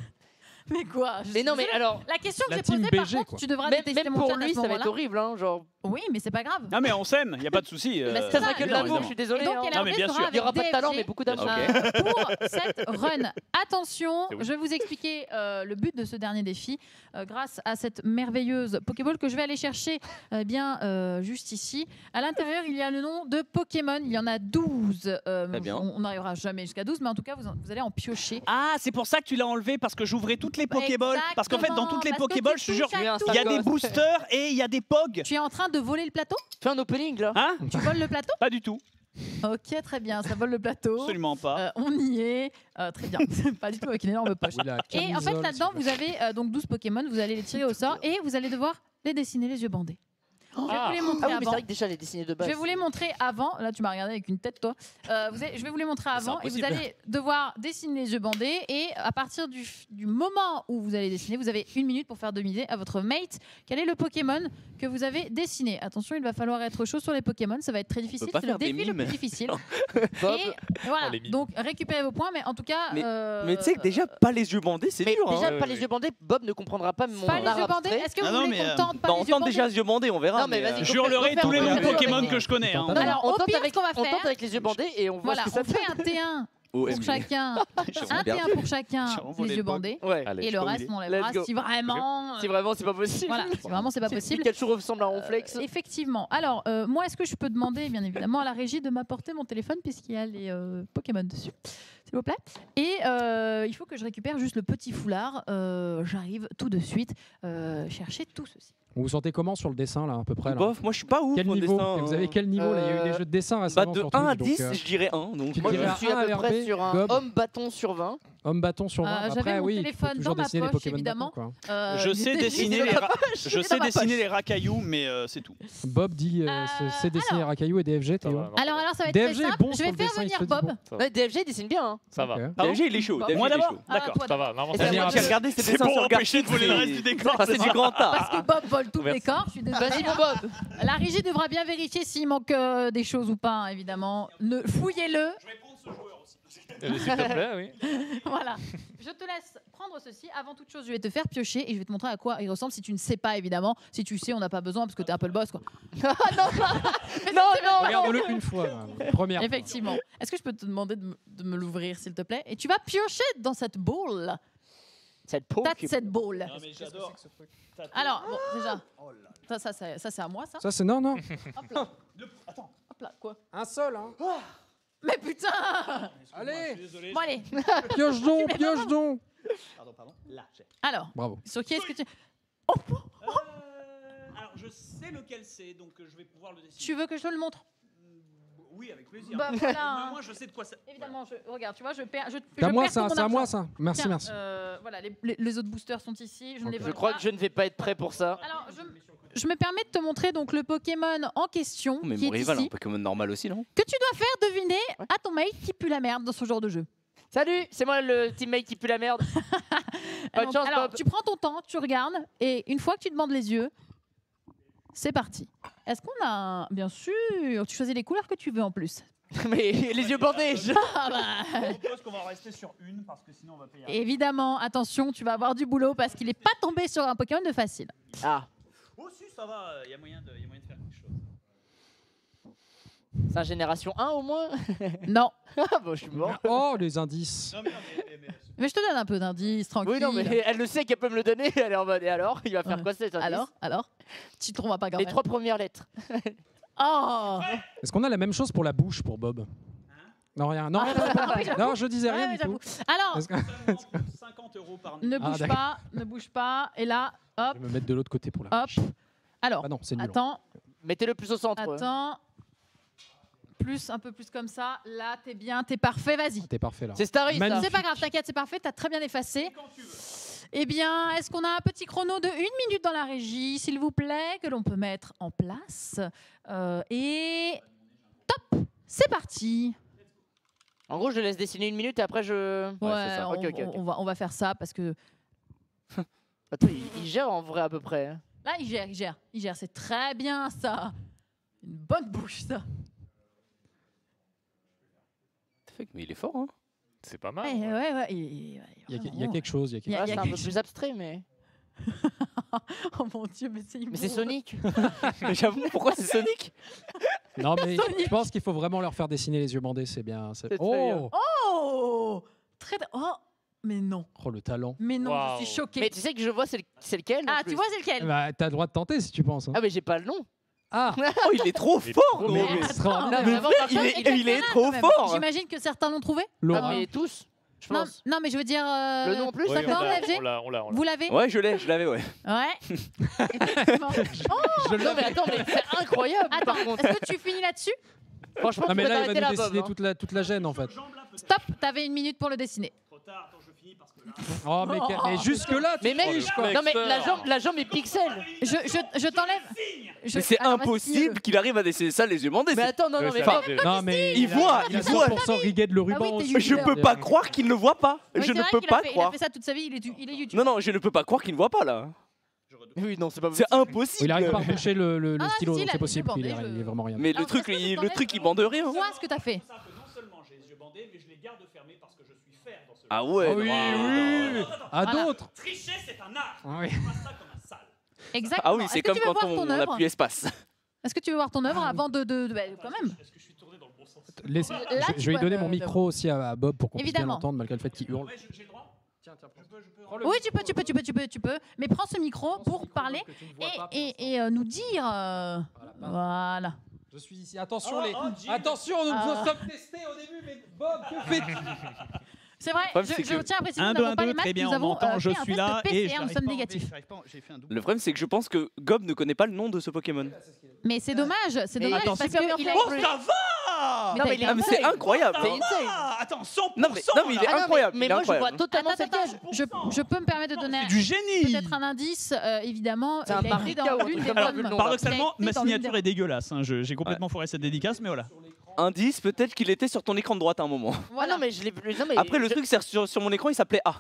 Mais quoi? Je Mais suis non, mais désolée. alors, La question que La j'ai team posée, par BG, contre, quoi. tu devras même, détester même mon pour chat à lui, ce ça va être horrible. Hein, genre, Oui, mais c'est pas grave. Non mais on s'aime, il n'y a pas de souci. Mais euh, c'est ça que de l'amour, je suis Et désolé. donc, hein. elle Non, mais bien sûr. Il n'y aura pas de talent, mais beaucoup d'amour. <laughs> Pour cette run. Attention, je vais vous expliquer euh, le but de ce dernier défi euh, grâce à cette merveilleuse Pokéball que je vais aller chercher euh, bien euh, juste ici. À l'intérieur, il y a le nom de Pokémon. Il y en a 12. Euh, Très bien. On n'arrivera jamais jusqu'à 12, mais en tout cas, vous, en- vous allez en piocher. Ah, c'est pour ça que tu l'as enlevé parce que j'ouvrais toutes les Pokéballs. Parce qu'en fait, dans toutes les Pokéballs, je te jure, il y a des boosters et il y a des Pogs. Tu es en train de voler le plateau Fais un opening là. Hein Tu voles le plateau Pas du tout. Ok, très bien, ça vole le plateau. Absolument pas. Euh, on y est. Euh, très bien. <laughs> pas du tout avec une énorme poche. Oui, Et en fait, là-dedans, vous avez euh, donc 12 Pokémon. Vous allez les tirer au sort et vous allez devoir les dessiner les yeux bandés. Je vais vous les Ah montrer oui, mais c'est avant. vrai que déjà les dessiner de Je base. vais vous les montrer avant. Là, tu m'as regardé avec une tête, toi. Euh, vous allez- je vais vous les montrer avant et vous impossible. allez devoir dessiner les yeux bandés. Et à partir du, du moment où vous allez dessiner, vous avez une minute pour faire deviner à votre mate quel est le Pokémon que vous avez dessiné? Attention, il va falloir être chaud sur les Pokémon. Ça va être très difficile. pas C'est le faire des défi le mimes. plus difficile. <laughs> Bob. et voilà. Oh, les mimes. Donc récupérez vos points, mais en tout cas. Mais- euh, Mais tu sais que déjà, pas les yeux bandés, c'est Mais dur. déjà, hein. pas Ouais, les yeux bandés, Bob ne comprendra pas mon pas les art yeux bandés. abstrait. Est-ce que vous Ah non, voulez mais, qu'on euh, tente pas Bah, les on yeux tente bandés déjà les yeux bandés, on verra. Non, mais vas-y, euh, tous les noms Pokémon que je connais. hein. Alors, on au tente pire, avec- ce qu'on va on faire- tente avec les yeux bandés et on voit Voilà, ce que ça on fait un T1 OMG. <laughs> pour chacun, un bien. T1 pour chacun les le yeux bandés. Ouais. Allez, Et le reste, on go. si vraiment. <laughs> Si vraiment c'est pas possible. Voilà, si vraiment c'est pas Si possible. Pikachu ressemble à un Ronflex. Euh, effectivement. Alors, euh, moi, est-ce que je peux demander, bien évidemment, à la régie de m'apporter mon téléphone puisqu'il y a les euh, Pokémon dessus S'il vous plaît? Et euh, il faut que je récupère juste le petit foulard. Euh, J'arrive tout de suite euh, chercher tout ceci. Vous vous sentez comment sur le dessin, là, à peu près là? Bof, moi je suis pas ouf Quel au niveau dessin. Et Vous avez hein. quel niveau là? Il y a eu des Euh, jeux de dessin Bah, récemment de sur 1 Twitch, à donc, 10, euh, je dirais 1. Donc Moi je suis à peu près sur un Gob. homme bâton sur 20. Homme bâton sur 20. Euh, j'avais Après, mon oui, téléphone toujours dans ma dessiner les poche, Pokémon évidemment. Euh, Je sais dessiner les ra- je sais dessiner les racailloux, mais euh, c'est tout. Bob dit euh, Euh, c'est- dessiner Rakayu et DFG, Ça Théo. va, non, Alors, ça alors, ça va être DFG très est simple. bon je sur vais le faire venir Bob. bon. Ouais, DFG dessine bien. hein. Ça va. Ok. Pardon DFG, il est chaud. DFG, Moi il est d'abord chaud. D'accord. Ça va, moi ces C'est dessins pour sur empêcher de voler le reste du décor. C'est du grand art. Parce que Bob vole tout le décor. Je suis désolée. Vas-y, mon Bob. La régie devra bien vérifier s'il manque des choses ou pas, hein, évidemment. Ne fouillez-le. Euh, S'il te plaît, oui. <laughs> voilà. Je te laisse prendre ceci. Avant toute chose, je vais te faire piocher et je vais te montrer à quoi il ressemble si tu ne sais pas, évidemment. Si tu sais, on n'a pas besoin parce que tu es un peu le boss. Quoi. <laughs> Non, non, Regarde-le une fois. Première. fois. Effectivement. Est-ce que je peux te demander de me, de me l'ouvrir, s'il te plaît? Et tu vas piocher dans cette boule. Cette peau. That's cette boule. Non, mais j'adore. Alors, bon, déjà. Ça, ça, c'est- ça, c'est à moi, ça. Ça, c'est non, non. Hop là. <laughs> Hop là, quoi? Un seul, hein. Mais putain Allez, Désolé. Bon, allez. pioche donc, pioche donc. Pardon, pardon. Là, j'ai. Alors, Bravo. sur qui est-ce que tu. Euh, alors, je sais lequel c'est, donc euh, je vais pouvoir le dessiner. Tu veux que je te le montre Oui, avec plaisir. Bah, Mais voilà, hein. Moi, je sais de quoi ça. Évidemment, je, regarde, tu vois, je perds. Je, C'est à je moi perds ça, c'est à moi ça. Merci, Tiens, merci. euh, voilà, les, les- les autres boosters sont ici. Je ne les Je vole crois pas. que je ne vais pas être prêt pour ça. Alors, je, je me permets de te montrer donc le Pokémon en question Mais qui mon est rival, ici, un Pokémon normal aussi, non? Que tu dois faire deviner à ton mate qui pue la merde dans ce genre de jeu. Salut, c'est moi le teammate qui pue la merde. <laughs> Bonne chance, alors, Bob. tu prends ton temps, tu regardes, et une fois que tu te bandes les yeux, c'est parti. Est-ce qu'on a un... Bien sûr, tu choisis les couleurs que tu veux en plus. <laughs> Mais les yeux bandés. je- Ah bah, Je propose qu'on va rester sur une parce que sinon on va payer. Évidemment, attention, tu vas avoir du boulot parce qu'il n'est pas tombé sur un Pokémon de facile. Ah, Oh, si, ça va, il y, a moyen de y a moyen de. C'est un génération 1 au moins <laughs> Non, <laughs> Ah bon, je suis mort. <laughs> Oh, les indices. Non, mais non, mais. mais- mais- mais je te donne un peu d'indices, tranquille. Oui, non, mais elle le sait qu'elle peut me le donner. Elle est en mode, et alors Il va faire Ouais. quoi cet indice Alors, alors Tu ne trouveras pas quand Les même. trois premières lettres. Oh Est-ce qu'on a la même chose pour la bouche pour Bob Non, rien. Non, Ah, non, je disais rien ouais, du tout. Alors, que- Seulement 50 euros par ne Ah, bouge d'accord. pas, ne bouge pas. Et là, hop, Je vais me mettre de l'autre côté pour la hop. bouche. Alors, Ah non, c'est nul. attends, Mettez-le plus au centre. attends. Plus, un peu plus comme ça. Là, t'es bien, t'es parfait, vas-y. T'es parfait là. C'est Starry, ça. Magnifique. C'est pas grave, t'inquiète, c'est parfait, t'as très bien effacé. Eh bien, est-ce qu'on a un petit chrono de une minute dans la régie, s'il vous plaît, que l'on peut mettre en place Euh, Et top, c'est parti. En gros, je laisse dessiner une minute et après je. Ouais, c'est ça. on, Ok, ok, ok. on va, on va faire ça parce que <laughs> Attends, il, il gère en vrai à peu près. hein. là, il gère, il gère, il gère, c'est très bien ça. Une bonne bouche, ça. Mais il est fort, hein C'est pas mal. Ouais, ouais. ouais, ouais, il- y, a, vraiment- il y a quelque chose. Il y a quelque a- Ouais, il y c'est un peu plus abstrait, mais. <laughs> Oh mon dieu, mais c'est Mais c'est. Sonic. <laughs> <laughs> Mais J'avoue, pourquoi c'est Sonic? Non, mais Sonic. je pense qu'il faut vraiment leur faire dessiner les yeux bandés. C'est bien. c'est- C'est très bien. Oh, Oh Très. Oh Mais non, oh, le talent. mais non, je suis choquée. Mais tu sais que je vois, c'est le- c'est lequel ah, plus tu vois, c'est lequel? Bah, T'as le droit de tenter si tu penses. hein. Ah, mais j'ai pas le nom. Ah, <laughs> Oh, il est trop fort, trop gros. mais attends, mais vraiment, il est- il trop fort. J'imagine que certains l'ont trouvé. Laura. Ah, mais tous, je Non, pense. non, mais je veux dire. euh, Le nom en plus Oui, D'accord, l'a, l'a, on l'a, on l'a. Vous l'avez Ouais, je l'ai, je l'avais, ouais. Ouais. <laughs> Effectivement. <laughs> Non, mais attends, mais c'est incroyable. Attends, par contre. est-ce que tu finis là-dessus Franchement, Non, tu mais peux là, il va t'arrêter nous là, Bob. dessiner hein. toute la, toute la gêne en fait. Stop, t'avais une minute pour le dessiner. <laughs> Oh, mais, que- mais jusque-là, tu Mais mec, triches, quoi. non mais la jambe, la jambe est pixel. Je, je, je t'enlève. Je- Mais c'est vas-y, impossible qu'il arrive à dessiner ça les yeux bandés. Mais attends, non, non, mais fait- Non, mais Il voit, il a il voit. 100% rigué de le ruban. Ah oui, Je peux pas croire qu'il ne voit pas. Je ne peux pas fait- Il a croire. fait ça toute sa vie, il est, il est YouTube. Non, non, je ne peux pas croire qu'il ne voit pas là. Oui, non, c'est pas C'est possible. impossible. Il arrive pas à boucher le, le- le Ah, stylo, si, il c'est possible. Il je- il est vraiment rien. Mais le truc, il- le truc, il bande rien. Vois ce que t'as fait. Non seulement j'ai les yeux bandés, mais je les garde fermés parce que je suis fer dans ce Ah ouais. Oh oui, oui. À Voilà. d'autres. Tricher, c'est un art. Ah oui. Pas ça comme un sale. Exactement. Ah oui, Est-ce c'est que comme tu veux quand voir on, ton on œuvre appuie espace. Est-ce que tu veux voir ton œuvre avant de, de, de- bah, quand même Est-ce que je suis tourné dans le bon sens Laisse- Là, je, tu je vais lui vois donner le- mon le- micro aussi à, à Bob pour qu'on puisse bien Évidemment. l'entendre malgré le fait qu'il hurle. Ouais, j'ai le droit Oui, tu peux, tu peux, tu peux, tu peux, tu peux. Mais prends ce micro pour parler et, et, et, euh, nous dire. euh, Voilà. Je suis ici. Attention, Oh, les... oh. Attention, nous Ah. nous sommes testés au début, mais Bob, que fais-tu? <laughs> C'est vrai, problème, je, c'est je que- tiens à préciser que 1, nous 2, n'avons 1, pas 2, les très masques, bien, nous on avons m'entend, euh, je fait un suis test là et fait un double. Le problème, c'est que je pense que Gob ne connaît pas le nom de ce Pokémon. Mais c'est dommage, c'est Mais dommage attends, parce super que bien il fait. a Oh, ça va Mais mais Ah, mais c'est incroyable. Attends, 100% Non, mais, non, mais il est Ah mais- incroyable. Mais est moi, je vois incroyable. totalement Attends, cette attends, je, je peux me permettre de donner du génie peut-être un indice, euh, évidemment. C'est un dans un l'une des nom. Paradoxalement, ma signature est dégueulasse. hein, je- J'ai complètement foiré cette dédicace, mais voilà. Indice, peut-être qu'il était sur ton écran de droite à un moment. Ah Voilà. non, mais je l'ai. non, mais Après, le je- truc, c'est sur, sur mon écran, il s'appelait A.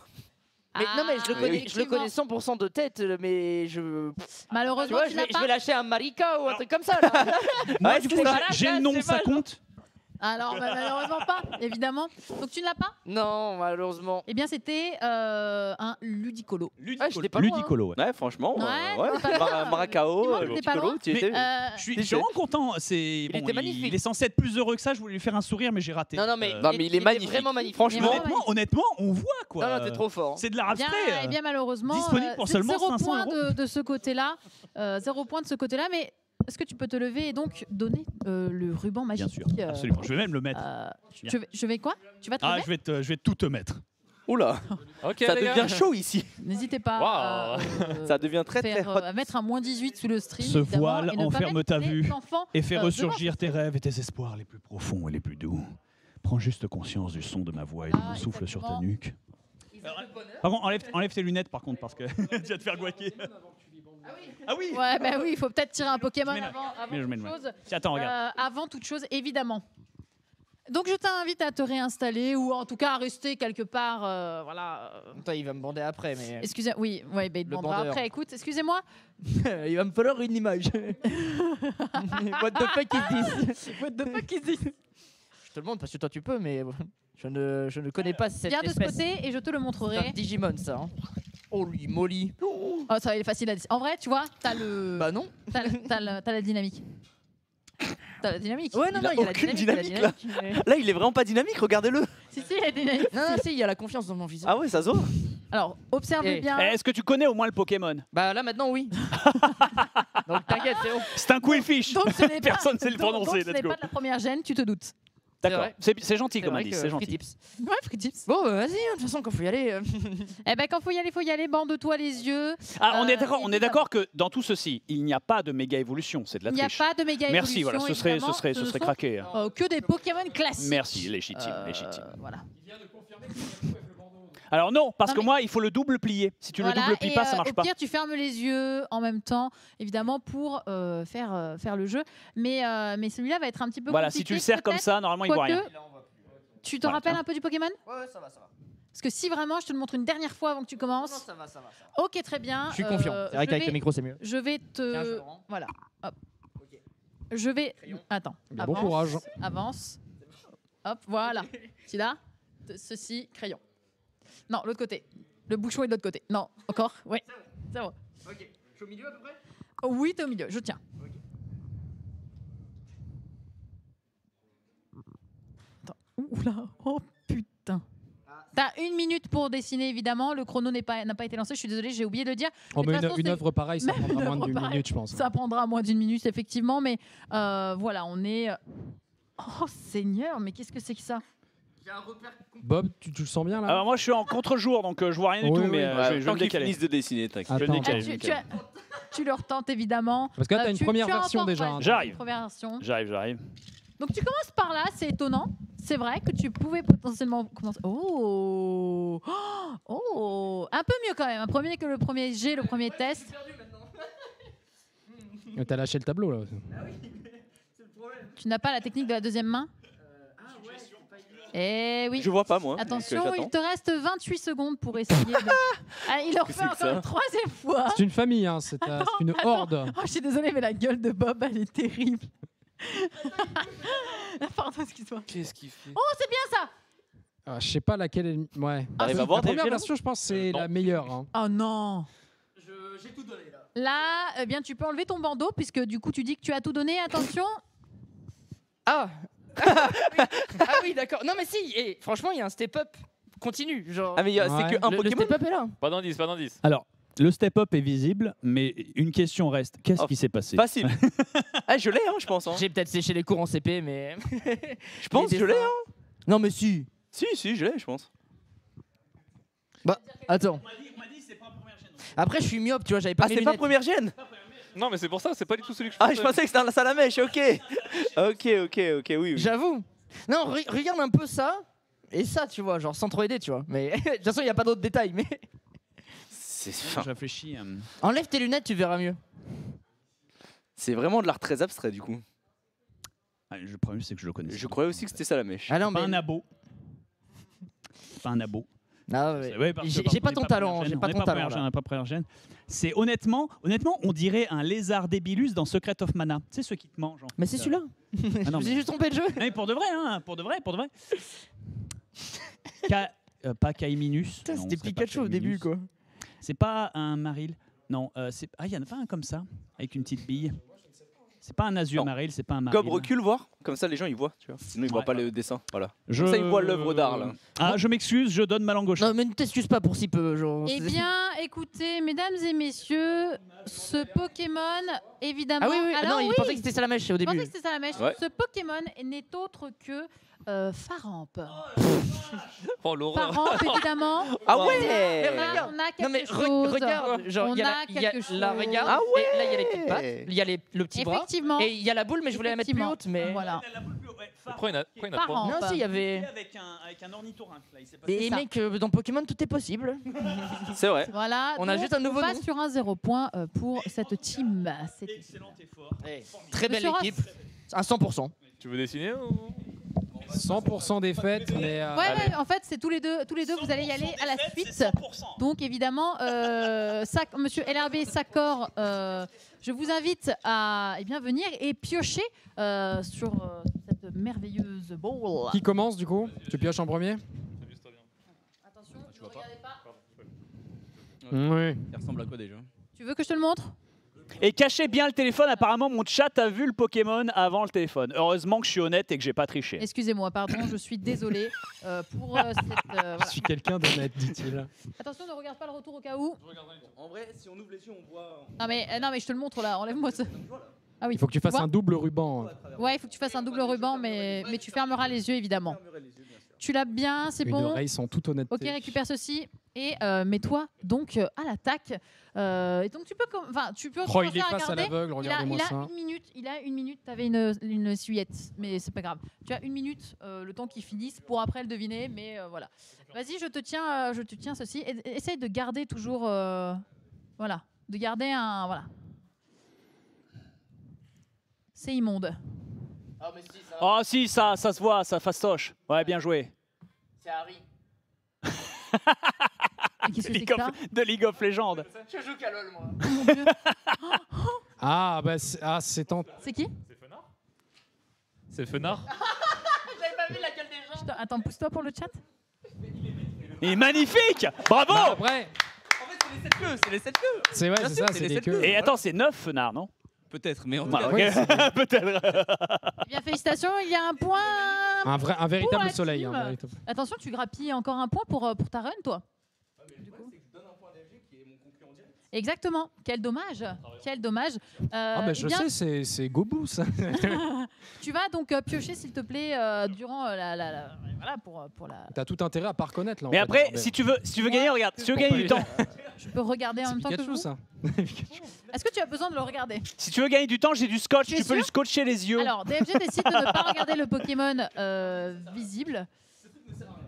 Mais non, mais je le Ah, connais, je le connais 100% de tête, mais je. Tu Malheureusement, vois, tu je vais, je pas. vais lâcher un Marika ou un truc comme ça là. Moi, <laughs> Ouais, du coup, j'ai- le nom, ça compte Alors, bah, malheureusement pas, évidemment. Donc tu ne l'as pas? Non, malheureusement. Eh bien, c'était euh, un ludicolo. Ah, j'étais pas loin, hein. Ludicolo, ouais. Ouais, franchement. Ouais, euh, ouais. t'es pas Mar-. Maracao, euh, t'es pas loin. tu y Mais, étais. Euh, Je suis, je suis vraiment content. C'est bon, était magnifique. Il est censé être plus heureux que ça. Je voulais lui faire un sourire, mais j'ai raté. Non, non, mais, Euh, Non, mais il est était magnifique. Vraiment magnifique. Franchement, honnêtement, honnêtement, on voit quoi. Non, non, t'es trop fort. C'est de l'art bien, abstrait. eh bien, malheureusement, Disponible pour c'est seulement zéro 500 point euros. de, de ce côté-là. Euh, zéro point de ce côté-là, mais est-ce que tu peux te lever et donc donner euh, le ruban magique Bien sûr, euh, absolument. Je vais même le mettre. euh, je, vais, je vais quoi? Tu vas te Ah, je vais, te, je vais tout te mettre. Oula, <laughs> Ok, ça les gars. devient chaud ici. N'hésitez pas à, euh, <laughs> Ça devient très très faire, hot. euh, à mettre un moins 18 sous le stream. Ce évidemment, voile et ne pas enferme mettre ta les vue enfants, Et fais euh, ressurgir tes rêves et tes espoirs les plus profonds et les plus doux. Prends juste conscience du son de ma voix et de Ah, mon souffle sur ta exactement. nuque. Par contre, enlève, enlève tes lunettes par contre parce que <laughs> tu vas te faire guaquer. Ah oui. Ouais, bah oui, il faut peut-être tirer un Pokémon avant, avant Mais je mets toute le chose. Tiens, Attends, regarde. Euh, avant toute chose, évidemment. Donc je t'invite à te réinstaller ou en tout cas à rester quelque part. euh, voilà. euh, Attends, il va me bander après, mais. Excusez, oui, ouais, bah, il Le demandera bandeur. après. Écoute, excusez-moi. <laughs> il va me falloir une image. <laughs> What the fuck is this? <laughs> What the fuck is this? Je te le montre parce que toi tu peux, mais je ne, je ne connais pas cette Viens de ce espèce. côté et je te le C'est un montrerai. Digimon ça. hein. Holy moly. Oh, ça il est facile à dire. En vrai, tu vois, t'as le, Bah non. t'as, t'as le- t'as la dynamique. T'as la dynamique. Ouais, non, Il non, a il y a la aucune dynamique. il y a la dynamique, là. il est vraiment pas dynamique, regardez-le. Si, si, il y a la dynamique. mais- Non, non, si, il y a la confiance dans mon visage. Ah ouais, ça se voit. Alors, observez Eh. bien. Eh, Est-ce que tu connais au moins le Pokémon? Bah là maintenant, oui. <laughs> Donc t'inquiète, c'est bon. C'est un Quillfish Donc, ce n'est <laughs> pas- Personne sait le donc- prononcer, donc ce let's n'est go. pas de la première gêne, tu te doutes. D'accord, c'est gentil comme indice, que c'est free gentil. tips. Ouais, free tips. Bon, bah, vas-y, hein, de toute façon, quand faut y aller. euh, <laughs> Eh ben, quand faut y aller, faut y aller. Bande-toi les yeux. Ah, on est Euh, d'accord, on est d'accord que dans tout ceci, il n'y a pas de méga évolution, c'est de la Il n'y a triche. pas de méga Merci, évolution, voilà, ce serait, ce évidemment. serait, ce serait sont, craqué. hein. euh, que des Pokémon classiques. Merci, légitime, Euh, légitime. Voilà. Alors non, parce Non, que mais- moi, il faut le double plier. Si tu Voilà, le double plies pas, ça euh, marche au pas. pire, tu fermes les yeux en même temps, évidemment, pour euh, faire, euh, faire le jeu. Mais, euh, mais celui-là va être un petit peu Voilà, si tu le serres comme ça, normalement, il voit rien. Tu te Voilà, rappelles tiens. un peu du Pokémon? Ouais, ouais, ça va, ça va. Parce que si vraiment, je te le montre une dernière fois avant que tu Non, commences. ça va, ça va. ça va. Ok, très bien. Je suis euh, confiant. C'est vrai je qu'avec vais- le micro, c'est mieux. Je vais Tiens, te. je. Voilà. Hop. Je vais. Crayon. Attends. Bon courage. Avance. Hop, voilà. <laughs> Tu là ceci, crayon. Non, l'autre côté. Le bouchon est de l'autre côté. Non, encore Oui. C'est bon. Ok. Je suis au milieu à peu près? Oh, oui, t'es au milieu, je tiens. Attends. Oula, oh putain. T'as une minute pour dessiner, évidemment. Le chrono n'est pas- n'a pas, été lancé. Je suis désolée, j'ai oublié de le dire. Oh, Mais une, façon, une c'est- œuvre pareille, ça <laughs> Même prendra moins d'une minute, je pense. Ça prendra moins d'une minute, effectivement. Mais euh, voilà, on est. Oh Seigneur, mais qu'est-ce que c'est que ça? Bob, tu, tu le sens bien là Alors moi je suis en contre-jour donc euh, je vois rien du Oui, tout oui. mais euh, Ouais, je, vais- je vais me décaler. de dessiner, t'inquiète. Je me Ah, tu, je tu décaler. as- tu le retentes, évidemment. Parce que là, Euh, t'as une tu- première tu as version déjà. ouais, hein. J'arrive. une première. J'arrive, j'arrive. Donc tu commences par là, c'est étonnant. C'est vrai que tu pouvais potentiellement commencer. Oh <gasps> Oh Un peu mieux quand même. Un premier que le premier G, le premier test. Mais <laughs> T'as lâché le tableau là. Tu n'as pas la technique de la deuxième main? Eh oui. Je vois pas moi. donc, Attention, euh, il te reste 28 secondes pour essayer de... <laughs> Ah, il c'est que encore une troisième fois. C'est une famille, hein, c'est euh, c'est une attends. horde. Oh, je suis désolée, mais la gueule de Bob, elle est terrible. <laughs> Pardon, excuse-moi. Qu'est-ce qu'il fait Oh, c'est bien ça Ah, je sais pas laquelle est. Ouais. T'arrives à La voir première version, je pense, c'est Non. la meilleure. hein. Oh non J'ai tout donné là. Là, eh bien, tu peux enlever ton bandeau, puisque du coup, tu dis que tu as tout donné. Attention Ah Ah oui, d'accord. Non, mais si, et franchement, il y a un step-up continu. Genre, Ah mais Ouais. c'est que un le, le Pokémon step-up est là. Pas d'indice, pas d'indice. Alors, le step-up est visible, mais une question reste. Qu'est-ce Oh, qui s'est passé? Facile. <laughs> ah je l'ai hein, je pense. hein. J'ai peut-être séché les cours en CP, mais. <laughs> Je pense que je l'ai. hein. Non, mais si. Si si je l'ai je pense. Bah, attends. Après, je suis myope, tu vois, j'avais pas Ah c'est pas première gêne Non, mais c'est pour ça, c'est pas du tout celui que je Ah pensais. je pensais que c'était un salamèche, ok <laughs> Ok ok ok oui oui. J'avoue. Non, re- regarde un peu ça et ça, tu vois, genre sans trop aider, tu vois. Mais <laughs> de toute façon, il n'y a pas d'autres détails. Mais <laughs> C'est enfin, Je réfléchis. euh, enlève tes lunettes, tu verras mieux. c'est vraiment de l'art très abstrait du coup. ah, Le problème, c'est que je le connais. Je croyais aussi que c'était salamèche. Ah non, Pas mais. un abo. Pas un abo. Ah ouais. J'ai pas on ton talent, j'ai pas ton talent. C'est honnêtement, honnêtement, on dirait un lézard débilus dans Secret of Mana. Sais ceux qui te mangent. genre. Mais c'est celui-là. Ah non, <laughs> mais- suis juste trompé de jeu. Mais pour de vrai, hein, pour de vrai, pour de vrai. Ka- euh, pas Kaiminus. C'était Pikachu au début, quoi. C'est pas un Maril. Non, euh, c'est ah il y en a pas un comme ça avec une petite bille. C'est pas un Azure Non. Maril, c'est pas un Maril. Comme recule voir, comme ça les gens ils voient, tu vois. Sinon ils voient Ouais, pas ouais. le dessin. Voilà. Je... ça, ils voient l'œuvre d'art, là. Ah, je m'excuse, je donne ma langue au chat. Non, mais ne t'excuse pas pour si peu, genre. Eh bien, écoutez, mesdames et messieurs, ce Pokémon, évidemment... Ah oui, oui, Alors, non, il oui, pensait que c'était ça la mèche au je pensais début. que c'était ça la mèche. Ouais. Ce Pokémon n'est autre que euh, Faramp. Oh, l'horreur. <laughs> Faramp, évidemment. <laughs> Ah On ouais a, on a quelque Non mais re- chose. regarde, genre On il y a, la, a il y a quelque la chose. regarde, Ah et là il y a les petites pattes, il y a les- le petit bras, Effectivement. et il y a la boule, mais je voulais la mettre plus Effectivement. haute, mais Voilà. Pourquoi il y en a, pourquoi il y en a trois Faramp. non si il y avait. Avec un, avec un ornithorynque, là, il s'est passé. Et ça. mec, euh, dans Pokémon tout est possible. <laughs> C'est vrai. Voilà. On a donc juste un nouveau On passe nom. sur un zéro point euh, pour cette team. C'est- Excellent effort. Très belle Monsieur Ross. équipe, un 100%. Tu veux dessiner ou 100% des fêtes, mais. euh, Ouais, ouais, en fait, c'est tous les deux, tous les deux, vous allez y aller à la suite. Donc évidemment, euh, <laughs> Sac- Monsieur LRB Sacor, euh, je vous invite à eh bien, venir et piocher euh, sur euh, cette merveilleuse bowl. Qui commence du coup? Tu pioches en premier? Attention, ne regardez pas. Oui. Il ressemble à quoi déjà Tu veux que je te le montre? Et cachez bien le téléphone. Apparemment, mon chat a vu le Pokémon avant le téléphone. Heureusement que je suis honnête et que j'ai pas triché. Excusez-moi, pardon, je suis désolée euh, pour euh, cette. euh, <laughs> Je voilà. suis quelqu'un d'honnête, dit-il. Attention, ne regarde pas le retour au cas où. En vrai, si on ouvre les yeux, on voit. Non mais, euh, non mais je te le montre là, enlève-moi ça. Ah oui. Il faut que tu fasses un double ruban. Ouais, il faut que tu fasses un double ruban, mais, mais tu fermeras les yeux évidemment. Tu l'as bien, c'est Une bon. oreille sans toute honnêteté. Ok, récupère ceci et euh, mets-toi donc euh, à l'attaque. Euh, et donc tu peux, enfin, tu peux Oh, il est à face à l'aveugle, Il a, regardez-moi il a ça. une minute. Il a une minute. T'avais une, une essuyette, mais c'est pas grave. Tu as une minute, euh, le temps qu'il finisse pour après le deviner, mais euh, voilà. Vas-y, je te tiens, euh, je te tiens ceci. Et- essaye de garder toujours, euh, voilà, de garder un, voilà. C'est immonde. Ah mais si, ça Oh si, ça, ça se voit, ça fastoche. Ouais, bien joué. c'est Harry. <laughs> Et Qu'est-ce que De c'est League, que ça of, de League of Legends. Je joue qu'à LOL moi. Oh mon Dieu. <laughs> Ah, bah c'est ah, c'est tant. C'est qui? C'est Fenard C'est Fenard <laughs> J'avais pas vu la gueule des gens. Attends, pousse-toi pour le chat. Il est magnifique Bravo Bah, après, C'est les 7 queues, c'est les 7 queues. c'est ouais, Bien c'est sûr, ça, c'est c'est les sept queues. queues. Et attends, c'est 9 Fenard, non? Peut-être, mais en tout Voilà, cas, Ouais, ok. <laughs> Peut-être. Eh bien, félicitations, il y a un point. Un, vrai, un véritable la soleil. team. un véritable- Attention, tu grappilles encore un point pour, euh, pour ta run, toi. Du coup. Exactement. Quel dommage. Quel dommage. Euh, Ah, eh je bien, sais, c'est- Gobu, ça. <laughs> Tu vas donc euh, piocher, s'il te plaît, euh, durant la, la- la- Voilà, pour, pour la. T'as tout intérêt à pas reconnaître, là. Mais après, Norbert. si tu veux, si tu veux gagner, regarde, si tu veux gagner du temps, <laughs> Je peux regarder en même temps que Pikachu, vous. ça. <laughs> Est-ce que tu as besoin de le regarder? Si tu veux gagner du temps, j'ai du scotch, Tu peux lui scotcher les yeux. Alors, DFG décide de ne pas regarder le Pokémon euh, visible.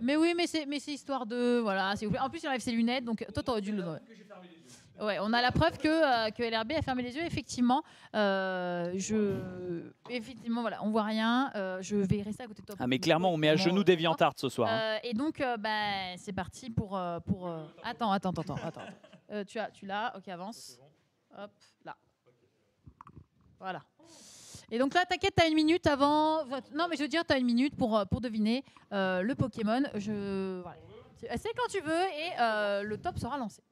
Mais oui, mais c'est mais c'est histoire de voilà, s'il vous plaît. En plus, il enlève ses lunettes, donc toi t'aurais dû le. Ouais, on a la preuve que, euh, que LRB a fermé les yeux. Effectivement, euh, je effectivement voilà, on voit rien. euh, je vais rester à côté de toi. Ah mais clairement, on met à genoux des viandards ce soir. hein. Euh, et donc, bah, c'est parti pour euh, pour. euh, Attends, attends, attends, attends. attends. Euh, tu as, tu l'as. Ok, avance. Hop, là. Voilà. Et donc là, t'inquiète, t'as une minute avant. Non, mais je veux dire, t'as une minute pour, euh, pour deviner euh, le Pokémon. Je. Voilà. C'est quand tu veux et euh, le top sera lancé.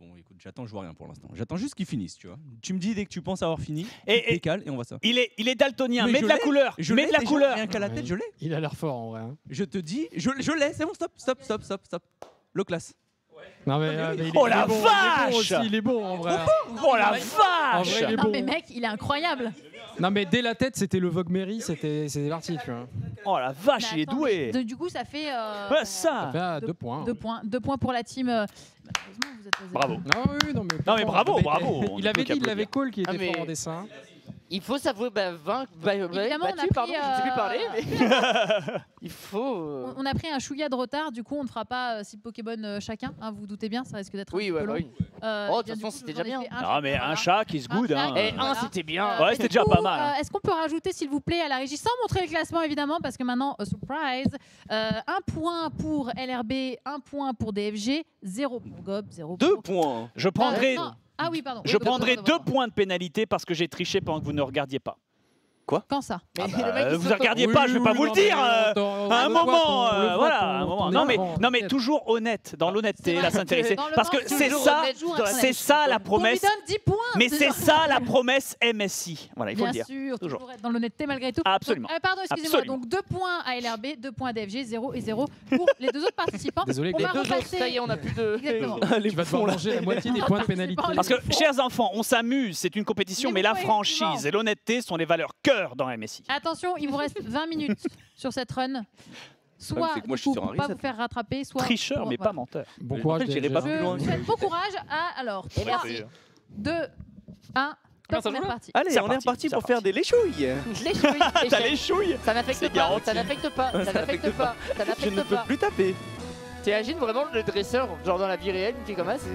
Bon, écoute, j'attends, je vois rien pour l'instant. J'attends juste qu'ils finissent, tu vois. Tu me dis dès que tu penses avoir fini, Et- et- décale et on voit ça. Il est, il est daltonien, Mais mets je de la couleur, Je mets de la déjà, couleur. Rien qu'à la tête, je l'ai. Il a l'air fort, en vrai. hein. Je te dis, je, je l'ai, c'est bon, stop, stop, stop, stop, stop. Le classe. Non, mais, euh, mais il est- Oh il est la bon, il est bon vache aussi, Il est bon, en vrai. Oh la vrai, vache il est Non, mais mec, il est incroyable. Non, mais dès la tête, c'était le Vogue Mary, c'était c'était parti, tu vois. Oh la vache, il est doué de- du coup, ça fait. euh, ça Ça fait à Deux- points. Deux points, deux points pour la team. euh, Malheureusement, vous êtes aux Bravo. étoiles. Non, oui, non, mais, Non, mais bravo, bravo, on Il avait dit, il avait qu'applaudir. call qui était Ah, mais- fort en dessin. Il faut s'avouer, bah, vainc- bah, Évidemment, on a battu, pris, pardon, je sais plus euh, parler, mais <laughs> il faut. euh, On on a pris un chouïa de retard, du coup on ne fera pas 6 Pokémon euh, chacun, hein, vous vous doutez bien, ça risque d'être un Oui, petit ouais, peu bah long. oui. Euh, Oh, eh de toute du façon, coup, c'était déjà fait un Non chaque, mais un voilà. chat qui se Un good chat hein. Et Voilà. un, c'était bien. Euh, Ouais, et c'était du déjà coup, pas mal, hein. euh, Est-ce qu'on peut rajouter, s'il vous plaît, à la régie, sans montrer le classement évidemment, parce que maintenant, euh, surprise, euh, un point pour LRB, un point pour DFG, zéro pour Gob, zéro Deux pour. points. Je prendrai, non. Ah oui, pardon. je Oui, prendrai deux points de pénalité parce que j'ai triché pendant que vous ne regardiez pas. Quand ça Mais bah, le mec, il vous saute- regardiez Oui, pas, je vais oui, pas oui, vous le dire. euh, À un moment, euh, voilà, ton- à un moment. ton Non mais, non mais toujours honnête, dans l'honnêteté, la sincérité, parce que c'est ça, c'est ça la promesse. donne 10 points Mais c'est ça la promesse MSI. Voilà, il faut Bien le dire. sûr, Toujours. être dans l'honnêteté malgré tout. Absolument. Euh, pardon, excusez-moi. Donc 2 points à LRB, 2 points à DFG, 0 et 0 pour <laughs> les deux autres participants. Désolé, On Les va deux autres, repasser. ça y est, on a plus de. Exactement. Les Tu vas devoir manger la moitié des points de <laughs> pénalité. Parce que, chers enfants, on s'amuse, c'est une compétition, Mais la franchise et l'honnêteté sont les valeurs cœur dans MSI. Attention, il vous reste 20 minutes <laughs> sur cette run. Soit c'est que moi, je suis coup, sur un pour pas reset. vous faire rattraper, soit Tricheur, pour- mais voilà. pas menteur. Bon courage, en fait, j'irai DFG. pas plus loin. Je vous souhaite bon courage à alors 3, Merci. 2, 1. Comment Top, on est reparti. Allez, C'est on est reparti, reparti c'est pour faire des léchouilles. Les chouilles, les <laughs> T'as chouilles. les chouilles Ça n'affecte C'est pas, garanti. ça n'affecte pas, ça n'affecte n'affecte pas, ça Je ne n'affecte peux pas. plus taper. T'imagines vraiment le dresseur, genre dans la vie réelle, qui est comme ça, c'est.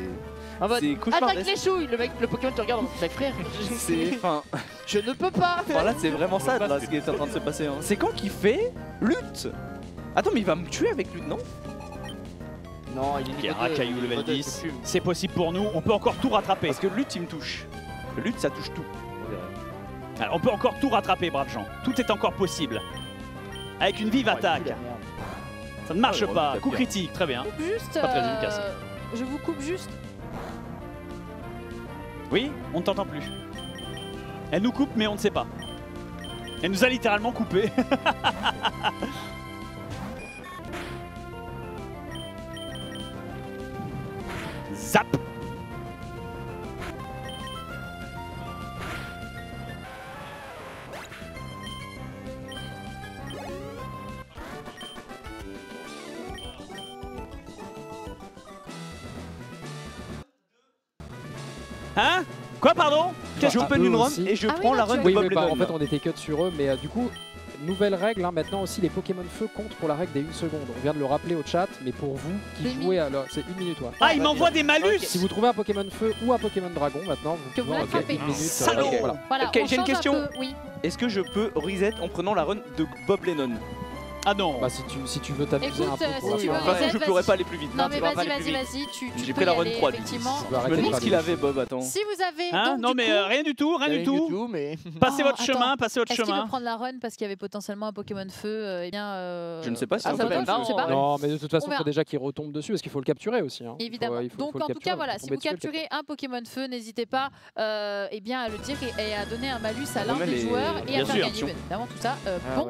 En mode, C'est attaque les chouilles Le mec, le Pokémon te regarde en mode, frère, <laughs> C'est. Enfin. je ne peux pas Voilà, c'est vraiment ça là, ce qui est en train de se passer. hein. C'est quand qu'il fait lutte Attends, mais il va me tuer avec lutte, non? Non, il est Pierre Caillou il est level niveau deux, 10. c'est possible pour nous, on peut encore tout rattraper. Parce que lutte, il me touche. Lutte, ça touche tout. Alors, on peut encore tout rattraper, braves gens. Tout est encore possible. Avec une vive attaque. Ça ne marche Ah, ouais, pas. Coup critique, très bien. coupe juste. Pas très euh, je vous coupe juste. Oui, on ne t'entend plus. Elle nous coupe, mais on ne sait pas. Elle nous a littéralement coupé. <laughs> Zap Quoi, pardon Je Ah, open eux une run aussi. et je Ah prends la run de Oui, Bob mais bah, en fait, on était cut sur eux, mais euh, du coup, nouvelle règle, hein, maintenant aussi, les Pokémon Feu comptent pour la règle des 1 seconde. On vient de le rappeler au chat, mais pour vous qui jouez, alors c'est une minute. ouais. Ah, il m'envoie des malus Si vous trouvez un Pokémon Feu ou un Pokémon Dragon, maintenant, vous Que vous pouvez en l'attrapez. une minute. euh, Salaud voilà. Voilà, j'ai une question. Oui. Est-ce que je peux reset en prenant la run de Bob Lennon Ah non Bah, si, tu, si tu veux t'amuser un peu euh, pour si la tu veux De toute façon, je pourrais pas aller plus vite. Non, mais vas-y, vas-y, vas-y. Tu, tu J'ai pris la run aller, 3 du coup. effectivement. Je me demande de ce qu'il avait Bob, attends. Si vous avez. Hein donc, Non du mais coup- euh, rien du tout, rien du tout. mais. Passez Oh, votre attends. chemin, passez votre Est-ce qu'il veut chemin. prendre la run parce qu'il y avait potentiellement un Pokémon feu euh, Eh bien, euh, Je ne sais pas si Ah, on ça peut va, pas. Non, mais de toute façon, On il faut déjà qu'il retombe dessus parce qu'il faut le capturer aussi. hein. Évidemment. Donc en tout cas, voilà, si vous capturez un Pokémon feu, n'hésitez pas eh bien, à le dire et, à donner un malus à l'un des joueurs et à faire gagner évidemment tout ça. Bon,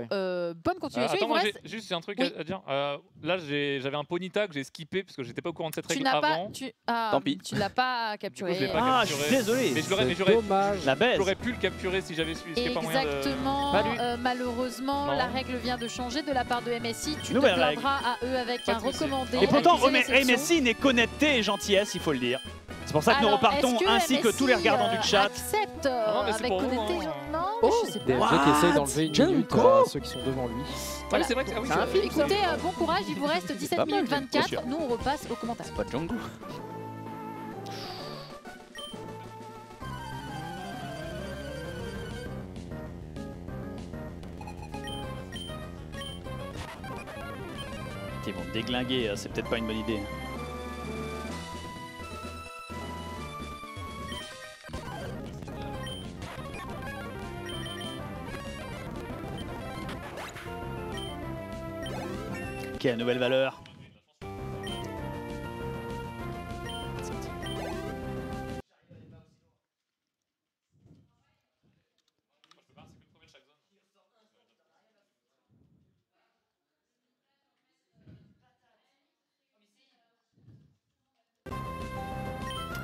bonne continuation. Reste- j'ai juste un truc Oui. à, à dire. Euh, là, j'ai- j'avais un Ponyta que j'ai skippé parce que j'étais pas au courant de cette Tu règle pas, avant. tu, ah, Tant pis. tu l'as pas <laughs> coup, capturé. je l'ai pas Ah, je suis capturé. désolé. Mais je l'aurais- mais C'est j'aurais dommage. La baisse. j'aurais pu le capturer si j'avais su. A pas moyen de. Exactement. Pas. Euh, malheureusement, Non. la règle vient de changer de la part de MSI. Tu Nouvelle te plaindras à eux avec Pas un recommandé. Et pourtant. MSI n'est qu'honnêteté et gentillesse, il faut le dire. C'est pour ça que nous Alors, repartons, est-ce que ainsi que tous les MSI, regardants euh, du chat. accepte euh, Ah non, mais c'est avec honnêteté. hein. Non, mais Oh, je sais pas. DMG qui d'enlever une minute à ceux qui sont devant lui. Ah Voilà. c'est vrai que ah oui, C'est un film. Écoutez, euh, bon courage, il vous reste 17 pas mal, minutes bien 24. sûr. Nous, on repasse aux commentaires. C'est pas Django. Ils vont déglinguer, euh, c'est peut-être pas une bonne idée. Ok, nouvelle valeur.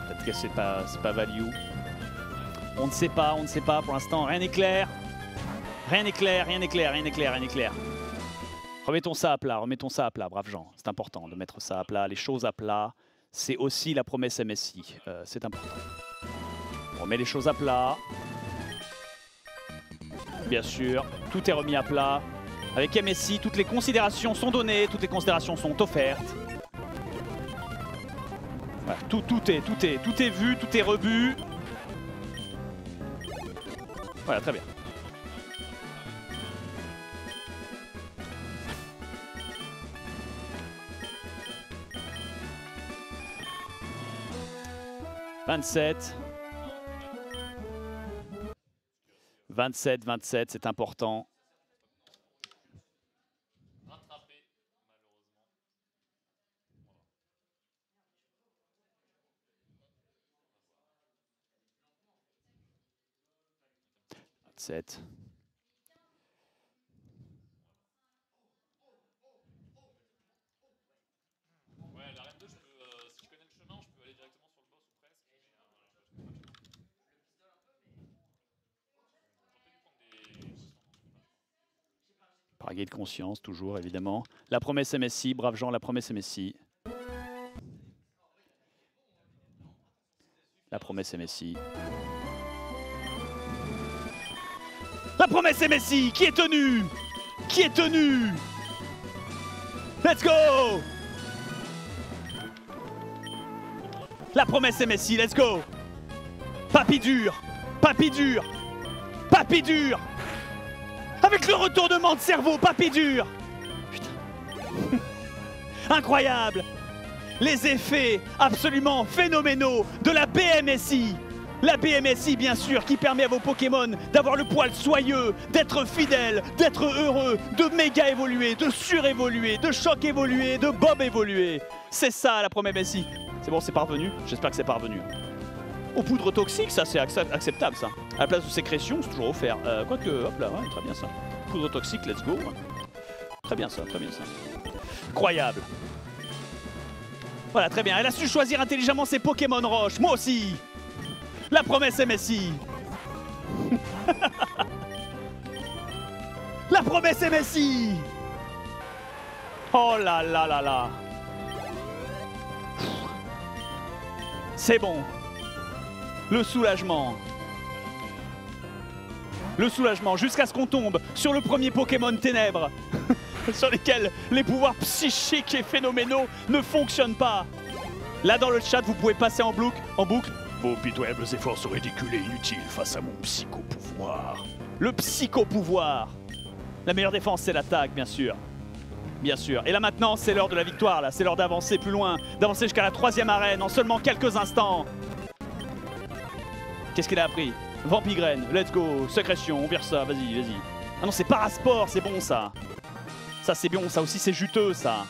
Peut-être que c'est pas, pas value. On ne sait pas, on ne sait pas pour l'instant. Rien n'est clair. Rien n'est clair, rien n'est clair, rien n'est clair, rien n'est clair. Remettons ça à plat, remettons ça à plat, braves gens. C'est important de mettre ça à plat, les choses à plat. C'est aussi la promesse MSI. Euh, c'est important. On remet les choses à plat. Bien sûr, tout est remis à plat. Avec MSI, toutes les considérations sont données, toutes les considérations sont offertes. Tout, est, tout, est, tout est vu, tout est revu. Voilà, très bien. Vingt-sept. 27, 27, c'est important. Sept. Paraguay de conscience, toujours évidemment. La promesse MSI, brave Jean, la promesse MSI. La promesse MSI. La promesse MSI qui est tenue Qui est tenue Let's go! La promesse MSI, let's go! Papy dur. Papy dur. Papy dur Avec le retournement de cerveau, papy dur Putain <laughs> Incroyable Les effets absolument phénoménaux de la BMSI la BMSI, bien sûr, qui permet à vos Pokémon d'avoir le poil soyeux, d'être fidèles, d'être heureux, de méga évoluer, de surévoluer, de choc évoluer, de bob évoluer. C'est ça la promesse MSI. C'est bon, c'est parvenu J'espère que c'est parvenu. Aux poudres toxiques, ça c'est accep- acceptable ça. À la place de sécrétion, c'est toujours offert. Euh, Quoique, hop là, ouais, très bien ça. Poudre toxique, let's go. Très bien ça, très bien ça. Incroyable. Voilà, très bien. Elle a su choisir intelligemment ses Pokémon roches. Moi aussi. La promesse MSI. <laughs> La promesse MSI. Oh là là là là. C'est bon. Le soulagement. Le soulagement jusqu'à ce qu'on tombe sur le premier Pokémon ténèbres <laughs> sur lesquels les pouvoirs psychiques et phénoménaux ne fonctionnent pas. Là dans le chat, vous pouvez passer en boucle, en boucle. Vos pitoyables efforts sont ridicules et inutiles face à mon psychopouvoir. Le psychopouvoir. La meilleure défense, c'est l'attaque, bien sûr. Bien sûr. Et là maintenant, c'est l'heure de la victoire, là. C'est l'heure d'avancer plus loin, d'avancer jusqu'à la troisième arène en seulement quelques instants. Qu'est-ce qu'il a appris? Vampigraine, let's go, sécrétion, on vire ça, vas-y, vas-y. Ah non, c'est parasport, c'est bon ça. Ça c'est bon, ça aussi c'est juteux ça.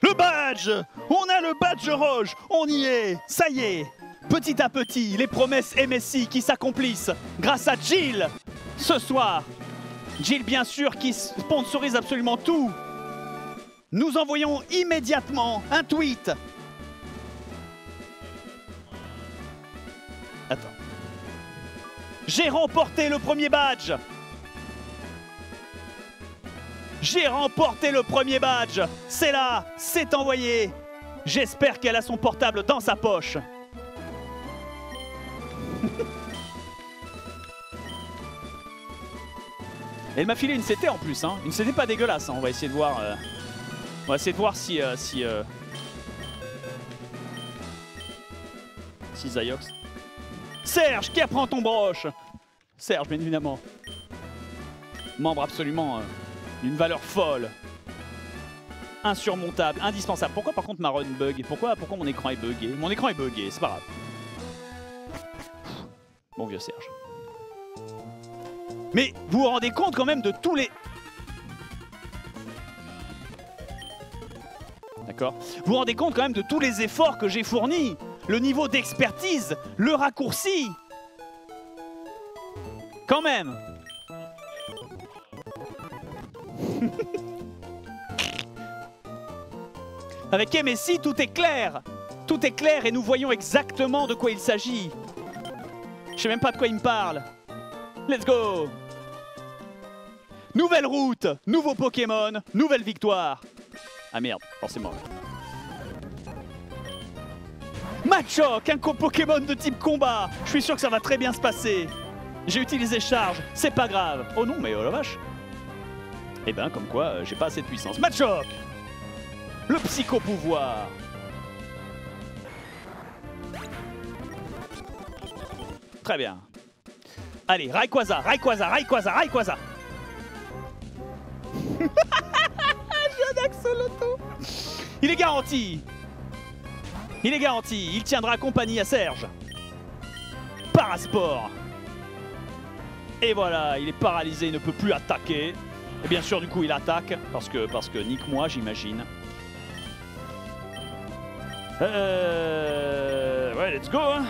Le badge On a le badge rouge On y est Ça y est Petit à petit, les promesses MSI qui s'accomplissent grâce à Jill ce soir. Jill bien sûr qui sponsorise absolument tout. Nous envoyons immédiatement un tweet. J'ai remporté le premier badge. J'ai remporté le premier badge. C'est là, c'est envoyé. J'espère qu'elle a son portable dans sa poche. <laughs> Elle m'a filé une CT en plus, hein. Une CT pas dégueulasse, hein. On va essayer de voir. euh, On va essayer de voir si. euh, si, euh, si Zayox. Serge, qui apprend ton broche? Serge, bien évidemment. Membre absolument euh, d'une valeur folle. Insurmontable, indispensable. Pourquoi par contre ma run bug? Pourquoi, pourquoi mon écran est buggé? Mon écran est buggé, c'est pas grave. Bon vieux Serge. Mais vous vous rendez compte quand même de tous les... D'accord Vous vous rendez compte quand même de tous les efforts que j'ai fournis Le niveau d'expertise, le raccourci Quand même <laughs> Avec MSI, tout est clair Tout est clair et nous voyons exactement de quoi il s'agit. Je sais même pas de quoi il me parle. Let's go Nouvelle route, nouveau Pokémon, nouvelle victoire. Ah merde, forcément. Machoc, un Pokémon de type combat. Je suis sûr que ça va très bien se passer. J'ai utilisé charge, c'est pas grave. Oh non, mais oh la vache. Eh ben, comme quoi, euh, j'ai pas assez de puissance. Machoc Le psycho-pouvoir. Très bien. Allez, Rayquaza, Rayquaza, Rayquaza, Rayquaza <laughs> J'ai un axoloto Il est garanti Il est garanti, il tiendra compagnie à Serge. Parasport Et voilà, il est paralysé, il ne peut plus attaquer. Et bien sûr, du coup, il attaque, parce que, parce que nique-moi, j'imagine. Euh... Ouais, let's go hein.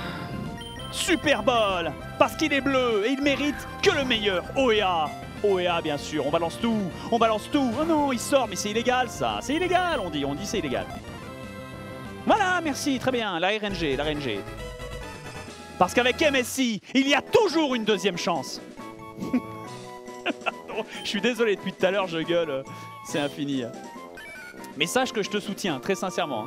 Super Bowl Parce qu'il est bleu et il mérite que le meilleur. OEA OEA bien sûr, on balance tout, on balance tout. Oh non, il sort, mais c'est illégal ça. C'est illégal, on dit, on dit c'est illégal. Voilà, merci, très bien, la RNG, la RNG. Parce qu'avec MSI, il y a toujours une deuxième chance. <laughs> Je suis désolé, depuis tout à l'heure je gueule, c'est infini. Mais sache que je te soutiens, très sincèrement.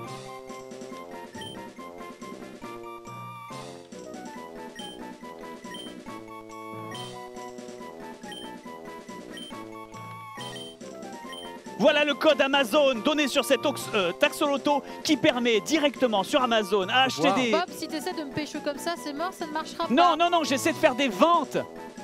Voilà le code Amazon donné sur cet ox- euh, Taxoloto qui permet directement sur Amazon à acheter Wow. des... Bob, si t'essaies de me pécho comme ça, c'est mort, ça ne marchera pas. Non, non, non, j'essaie de faire des ventes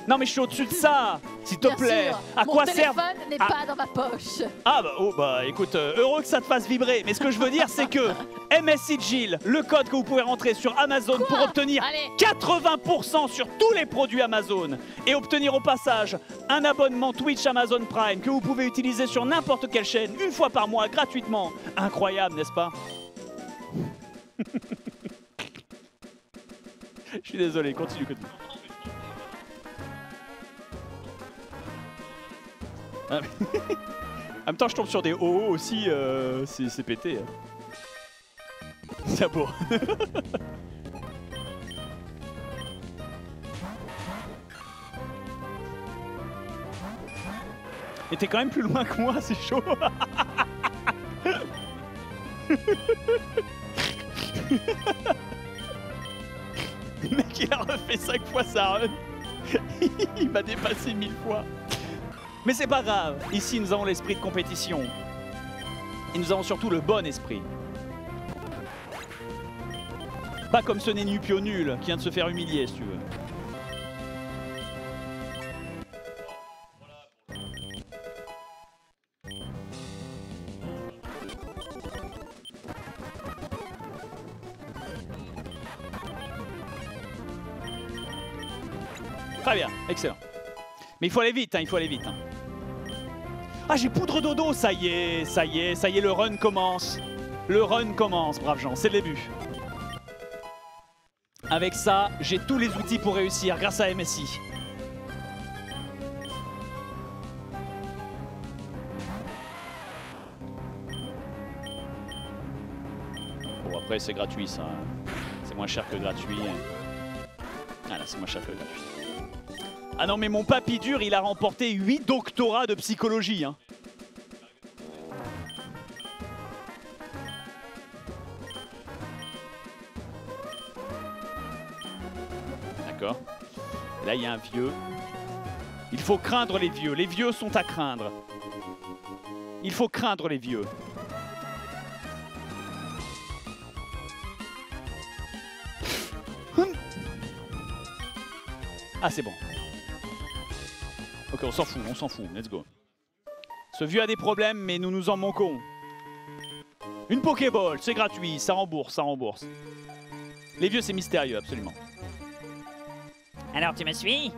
Non mais je suis au-dessus de ça S'il te Bien plaît sûr, À mon quoi servent téléphone n'est Ah. pas dans ma poche. Ah bah, oh, bah écoute, euh, heureux que ça te fasse vibrer. Mais ce que je veux dire, c'est que <laughs> MSI Jill, le code que vous pouvez rentrer sur Amazon pour obtenir Allez. 80% sur tous les produits Amazon et obtenir au passage un abonnement Twitch Amazon Prime que vous pouvez utiliser sur n'importe quelle chaîne une fois par mois gratuitement. Incroyable, n'est-ce pas? <laughs> Je suis désolé, continue, continue. <laughs> En même temps, je tombe sur des OO aussi, euh, c'est c'est pété. hein. C'est beau. <laughs> Et t'es quand même plus loin que moi, <laughs> c'est chaud. Le mec, il a refait 5 fois sa run. il m'a dépassé 1000 fois. Mais c'est pas grave, ici nous avons l'esprit de compétition. Et nous avons surtout le bon esprit. Pas comme ce Nénupio nul qui vient de se faire humilier, si tu veux. Très bien, excellent. Mais il faut aller vite, hein, il faut aller vite. hein. Ah, j'ai poudre dodo, ça y est, ça y est, ça y est, le run commence. Le run commence, braves gens, c'est le début. Avec ça, j'ai tous les outils pour réussir grâce à MSI. Bon, après, c'est gratuit ça. C'est moins cher que gratuit. Ah là, c'est moins cher que gratuit. Ah non, mais mon papy dur, il a remporté 8 doctorats de psychologie. Hein. D'accord. Là, il y a un vieux. Il faut craindre les vieux. Les vieux sont à craindre. Il faut craindre les vieux. Ah, c'est bon. Ok, on s'en fout, on s'en fout. Let's go. Ce vieux a des problèmes, mais nous nous en manquons. Une Pokéball, c'est gratuit, ça rembourse, ça rembourse. Les vieux, c'est mystérieux, absolument. Alors tu me suis?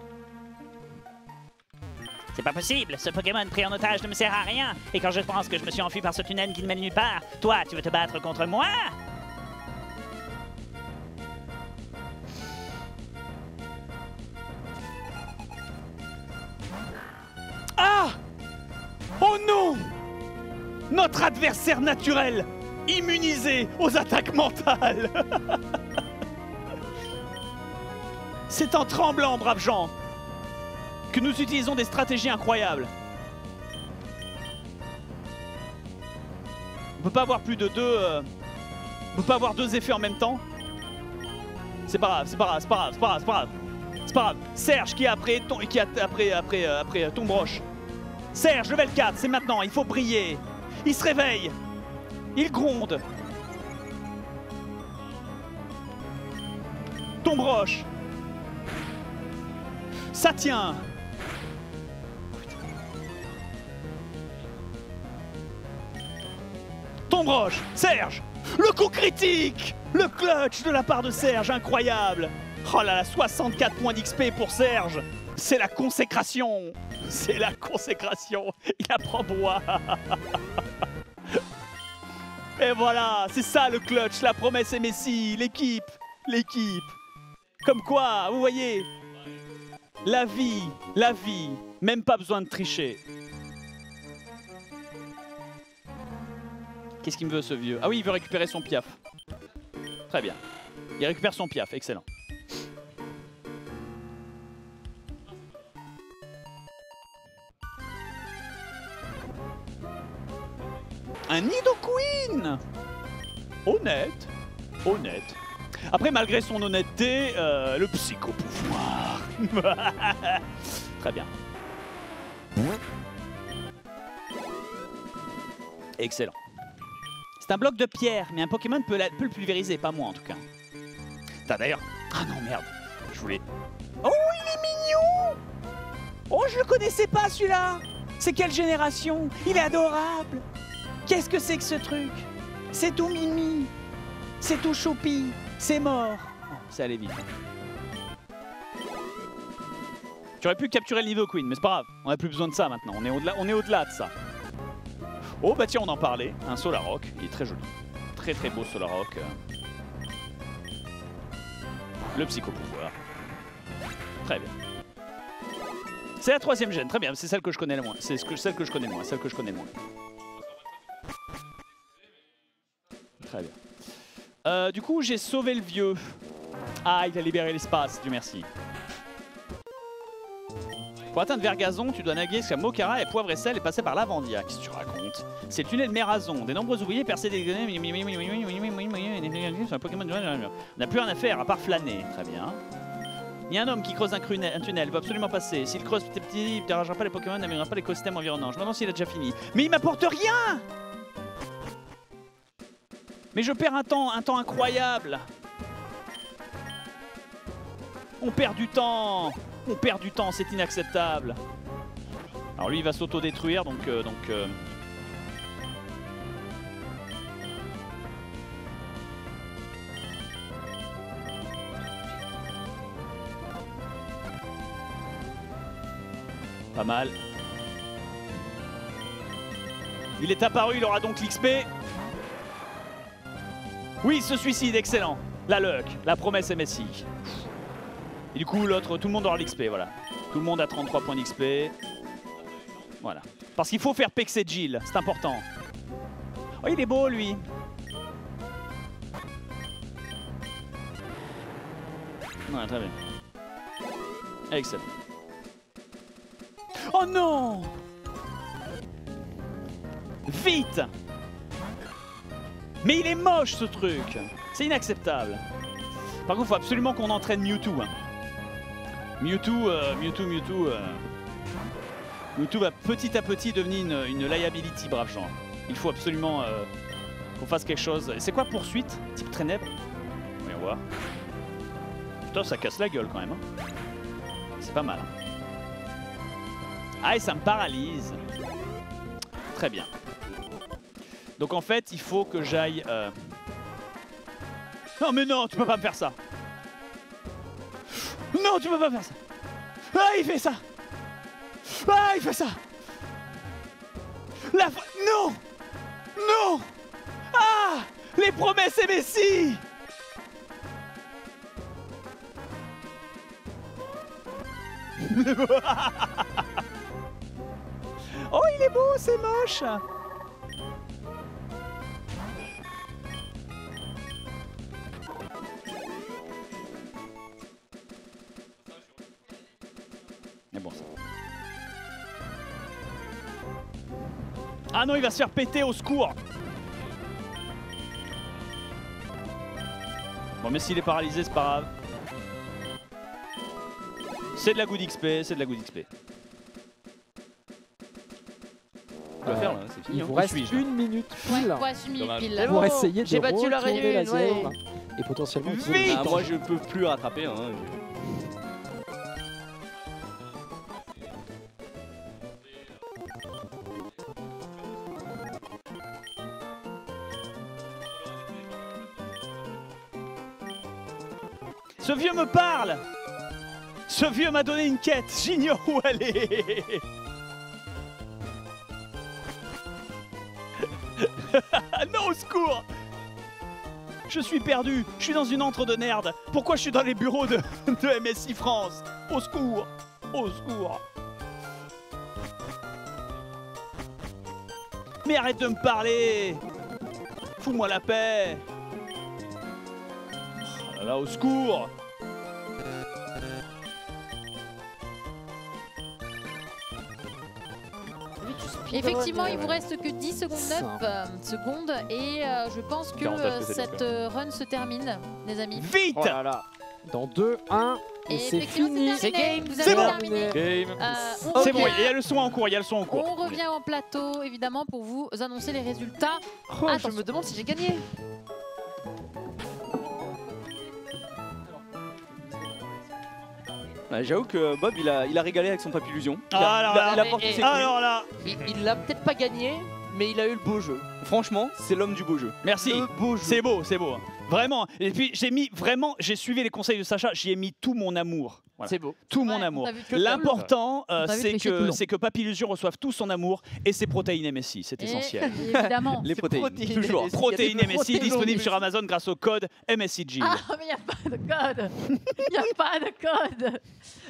C'est pas possible, ce Pokémon pris en otage ne me sert à rien. Et quand je pense que je me suis enfui par ce tunnel qui ne mène nulle part, toi, tu veux te battre contre moi? Ah Oh non Notre adversaire naturel, immunisé aux attaques mentales <laughs> C'est en tremblant, braves gens, que nous utilisons des stratégies incroyables. On peut pas avoir plus de deux... euh, On peut pas avoir deux effets en même temps C'est pas grave, c'est pas grave, c'est pas grave, c'est pas grave, c'est pas grave. Serge qui est après, ton, qui a après, après, après euh, ton broche. Serge, level 4, c'est maintenant, il faut briller. Il se réveille. Il gronde. Ton broche. Ça tient. Ton broche, Serge. Le coup critique. Le clutch de la part de Serge, incroyable. Oh là là, 64 points d'XP pour Serge. C'est la consécration. C'est la consécration. Il apprend bois. <laughs> Et voilà, c'est ça le clutch, la promesse et Messi, l'équipe, l'équipe. Comme quoi, vous voyez, la vie, la vie, même pas besoin de tricher. Qu'est-ce qu'il me veut ce vieux? Ah oui, il veut récupérer son piaf. Très bien. Il récupère son piaf, excellent. Un Nidoqueen Honnête, honnête. Après, malgré son honnêteté, euh, le psychopouvoir. <laughs> Très bien. Excellent. C'est un bloc de pierre, mais un Pokémon peut le pulvériser, pas moi en tout cas. T'as d'ailleurs... Ah non, merde. Je voulais... Oh, il est mignon Oh, je le connaissais pas celui-là C'est quelle génération? Il est adorable Qu'est-ce que c'est que ce truc? C'est tout mimi C'est tout choupi C'est mort C'est allé vite. J'aurais pu capturer le Queen, mais c'est pas grave. On a plus besoin de ça maintenant. On est au-delà de ça. Oh bah tiens, on en parlait. Un Solarrock. Il est très joli. Très très beau Solarrock. Le psychopouvoir. Très bien. C'est la troisième gêne, très bien, c'est celle que je connais le moins. C'est celle que je connais le moins, celle que je connais le moins. Très bien. Euh, du coup, j'ai sauvé le vieux. Ah, il a libéré l'espace, Dieu merci. Pour atteindre Vergazon, tu dois naviguer jusqu'à Mocara et Poivre et Sel et passer par Lavandia. Qu'est-ce que tu racontes? C'est le tunnel Mérazon. Des nombreux ouvriers percés des... De... On n'a plus rien à faire à part flâner. Très bien. Il y a un homme qui creuse un, tunnel, il va absolument passer. S'il creuse petit à petit, il ne dérangera pas les Pokémon, n'améliorera pas l'écosystème environnant. Je me demande s'il a déjà fini. Mais il m'apporte rien Mais je perds un temps, un temps incroyable On perd du temps On perd du temps, c'est inacceptable. Alors lui, il va s'auto-détruire, donc... euh, donc euh, Pas mal. Il est apparu, il aura donc l'XP. Oui, il se suicide, excellent. La luck, la promesse MSI. Et du coup, l'autre, tout le monde aura l'XP, voilà. Tout le monde a 33 points d'XP. Voilà. Parce qu'il faut faire pexer Jill, c'est important. Oh, il est beau, lui. Ouais, très bien. Excellent. Oh non Vite Mais il est moche ce truc C'est inacceptable. Par contre, faut absolument qu'on entraîne Mewtwo. hein. Mewtwo, euh, Mewtwo, Mewtwo... euh, Mewtwo va petit à petit devenir une, liability, brave gens. Il faut absolument euh, qu'on fasse quelque chose. C'est quoi poursuite Type ténèbres Voyons voir. Putain, ça casse la gueule quand même. hein. C'est pas mal. hein. Ah, et ça me paralyse. Très bien. Donc en fait, il faut que j'aille... euh, Non mais non, tu peux pas me faire ça. Non, tu peux pas faire ça. Ah, il fait ça. Ah, il fait ça. La... Non Non Ah Les promesses et Messi <laughs> Oh, il est beau, c'est moche bon. Ah non, il va se faire péter au secours Bon, mais s'il est paralysé, c'est pas grave. C'est de la good XP, c'est de la good XP. On va faire là, c'est fini. Il hein. vous reste une minute pile ouais, pile. Pour essayer de j'ai battu la la ouais. zèbre et potentiellement Vite Ah, moi je peux plus rattraper. Hein. Ce vieux me parle Ce vieux m'a donné une quête, j'ignore où elle est <laughs> Non, au secours. Je suis perdu, je suis dans une entre de merde. Pourquoi je suis dans les bureaux de, <laughs> de MSI France? Au secours. Au secours. Mais arrête de me parler. Fous-moi la paix. Là, au secours Effectivement, il vous reste que 10 secondes, Ça. 9 euh, secondes et euh, je pense que 40 euh, cette euh, run se termine, les amis. Vite Oh là là. Dans 2, 1, et, c'est fini. c'est terminé. Vous avez bon. terminé. Game. Euh, on C'est bon, revient- il y a le son en cours, il y a le son en cours. On revient en plateau, évidemment, pour vous annoncer les résultats. Oh, je me demande si j'ai gagné. Ouais, J'avoue que Bob il a, il a régalé avec son papillusion. Il a, Ah, alors il a- là. il a porté Et- ses couilles. Alors là, Il, l'a peut-être pas gagné, mais il a eu le beau jeu. Franchement, c'est l'homme du beau jeu. merci. Le beau jeu. C'est beau, c'est beau. Vraiment. Et puis j'ai mis vraiment, j'ai suivi les conseils de Sacha, j'y ai mis tout mon amour. Voilà. C'est beau. Tout Ouais, mon on amour. t'a vu que L'important, euh, On t'a vu c'est tricher tout le que, long. c'est que Papillusion reçoive tout son amour et ses protéines MSI. C'est Et- essentiel. Évidemment. Les protéines, protéines, toujours. les- Protéines MSI disponibles sur Amazon grâce au code MSIG. Ah, mais il n'y a pas de code Il n'y a pas de code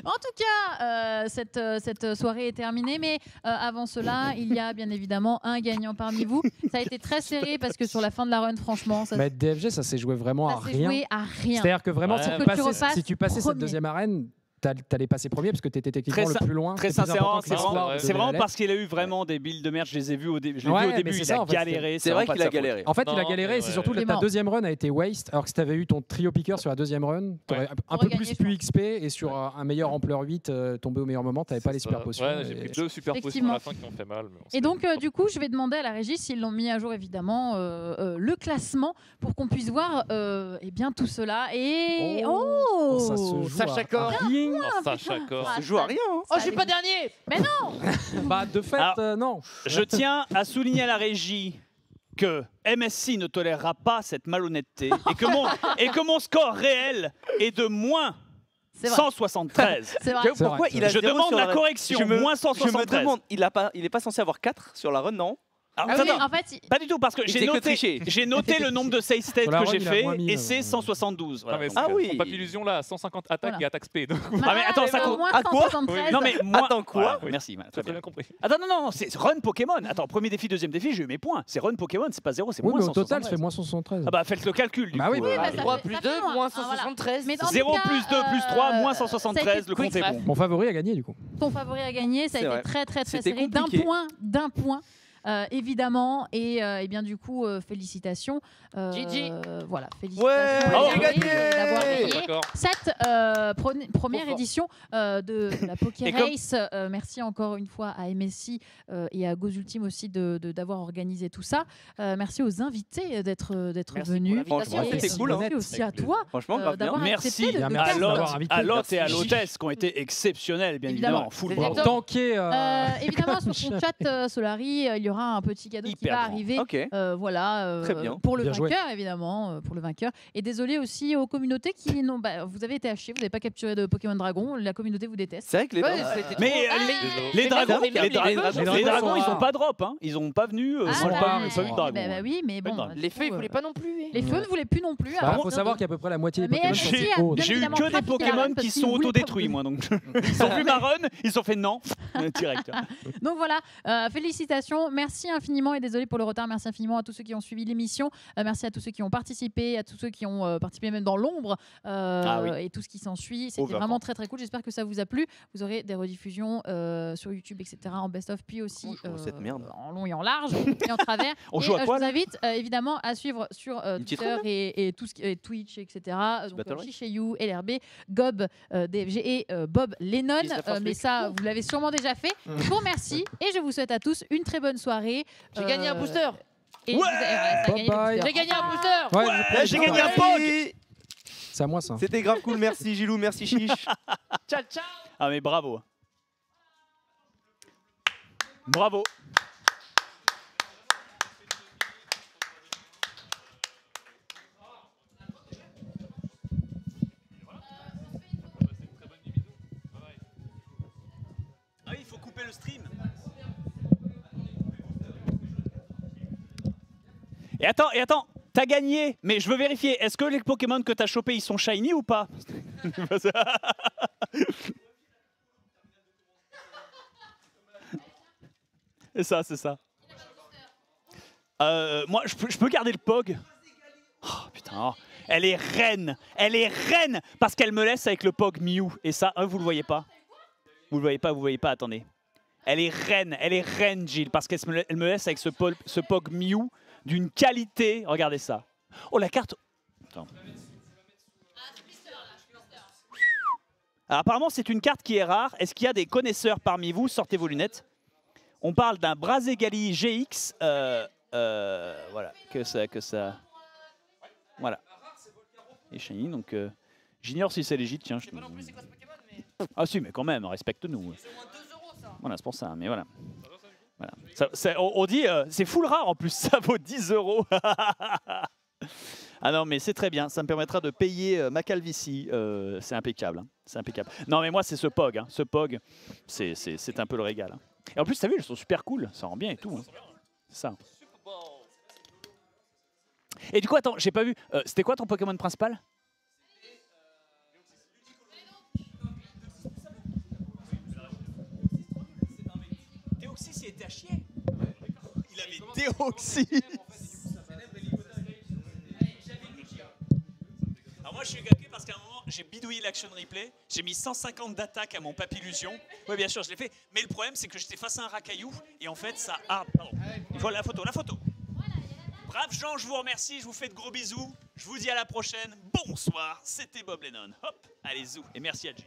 En tout cas, euh, cette, euh, cette soirée est terminée, mais euh, avant cela, il y a bien évidemment un gagnant parmi vous. Ça a été très serré parce que sur la fin de la run, franchement, ça, Mais DFG, ça s'est joué vraiment ça à s'est rien. joué à rien. C'est-à-dire que vraiment, Ouais. si, tu que tu passais, repasses si tu passais cette premier. deuxième arène, t'allais passer premier parce que t'étais techniquement Très le plus loin. Très sincèrement, c'est vraiment, parce qu'il a eu vraiment des builds de merde. Je les ai vus au, dé- je Ouais, vu au début, il ça, a en fait, galéré. C'est vrai qu'il a galéré. En fait, il a galéré, c'est ouais. surtout ta deuxième run a été waste, alors que si t'avais eu ton trio picker sur la deuxième run, t'aurais un peu plus pu XP et sur un meilleur ampleur 8 euh, tombé au meilleur moment, t'avais pas les super potions. Ouais, j'ai pris deux super potions à la fin qui m'ont fait mal. Et donc, euh, du coup, je vais demander à la régie s'ils l'ont mis à jour, évidemment, euh, le classement pour qu'on puisse voir eh bien, tout cela. Et. Oh, ça se joue Sacha à rien. Oh, Sacha Corr. Ah, joue à rien. hein. Oh, je suis pas dernier <laughs> Bah, de fait, Alors, euh, non. Je tiens à souligner à la régie que MSC ne tolérera pas cette malhonnêteté <laughs> et que mon, et que mon score réel est de moins C'est vrai. 173. <laughs> C'est vrai. J'avoue, C'est pourquoi vrai, il a Je zéro demande sur la correction, Je me, moins je me 173. demande, il a pas, il est pas censé avoir 4 sur la run, non? Alors, Ah oui, attends, en fait, il- Pas du tout, parce que j'ai noté, j'ai noté le nombre de save states que j'ai run, il a fait moins mis, et là. c'est 172. voilà. Non, mais Donc, Ah oui. Son papillusion là, 150 attaques Voilà. et attaque speed. Donc, Ah, mais attends, ça euh, compte. moins À quoi 173. Non mais moi, Attends, quoi Voilà, Oui. Merci, Très très bien. bien compris. Attends, non, non, c'est run Pokémon. Attends, premier défi, deuxième défi, j'ai eu mes points. C'est run Pokémon, c'est pas zéro, c'est Oui, moins mais au total, 173. ça fait moins 173. Ah bah faites le calcul du Bah coup. oui, Oui, bah, euh, ça 3 fait- plus ça 2, fait moins. moins Ah, voilà. 173. Mais dans 0 tout cas, plus 2 plus 3, moins euh, 173, le compte est bon. Mon favori a gagné du coup. Ton favori a gagné, ça a C'est été vrai. très très très C'était serré, d'un compliqué. point, d'un point. Euh, évidemment et, euh, et bien du coup euh, félicitations euh, GG. voilà félicitations Ouais, j'ai gagné d'avoir gagné cette euh, pre- première édition euh, de, la comme- Race. Euh, merci encore une fois à MSI euh, et à Goz Ultime aussi de de- d'avoir organisé tout ça. Euh, merci aux invités d'être venus. Franchement, c'était cool, hein. Merci aussi à toi Franchement, euh, d'avoir Merci accepté de, Bien, de merci à d'avoir l'hôte, invité. à l'hôte et à l'hôtesse qui ont été exceptionnels, bien Évidemment. Full évidemment, <laughs> sur ton Chat. Solari, il y aura un petit cadeau qui va grand. arriver. Ok. Euh, voilà, euh, Très bien. pour le Bien joué. vainqueur, évidemment, euh, pour le vainqueur. Et désolé aussi aux communautés qui n'ont. bah, vous avez été hachés, vous n'avez pas capturé de Pokémon Dragon, la communauté vous déteste. C'est vrai que les Ouais, Mais euh, les, Ah, les mais dragons, même- les, même les dragons, dragons les sont dragons, ils rares. ont pas drop, hein. Ils ont pas venu, Ah, sans bah, pas, eu de dragon. bah, bah oui, mais bon. dragon. du Les feux, ils voulaient pas non plus. hein. Les feux ne voulaient plus non plus. Bah, alors, faut savoir qu'à peu près la moitié des Mais Pokémon sont J'ai eu évidemment, que des Pokémon qui sont autodétruits, moi. Donc, <laughs> ils ont vu ma run, ils ont fait non. <laughs> Direct. Donc voilà, félicitations, merci infiniment et désolé pour le retard, merci infiniment à tous ceux qui ont suivi l'émission, Euh, merci à tous ceux qui ont participé, à tous ceux qui ont euh, participé même dans l'ombre euh, Ah oui. et tout ce qui s'ensuit. C'était vraiment très très cool, j'espère que ça vous a plu. Vous aurez des rediffusions euh, sur YouTube, etc. en best-of, puis aussi cette merde. en long et en large et en travers. <laughs> On et, joue à euh, quoi, Je vous invite euh, évidemment à suivre sur euh, Twitter et, et tout ce qui et Twitch, etc. Donc euh. Chicheyu, LRB, Gob, euh, DFG et euh, Bob Lennon. Euh, mais ça, vous l'avez sûrement déjà fait. Je vous remercie et je vous souhaite à tous une très bonne soirée. J'ai gagné un booster. et ouais. J'ai gagné un booster. Ouais, Ouais, j'ai gagné un POG C'est à moi ça. C'était grave cool, merci Gilou, merci Chiche. <laughs> Ciao, ciao. Ah mais bravo. Bravo. Et attends, et attends, t'as gagné, mais je veux vérifier, est-ce que les Pokémon que t'as chopés, ils sont shiny ou pas <laughs> C'est ça, c'est ça. Euh, moi, je peux, garder le POG Oh putain, oh. elle est reine, elle est reine parce qu'elle me laisse avec le POG Mew. Et ça, hein, vous le voyez pas Vous le voyez pas, vous voyez pas, attendez. Elle est reine, elle est reine, Jill, parce qu'elle me, laisse avec ce POG Mew d'une qualité. Regardez ça. Oh, la carte. Attends. Alors, apparemment, c'est une carte qui est rare. Est-ce qu'il y a des connaisseurs parmi vous? Sortez vos lunettes. On parle d'un Brazegali GX. euh, euh, voilà, que ça, que ça. Voilà. Et shiny, donc euh, j'ignore si c'est légit. Tiens, je te- Ah si, mais quand même, respecte-nous. Voilà, c'est pour ça. Mais voilà. Voilà. On, dit, euh, c'est full rare en plus. <laughs> Ça vaut 10 euros. <laughs> Ah non, mais c'est très bien. Ça me permettra de payer euh, ma calvitie. Euh, c'est impeccable. hein. C'est impeccable. Non, mais moi, c'est ce POG. hein. Ce POG, c'est- un peu le régal. hein. Et en plus, t'as vu, ils sont super cool. Ça rend bien et tout. C'est ça. Et du coup, attends, j'ai pas vu. C'était quoi ton Pokémon principal? Était à chier. Il avait Déoxys. Alors moi je suis gagué parce qu'à un moment j'ai bidouillé l'action replay, j'ai mis 150 d'attaque à mon papillusion. Oui bien sûr je l'ai fait, mais le problème c'est que j'étais face à un racaillou et en fait ça... Ah pardon, il faut la photo, la photo. Brave gens, je vous remercie, je vous fais de gros bisous, je vous dis à la prochaine, bonsoir, c'était Bob Lennon. Hop, allez zou, et merci à Jay.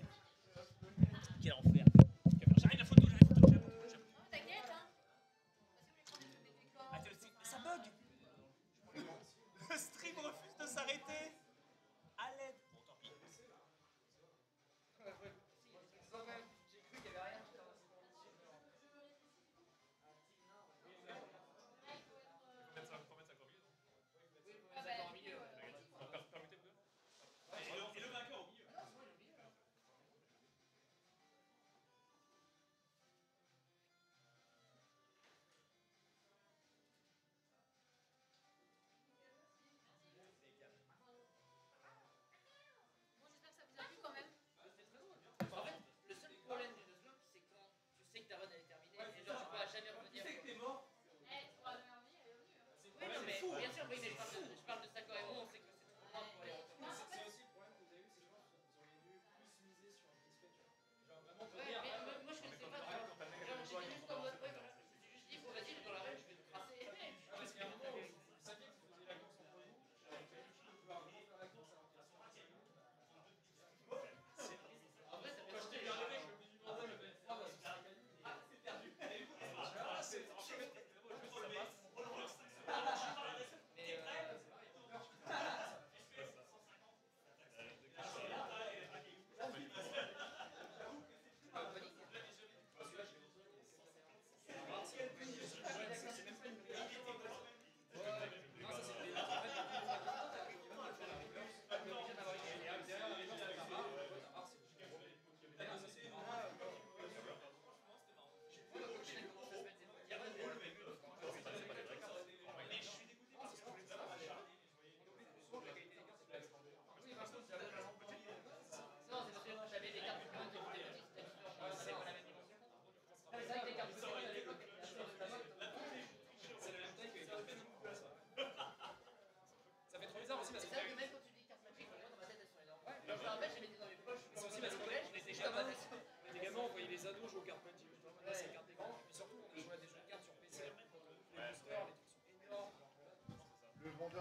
Je veux dire,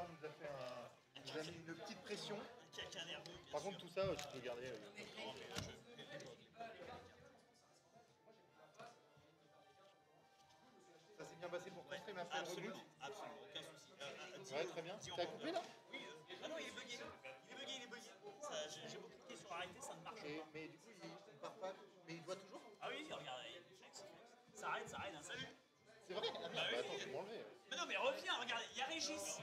nous a fait un, il nous a mis une petite pression. Par contre, tout ça, tu peux garder. euh, Ça s'est bien passé pour stream après le reboot absolument, aucun souci. Ouais, très bien. T'as coupé là Ah non, il est bugué. Il est bugué, il est bugué. J'ai beau cliquer sur arrêter, ça ne marche Et- Mais du coup, il, il part pas. Mais il doit toujours Ah oui, regarde, il y a du flex. Ça arrête, ça arrête, hein, salut. C'est vrai Ah Bah oui. bah attends, je vais m'enlever. Mais non, mais reviens, regarde, il y a Régis.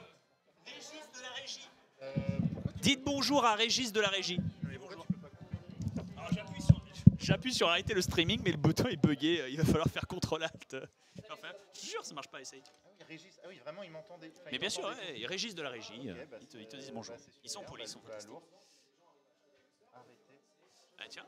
Régis de la régie. Euh, Dites bonjour à Régis de la régie. Alors j'appuie sur, arrêter le streaming, mais le bouton est bugué. Il va falloir faire CTRL ALT. Enfin, je te jure, ça marche pas, essaye. Ah oui, Régis, ah oui, vraiment, il m'entendait. Enfin, Mais il bien sûr, ouais, Régis de la régie. Euh, bah, ils, te, ils disent bonjour. bah, ils sont polis, ils bah, sont fantastiques. lourd. Arrêtez. Ah, tiens,